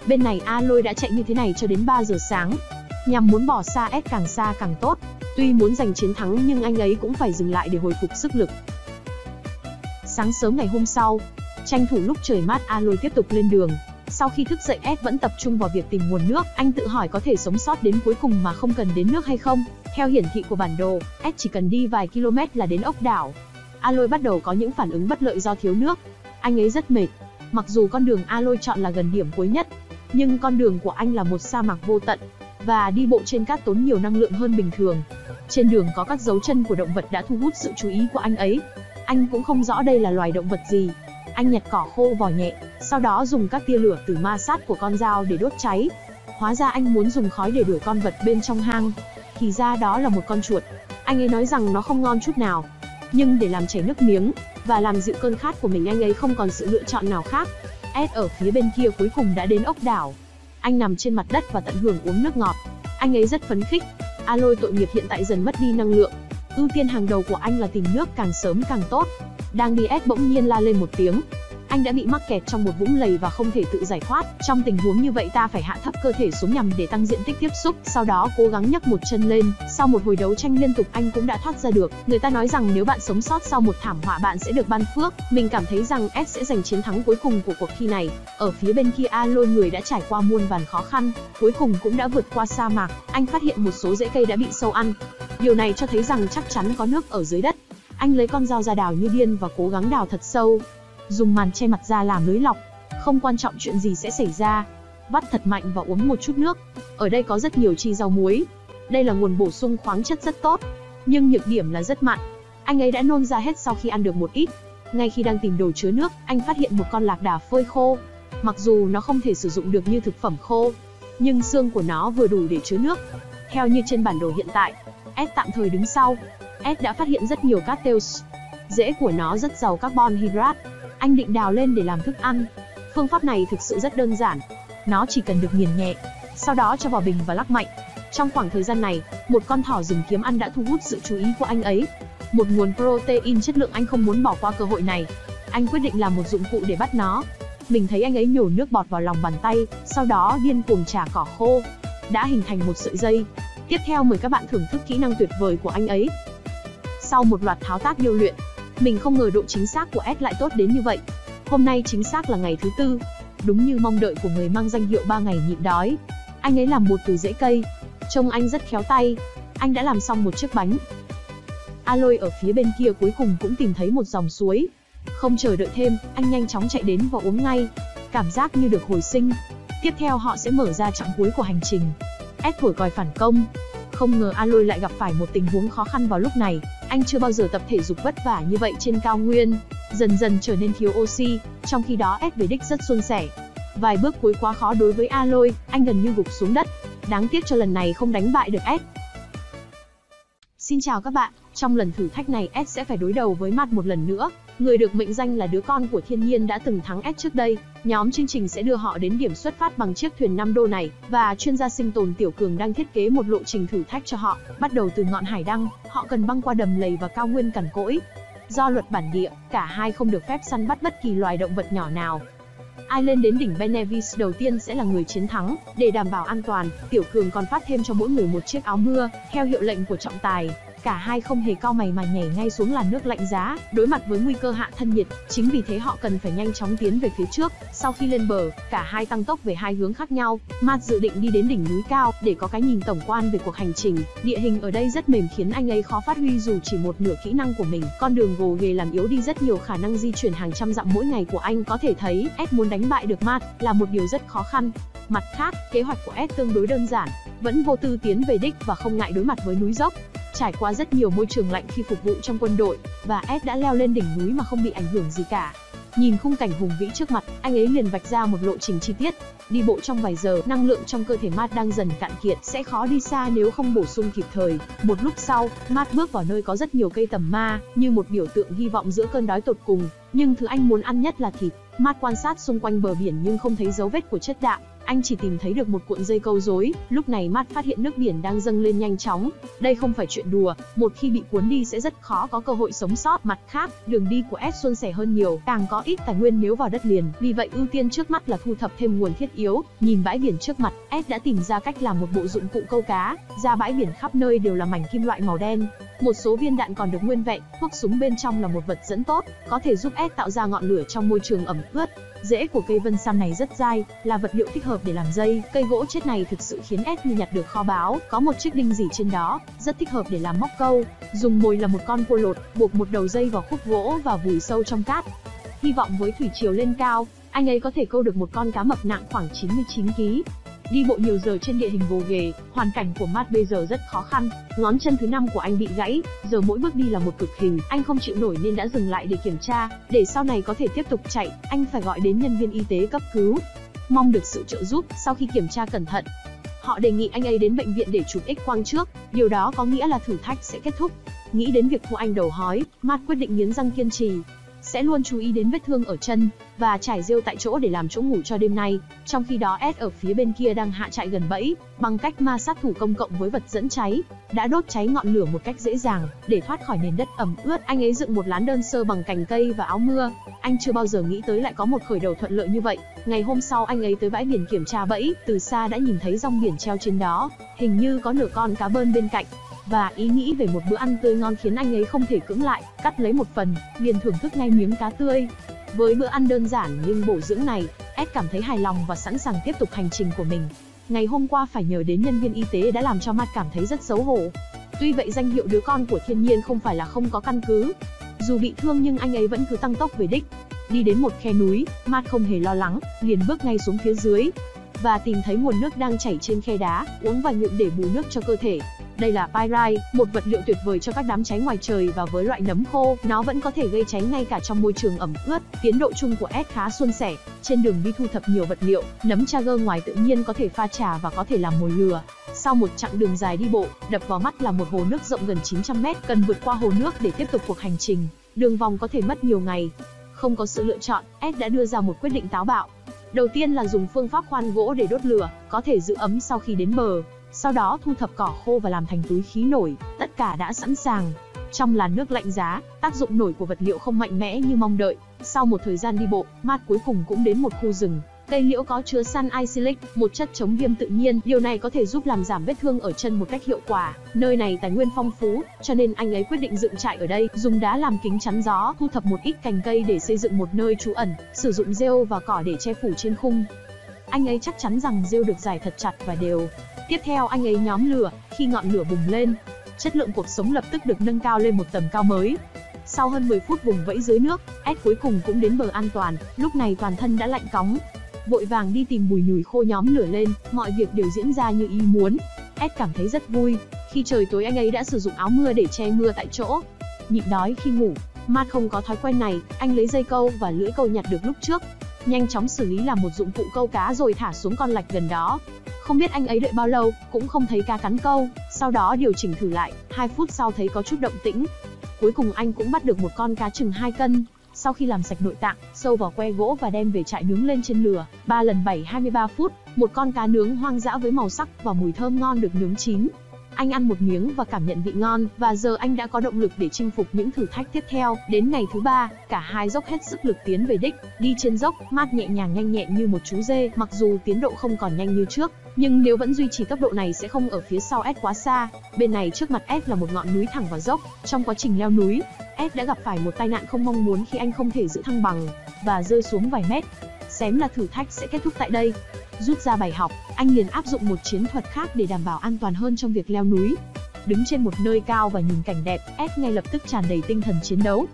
Bên này Aloy đã chạy như thế này cho đến 3 giờ sáng, nhằm muốn bỏ xa S càng xa càng tốt. Tuy muốn giành chiến thắng nhưng anh ấy cũng phải dừng lại để hồi phục sức lực. Sáng sớm ngày hôm sau, tranh thủ lúc trời mát A Lôi tiếp tục lên đường. Sau khi thức dậy Ed vẫn tập trung vào việc tìm nguồn nước, anh tự hỏi có thể sống sót đến cuối cùng mà không cần đến nước hay không. Theo hiển thị của bản đồ, Ed chỉ cần đi vài km là đến ốc đảo. A Lôi bắt đầu có những phản ứng bất lợi do thiếu nước. Anh ấy rất mệt. Mặc dù con đường A Lôi chọn là gần điểm cuối nhất, nhưng con đường của anh là một sa mạc vô tận, và đi bộ trên cát tốn nhiều năng lượng hơn bình thường. Trên đường có các dấu chân của động vật đã thu hút sự chú ý của anh ấy. Anh cũng không rõ đây là loài động vật gì. Anh nhặt cỏ khô vỏ nhẹ, sau đó dùng các tia lửa từ ma sát của con dao để đốt cháy. Hóa ra anh muốn dùng khói để đuổi con vật bên trong hang. Thì ra đó là một con chuột. Anh ấy nói rằng nó không ngon chút nào. Nhưng để làm chảy nước miếng, và làm dịu cơn khát của mình anh ấy không còn sự lựa chọn nào khác. Ed ở phía bên kia cuối cùng đã đến ốc đảo. Anh nằm trên mặt đất và tận hưởng uống nước ngọt. Anh ấy rất phấn khích. Aloy tội nghiệp hiện tại dần mất đi năng lượng. Ưu tiên hàng đầu của anh là tìm nước càng sớm càng tốt. Đang đi ép bỗng nhiên la lên một tiếng, anh đã bị mắc kẹt trong một vũng lầy và không thể tự giải thoát. Trong tình huống như vậy ta phải hạ thấp cơ thể xuống nhằm để tăng diện tích tiếp xúc, sau đó cố gắng nhấc một chân lên. Sau một hồi đấu tranh liên tục anh cũng đã thoát ra được. Người ta nói rằng nếu bạn sống sót sau một thảm họa bạn sẽ được ban phước. Mình cảm thấy rằng S sẽ giành chiến thắng cuối cùng của cuộc thi này. Ở phía bên kia Aloy người đã trải qua muôn vàn khó khăn, cuối cùng cũng đã vượt qua sa mạc. Anh phát hiện một số rễ cây đã bị sâu ăn. Điều này cho thấy rằng chắc chắn có nước ở dưới đất. Anh lấy con dao ra đào như điên và cố gắng đào thật sâu, dùng màn che mặt ra làm lưới lọc. Không quan trọng chuyện gì sẽ xảy ra. Vắt thật mạnh và uống một chút nước. Ở đây có rất nhiều chi rau muối. Đây là nguồn bổ sung khoáng chất rất tốt. Nhưng nhược điểm là rất mặn. Anh ấy đã nôn ra hết sau khi ăn được một ít. Ngay khi đang tìm đồ chứa nước, anh phát hiện một con lạc đà phơi khô. Mặc dù nó không thể sử dụng được như thực phẩm khô, nhưng xương của nó vừa đủ để chứa nước. Theo như trên bản đồ hiện tại, Ed tạm thời đứng sau. Ed đã phát hiện rất nhiều cát teus. Rễ của nó rất giàu carbon hydrate, anh định đào lên để làm thức ăn. Phương pháp này thực sự rất đơn giản. Nó chỉ cần được nghiền nhẹ, sau đó cho vào bình và lắc mạnh. Trong khoảng thời gian này, một con thỏ rừng kiếm ăn đã thu hút sự chú ý của anh ấy. Một nguồn protein chất lượng anh không muốn bỏ qua cơ hội này. Anh quyết định làm một dụng cụ để bắt nó. Mình thấy anh ấy nhổ nước bọt vào lòng bàn tay, sau đó điên cuồng trả cỏ khô. Đã hình thành một sợi dây. Tiếp theo mời các bạn thưởng thức kỹ năng tuyệt vời của anh ấy. Sau một loạt tháo tác điêu luyện, mình không ngờ độ chính xác của S lại tốt đến như vậy. Hôm nay chính xác là ngày thứ tư, đúng như mong đợi của người mang danh hiệu ba ngày nhịn đói. Anh ấy làm bột từ rễ cây, trông anh rất khéo tay. Anh đã làm xong một chiếc bánh. Aloy ở phía bên kia cuối cùng cũng tìm thấy một dòng suối. Không chờ đợi thêm, anh nhanh chóng chạy đến và uống ngay. Cảm giác như được hồi sinh. Tiếp theo họ sẽ mở ra chặng cuối của hành trình. S thổi còi phản công. Không ngờ A Lôi lại gặp phải một tình huống khó khăn vào lúc này. Anh chưa bao giờ tập thể dục vất vả như vậy trên cao nguyên, dần dần trở nên thiếu oxy, trong khi đó S về đích rất suôn sẻ. Vài bước cuối quá khó đối với A Lôi, anh gần như gục xuống đất. Đáng tiếc cho lần này không đánh bại được S. Xin chào các bạn, trong lần thử thách này S sẽ phải đối đầu với mặt một lần nữa. Người được mệnh danh là đứa con của thiên nhiên đã từng thắng S trước đây. Nhóm chương trình sẽ đưa họ đến điểm xuất phát bằng chiếc thuyền 5 đô này, và chuyên gia sinh tồn Tiểu Cường đang thiết kế một lộ trình thử thách cho họ. Bắt đầu từ ngọn hải đăng, họ cần băng qua đầm lầy và cao nguyên cằn cỗi. Do luật bản địa, cả hai không được phép săn bắt bất kỳ loài động vật nhỏ nào, Ai lên đến đỉnh Benevis đầu tiên sẽ là người chiến thắng. Để đảm bảo an toàn, Tiểu Cường còn phát thêm cho mỗi người một chiếc áo mưa, theo hiệu lệnh của trọng tài. Cả hai không hề cao mày mà nhảy ngay xuống làn nước lạnh giá, đối mặt với nguy cơ hạ thân nhiệt, chính vì thế họ cần phải nhanh chóng tiến về phía trước. Sau khi lên bờ, cả hai tăng tốc về hai hướng khác nhau. Matt dự định đi đến đỉnh núi cao để có cái nhìn tổng quan về cuộc hành trình. Địa hình ở đây rất mềm khiến anh ấy khó phát huy dù chỉ một nửa kỹ năng của mình. Con đường gồ ghề làm yếu đi rất nhiều khả năng di chuyển hàng trăm dặm mỗi ngày của anh có thể thấy, Ed muốn đánh bại được Matt là một điều rất khó khăn. Mặt khác, kế hoạch của Ed tương đối đơn giản, vẫn vô tư tiến về đích và không ngại đối mặt với núi dốc. Trải qua rất nhiều môi trường lạnh khi phục vụ trong quân đội, và Ed đã leo lên đỉnh núi mà không bị ảnh hưởng gì cả. Nhìn khung cảnh hùng vĩ trước mặt, anh ấy liền vạch ra một lộ trình chi tiết. Đi bộ trong vài giờ, năng lượng trong cơ thể Matt đang dần cạn kiệt, sẽ khó đi xa nếu không bổ sung kịp thời. Một lúc sau, Matt bước vào nơi có rất nhiều cây tầm ma, như một biểu tượng hy vọng giữa cơn đói tột cùng. Nhưng thứ anh muốn ăn nhất là thịt. Matt quan sát xung quanh bờ biển nhưng không thấy dấu vết của chất đạm, anh chỉ tìm thấy được một cuộn dây câu rối. Lúc này Matt phát hiện nước biển đang dâng lên nhanh chóng. Đây không phải chuyện đùa, một khi bị cuốn đi sẽ rất khó có cơ hội sống sót. Mặt khác, đường đi của Ed suôn sẻ hơn nhiều, càng có ít tài nguyên nếu vào đất liền. Vì vậy ưu tiên trước mắt là thu thập thêm nguồn thiết yếu. Nhìn bãi biển trước mặt, Ed đã tìm ra cách làm một bộ dụng cụ câu cá. Ra bãi biển khắp nơi đều là mảnh kim loại màu đen. Một số viên đạn còn được nguyên vẹn, thuốc súng bên trong là một vật dẫn tốt, có thể giúp Ed tạo ra ngọn lửa trong môi trường ẩm ướt. Rễ của cây vân sam này rất dai, là vật liệu thích hợp để làm dây. Cây gỗ chết này thực sự khiến S như nhặt được kho báu, có một chiếc đinh dỉ trên đó, rất thích hợp để làm móc câu. Dùng mồi là một con cua lột, buộc một đầu dây vào khúc gỗ và vùi sâu trong cát. Hy vọng với thủy triều lên cao, anh ấy có thể câu được một con cá mập nặng khoảng 99 kg. Đi bộ nhiều giờ trên địa hình gồ ghề, hoàn cảnh của Matt bây giờ rất khó khăn. Ngón chân thứ năm của anh bị gãy, giờ mỗi bước đi là một cực hình. Anh không chịu nổi nên đã dừng lại để kiểm tra, để sau này có thể tiếp tục chạy, anh phải gọi đến nhân viên y tế cấp cứu. Mong được sự trợ giúp sau khi kiểm tra cẩn thận. Họ đề nghị anh ấy đến bệnh viện để chụp X-quang trước, điều đó có nghĩa là thử thách sẽ kết thúc. Nghĩ đến việc thua anh đầu hói, Matt quyết định nghiến răng kiên trì, sẽ luôn chú ý đến vết thương ở chân và trải rêu tại chỗ để làm chỗ ngủ cho đêm nay. Trong khi đó S ở phía bên kia đang hạ trại gần bẫy, bằng cách ma sát thủ công cộng với vật dẫn cháy, đã đốt cháy ngọn lửa một cách dễ dàng để thoát khỏi nền đất ẩm ướt. Anh ấy dựng một lán đơn sơ bằng cành cây và áo mưa. Anh chưa bao giờ nghĩ tới lại có một khởi đầu thuận lợi như vậy. Ngày hôm sau anh ấy tới bãi biển kiểm tra bẫy, từ xa đã nhìn thấy rong biển treo trên đó, hình như có nửa con cá bơn bên cạnh và ý nghĩ về một bữa ăn tươi ngon khiến anh ấy không thể cưỡng lại, cắt lấy một phần, liền thưởng thức ngay miếng cá tươi. Với bữa ăn đơn giản nhưng bổ dưỡng này, Ed cảm thấy hài lòng và sẵn sàng tiếp tục hành trình của mình. Ngày hôm qua phải nhờ đến nhân viên y tế đã làm cho Matt cảm thấy rất xấu hổ. Tuy vậy danh hiệu đứa con của thiên nhiên không phải là không có căn cứ. Dù bị thương nhưng anh ấy vẫn cứ tăng tốc về đích. Đi đến một khe núi, Matt không hề lo lắng, liền bước ngay xuống phía dưới, và tìm thấy nguồn nước đang chảy trên khe đá, uống và nhuộm để bù nước cho cơ thể. Đây là pyrite, một vật liệu tuyệt vời cho các đám cháy ngoài trời và với loại nấm khô, nó vẫn có thể gây cháy ngay cả trong môi trường ẩm ướt. Tiến độ chung của S khá suôn sẻ. Trên đường đi thu thập nhiều vật liệu, nấm Chager ngoài tự nhiên có thể pha trà và có thể làm mồi lừa. Sau một chặng đường dài đi bộ, đập vào mắt là một hồ nước rộng gần 900 mét, cần vượt qua hồ nước để tiếp tục cuộc hành trình. Đường vòng có thể mất nhiều ngày. Không có sự lựa chọn, S đã đưa ra một quyết định táo bạo. Đầu tiên là dùng phương pháp khoan gỗ để đốt lửa, có thể giữ ấm sau khi đến bờ. Sau đó thu thập cỏ khô và làm thành túi khí nổi, tất cả đã sẵn sàng. Trong làn nước lạnh giá, tác dụng nổi của vật liệu không mạnh mẽ như mong đợi. Sau một thời gian đi bộ, Matt cuối cùng cũng đến một khu rừng. Cây liễu có chứa san isilic, một chất chống viêm tự nhiên, điều này có thể giúp làm giảm vết thương ở chân một cách hiệu quả. Nơi này tài nguyên phong phú, cho nên anh ấy quyết định dựng trại ở đây, dùng đá làm kính chắn gió, thu thập một ít cành cây để xây dựng một nơi trú ẩn, sử dụng rêu và cỏ để che phủ trên khung. Anh ấy chắc chắn rằng rêu được giải thật chặt và đều. Tiếp theo anh ấy nhóm lửa, khi ngọn lửa bùng lên, chất lượng cuộc sống lập tức được nâng cao lên một tầm cao mới. Sau hơn 10 phút vùng vẫy dưới nước, Ed cuối cùng cũng đến bờ an toàn, lúc này toàn thân đã lạnh cóng. Vội vàng đi tìm bùi nhùi khô nhóm lửa lên, mọi việc đều diễn ra như ý muốn. Ed cảm thấy rất vui, khi trời tối anh ấy đã sử dụng áo mưa để che mưa tại chỗ. Nhịn đói khi ngủ, Matt không có thói quen này, anh lấy dây câu và lưỡi câu nhặt được lúc trước. Nhanh chóng xử lý làm một dụng cụ câu cá rồi thả xuống con lạch gần đó. Không biết anh ấy đợi bao lâu, cũng không thấy cá cắn câu, sau đó điều chỉnh thử lại, 2 phút sau thấy có chút động tĩnh. Cuối cùng anh cũng bắt được một con cá chừng 2 cân. Sau khi làm sạch nội tạng, sâu vào que gỗ và đem về trại nướng lên trên lửa, 3 lần 7 23 phút, một con cá nướng hoang dã với màu sắc và mùi thơm ngon được nướng chín. Anh ăn một miếng và cảm nhận vị ngon, và giờ anh đã có động lực để chinh phục những thử thách tiếp theo. Đến ngày thứ ba, cả hai dốc hết sức lực tiến về đích. Đi trên dốc, Matt nhẹ nhàng nhanh nhẹn như một chú dê, mặc dù tiến độ không còn nhanh như trước, nhưng nếu vẫn duy trì tốc độ này sẽ không ở phía sau S quá xa. Bên này trước mặt S là một ngọn núi thẳng vào dốc. Trong quá trình leo núi, S đã gặp phải một tai nạn không mong muốn khi anh không thể giữ thăng bằng và rơi xuống vài mét. Xém là thử thách sẽ kết thúc tại đây. Rút ra bài học, anh liền áp dụng một chiến thuật khác để đảm bảo an toàn hơn trong việc leo núi. Đứng trên một nơi cao và nhìn cảnh đẹp, S ngay lập tức tràn đầy tinh thần chiến đấu.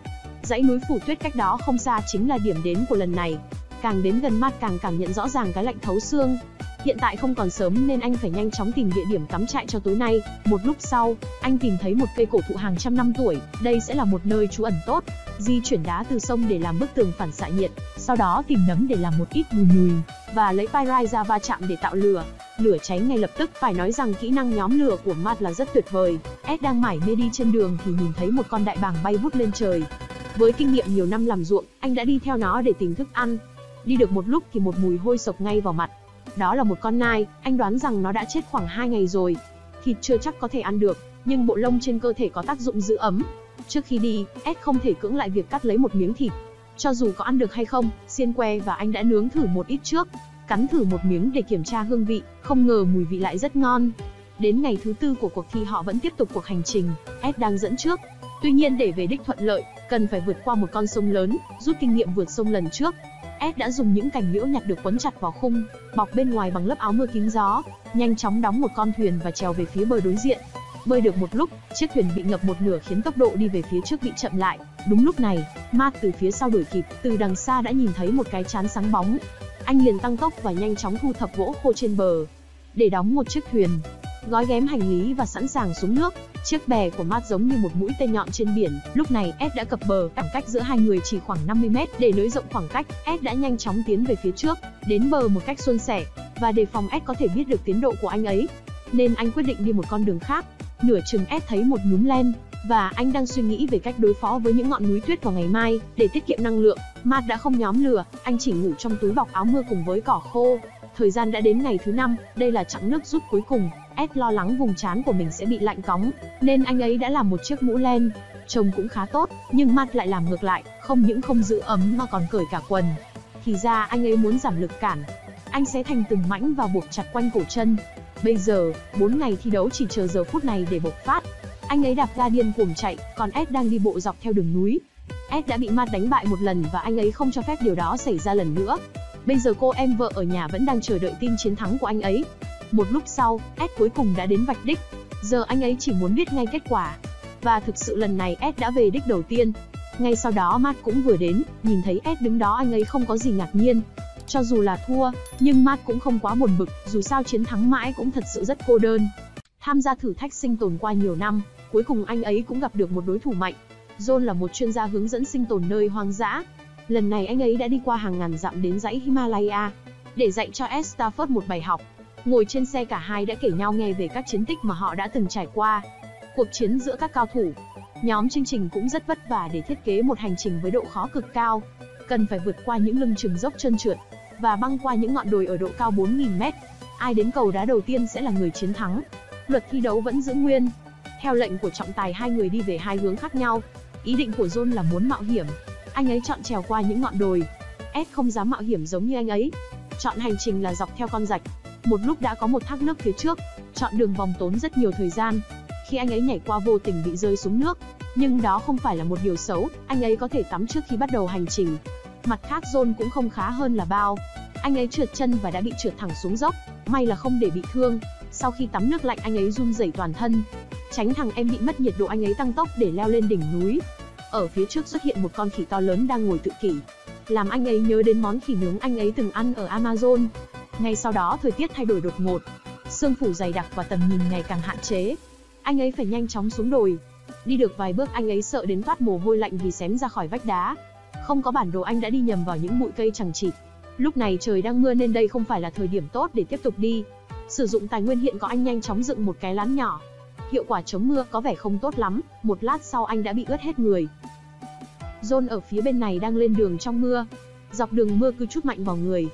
Dãy núi phủ tuyết cách đó không xa chính là điểm đến của lần này. Càng đến gần Matt càng cảm nhận rõ ràng cái lạnh thấu xương. Hiện tại không còn sớm nên anh phải nhanh chóng tìm địa điểm cắm trại cho tối nay. Một lúc sau, anh tìm thấy một cây cổ thụ hàng trăm năm tuổi, đây sẽ là một nơi trú ẩn tốt. Di chuyển đá từ sông để làm bức tường phản xạ nhiệt, sau đó tìm nấm để làm một ít mùi nhùi, và lấy pyrite ra va chạm để tạo lửa. Lửa cháy ngay lập tức, phải nói rằng kỹ năng nhóm lửa của Matt là rất tuyệt vời. Ed đang mải mê đi trên đường thì nhìn thấy một con đại bàng bay vút lên trời. Với kinh nghiệm nhiều năm làm ruộng, anh đã đi theo nó để tìm thức ăn. Đi được một lúc thì một mùi hôi sộc ngay vào mặt. Đó là một con nai, anh đoán rằng nó đã chết khoảng 2 ngày rồi. Thịt chưa chắc có thể ăn được, nhưng bộ lông trên cơ thể có tác dụng giữ ấm. Trước khi đi, Ed không thể cưỡng lại việc cắt lấy một miếng thịt. Cho dù có ăn được hay không, xiên que và anh đã nướng thử một ít trước. Cắn thử một miếng để kiểm tra hương vị, không ngờ mùi vị lại rất ngon. Đến ngày thứ tư của cuộc thi họ vẫn tiếp tục cuộc hành trình, Ed đang dẫn trước. Tuy nhiên để về đích thuận lợi, cần phải vượt qua một con sông lớn, rút kinh nghiệm vượt sông lần trước. Ed đã dùng những cành liễu nhặt được quấn chặt vào khung, bọc bên ngoài bằng lớp áo mưa kín gió, nhanh chóng đóng một con thuyền và trèo về phía bờ đối diện. Bơi được một lúc, chiếc thuyền bị ngập một nửa khiến tốc độ đi về phía trước bị chậm lại. Đúng lúc này, Matt từ phía sau đuổi kịp, từ đằng xa đã nhìn thấy một cái chán sáng bóng. Anh liền tăng tốc và nhanh chóng thu thập gỗ khô trên bờ. Để đóng một chiếc thuyền, gói ghém hành lý và sẵn sàng xuống nước. Chiếc bè của Matt giống như một mũi tên nhọn trên biển. Lúc này Ed đã cập bờ, khoảng cách giữa hai người chỉ khoảng 50 mét. Để nới rộng khoảng cách, Ed đã nhanh chóng tiến về phía trước, đến bờ một cách suôn sẻ. Và đề phòng Ed có thể biết được tiến độ của anh ấy, nên anh quyết định đi một con đường khác. Nửa chừng Ed thấy một nhúm len, và anh đang suy nghĩ về cách đối phó với những ngọn núi tuyết vào ngày mai, để tiết kiệm năng lượng. Matt đã không nhóm lửa, anh chỉ ngủ trong túi bọc áo mưa cùng với cỏ khô. Thời gian đã đến ngày thứ năm, đây là chặng nước rút cuối cùng. Ed lo lắng vùng trán của mình sẽ bị lạnh cóng, nên anh ấy đã làm một chiếc mũ len. Trông cũng khá tốt, nhưng mặt lại làm ngược lại, không những không giữ ấm mà còn cởi cả quần. Thì ra anh ấy muốn giảm lực cản. Anh sẽ thành từng mảnh và buộc chặt quanh cổ chân. Bây giờ, 4 ngày thi đấu chỉ chờ giờ phút này để bộc phát. Anh ấy đạp ga điên cuồng chạy, còn Ed đang đi bộ dọc theo đường núi. Ed đã bị Matt đánh bại một lần và anh ấy không cho phép điều đó xảy ra lần nữa. Bây giờ cô em vợ ở nhà vẫn đang chờ đợi tin chiến thắng của anh ấy. Một lúc sau, Ed cuối cùng đã đến vạch đích. Giờ anh ấy chỉ muốn biết ngay kết quả. Và thực sự lần này Ed đã về đích đầu tiên. Ngay sau đó Matt cũng vừa đến, nhìn thấy Ed đứng đó anh ấy không có gì ngạc nhiên. Cho dù là thua, nhưng Matt cũng không quá buồn bực, dù sao chiến thắng mãi cũng thật sự rất cô đơn. Tham gia thử thách sinh tồn qua nhiều năm, cuối cùng anh ấy cũng gặp được một đối thủ mạnh. John là một chuyên gia hướng dẫn sinh tồn nơi hoang dã. Lần này anh ấy đã đi qua hàng ngàn dặm đến dãy Himalaya, để dạy cho Ed Stafford một bài học. Ngồi trên xe cả hai đã kể nhau nghe về các chiến tích mà họ đã từng trải qua. Cuộc chiến giữa các cao thủ. Nhóm chương trình cũng rất vất vả để thiết kế một hành trình với độ khó cực cao. Cần phải vượt qua những lưng chừng dốc trơn trượt, và băng qua những ngọn đồi ở độ cao 4.000m. Ai đến cầu đá đầu tiên sẽ là người chiến thắng. Luật thi đấu vẫn giữ nguyên. Theo lệnh của trọng tài hai người đi về hai hướng khác nhau. Ý định của John là muốn mạo hiểm. Anh ấy chọn trèo qua những ngọn đồi. Ed không dám mạo hiểm giống như anh ấy. Chọn hành trình là dọc theo con rạch. Một lúc đã có một thác nước phía trước. Chọn đường vòng tốn rất nhiều thời gian. Khi anh ấy nhảy qua vô tình bị rơi xuống nước. Nhưng đó không phải là một điều xấu, anh ấy có thể tắm trước khi bắt đầu hành trình. Mặt khác John cũng không khá hơn là bao. Anh ấy trượt chân và đã bị trượt thẳng xuống dốc, may là không để bị thương. Sau khi tắm nước lạnh anh ấy run rẩy toàn thân. Tránh thằng em bị mất nhiệt độ anh ấy tăng tốc để leo lên đỉnh núi. Ở phía trước xuất hiện một con khỉ to lớn đang ngồi tự kỷ. Làm anh ấy nhớ đến món khỉ nướng anh ấy từng ăn ở Amazon. Ngay sau đó thời tiết thay đổi đột ngột. Sương phủ dày đặc và tầm nhìn ngày càng hạn chế. Anh ấy phải nhanh chóng xuống đồi. Đi được vài bước anh ấy sợ đến toát mồ hôi lạnh vì xém ra khỏi vách đá. Không có bản đồ anh đã đi nhầm vào những bụi cây chẳng chịt. Lúc này trời đang mưa nên đây không phải là thời điểm tốt để tiếp tục đi. Sử dụng tài nguyên hiện có anh nhanh chóng dựng một cái lán nhỏ. Hiệu quả chống mưa có vẻ không tốt lắm, một lát sau anh đã bị ướt hết người. John ở phía bên này đang lên đường trong mưa. Dọc đường mưa cứ chút mạnh vào người.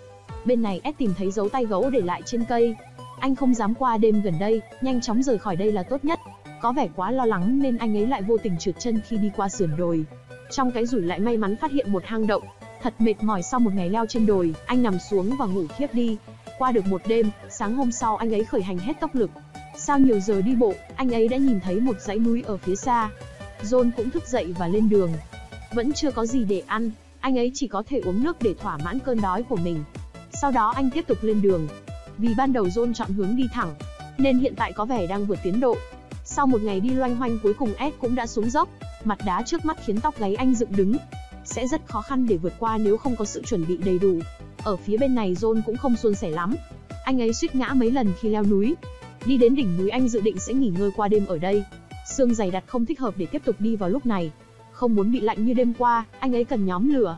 Bên này Ed tìm thấy dấu tay gấu để lại trên cây. Anh không dám qua đêm gần đây, nhanh chóng rời khỏi đây là tốt nhất. Có vẻ quá lo lắng nên anh ấy lại vô tình trượt chân khi đi qua sườn đồi. Trong cái rủi lại may mắn phát hiện một hang động. Thật mệt mỏi sau một ngày leo trên đồi, anh nằm xuống và ngủ thiếp đi. Qua được một đêm, sáng hôm sau anh ấy khởi hành hết tốc lực. Sau nhiều giờ đi bộ, anh ấy đã nhìn thấy một dãy núi ở phía xa. John cũng thức dậy và lên đường. Vẫn chưa có gì để ăn, anh ấy chỉ có thể uống nước để thỏa mãn cơn đói của mình. Sau đó anh tiếp tục lên đường. Vì ban đầu John chọn hướng đi thẳng, nên hiện tại có vẻ đang vượt tiến độ. Sau một ngày đi loanh hoanh cuối cùng Ed cũng đã xuống dốc, mặt đá trước mắt khiến tóc gáy anh dựng đứng. Sẽ rất khó khăn để vượt qua nếu không có sự chuẩn bị đầy đủ. Ở phía bên này John cũng không suôn sẻ lắm. Anh ấy suýt ngã mấy lần khi leo núi. Đi đến đỉnh núi anh dự định sẽ nghỉ ngơi qua đêm ở đây. Sương dày đặc không thích hợp để tiếp tục đi vào lúc này. Không muốn bị lạnh như đêm qua, anh ấy cần nhóm lửa.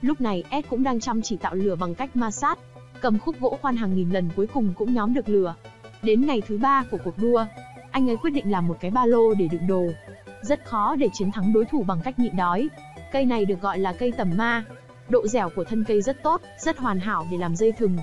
Lúc này Ed cũng đang chăm chỉ tạo lửa bằng cách ma sát. Cầm khúc gỗ khoan hàng nghìn lần cuối cùng cũng nhóm được lửa. Đến ngày thứ ba của cuộc đua, anh ấy quyết định làm một cái ba lô để đựng đồ. Rất khó để chiến thắng đối thủ bằng cách nhịn đói. Cây này được gọi là cây tầm ma. Độ dẻo của thân cây rất tốt, rất hoàn hảo để làm dây thừng.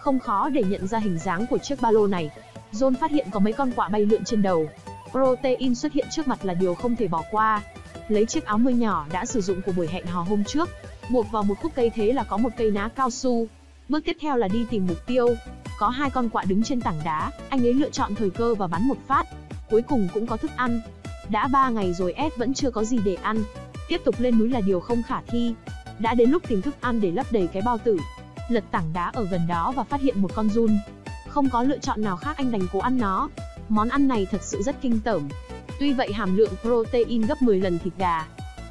Không khó để nhận ra hình dáng của chiếc ba lô này. John phát hiện có mấy con quạ bay lượn trên đầu. Protein xuất hiện trước mặt là điều không thể bỏ qua. Lấy chiếc áo mưa nhỏ đã sử dụng của buổi hẹn hò hôm trước, buộc vào một khúc cây thế là có một cây ná cao su. Bước tiếp theo là đi tìm mục tiêu. Có hai con quạ đứng trên tảng đá, anh ấy lựa chọn thời cơ và bắn một phát. Cuối cùng cũng có thức ăn. Đã 3 ngày rồi Ed vẫn chưa có gì để ăn. Tiếp tục lên núi là điều không khả thi. Đã đến lúc tìm thức ăn để lấp đầy cái bao tử. Lật tảng đá ở gần đó và phát hiện một con run. Không có lựa chọn nào khác anh đành cố ăn nó. Món ăn này thật sự rất kinh tởm. Tuy vậy hàm lượng protein gấp 10 lần thịt gà.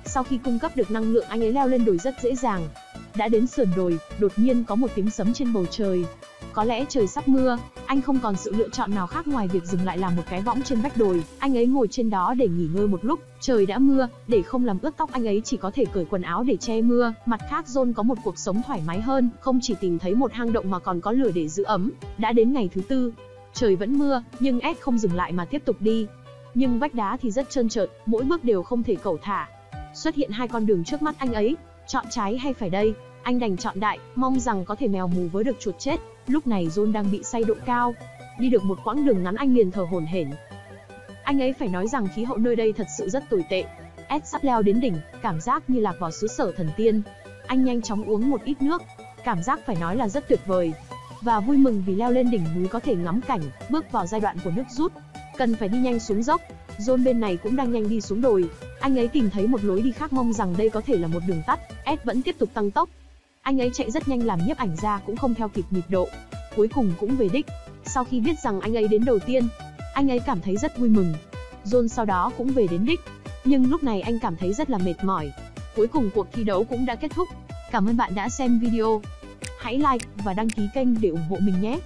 Sau khi cung cấp được năng lượng anh ấy leo lên đồi rất dễ dàng. Đã đến sườn đồi, đột nhiên có một tiếng sấm trên bầu trời. Có lẽ trời sắp mưa, anh không còn sự lựa chọn nào khác ngoài việc dừng lại làm một cái võng trên vách đồi. Anh ấy ngồi trên đó để nghỉ ngơi một lúc, trời đã mưa, để không làm ướt tóc anh ấy chỉ có thể cởi quần áo để che mưa. Mặt khác John có một cuộc sống thoải mái hơn, không chỉ tìm thấy một hang động mà còn có lửa để giữ ấm. Đã đến ngày thứ tư, trời vẫn mưa, nhưng Ed không dừng lại mà tiếp tục đi. Nhưng vách đá thì rất trơn trượt, mỗi bước đều không thể cẩu thả. Xuất hiện hai con đường trước mắt anh ấy, chọn trái hay phải đây? Anh đành chọn đại, mong rằng có thể mèo mù với được chuột chết. Lúc này John đang bị say độ cao. Đi được một quãng đường ngắn anh liền thở hổn hển. Anh ấy phải nói rằng khí hậu nơi đây thật sự rất tồi tệ. Ed sắp leo đến đỉnh, cảm giác như lạc vào xứ sở thần tiên. Anh nhanh chóng uống một ít nước, cảm giác phải nói là rất tuyệt vời. Và vui mừng vì leo lên đỉnh núi có thể ngắm cảnh, bước vào giai đoạn của nước rút. Cần phải đi nhanh xuống dốc. John bên này cũng đang nhanh đi xuống đồi. Anh ấy tìm thấy một lối đi khác mong rằng đây có thể là một đường tắt. Ed vẫn tiếp tục tăng tốc, anh ấy chạy rất nhanh làm nhiếp ảnh gia cũng không theo kịp nhịp độ. Cuối cùng cũng về đích. Sau khi biết rằng anh ấy đến đầu tiên, anh ấy cảm thấy rất vui mừng. John sau đó cũng về đến đích. Nhưng lúc này anh cảm thấy rất là mệt mỏi. Cuối cùng cuộc thi đấu cũng đã kết thúc. Cảm ơn bạn đã xem video. Hãy like và đăng ký kênh để ủng hộ mình nhé.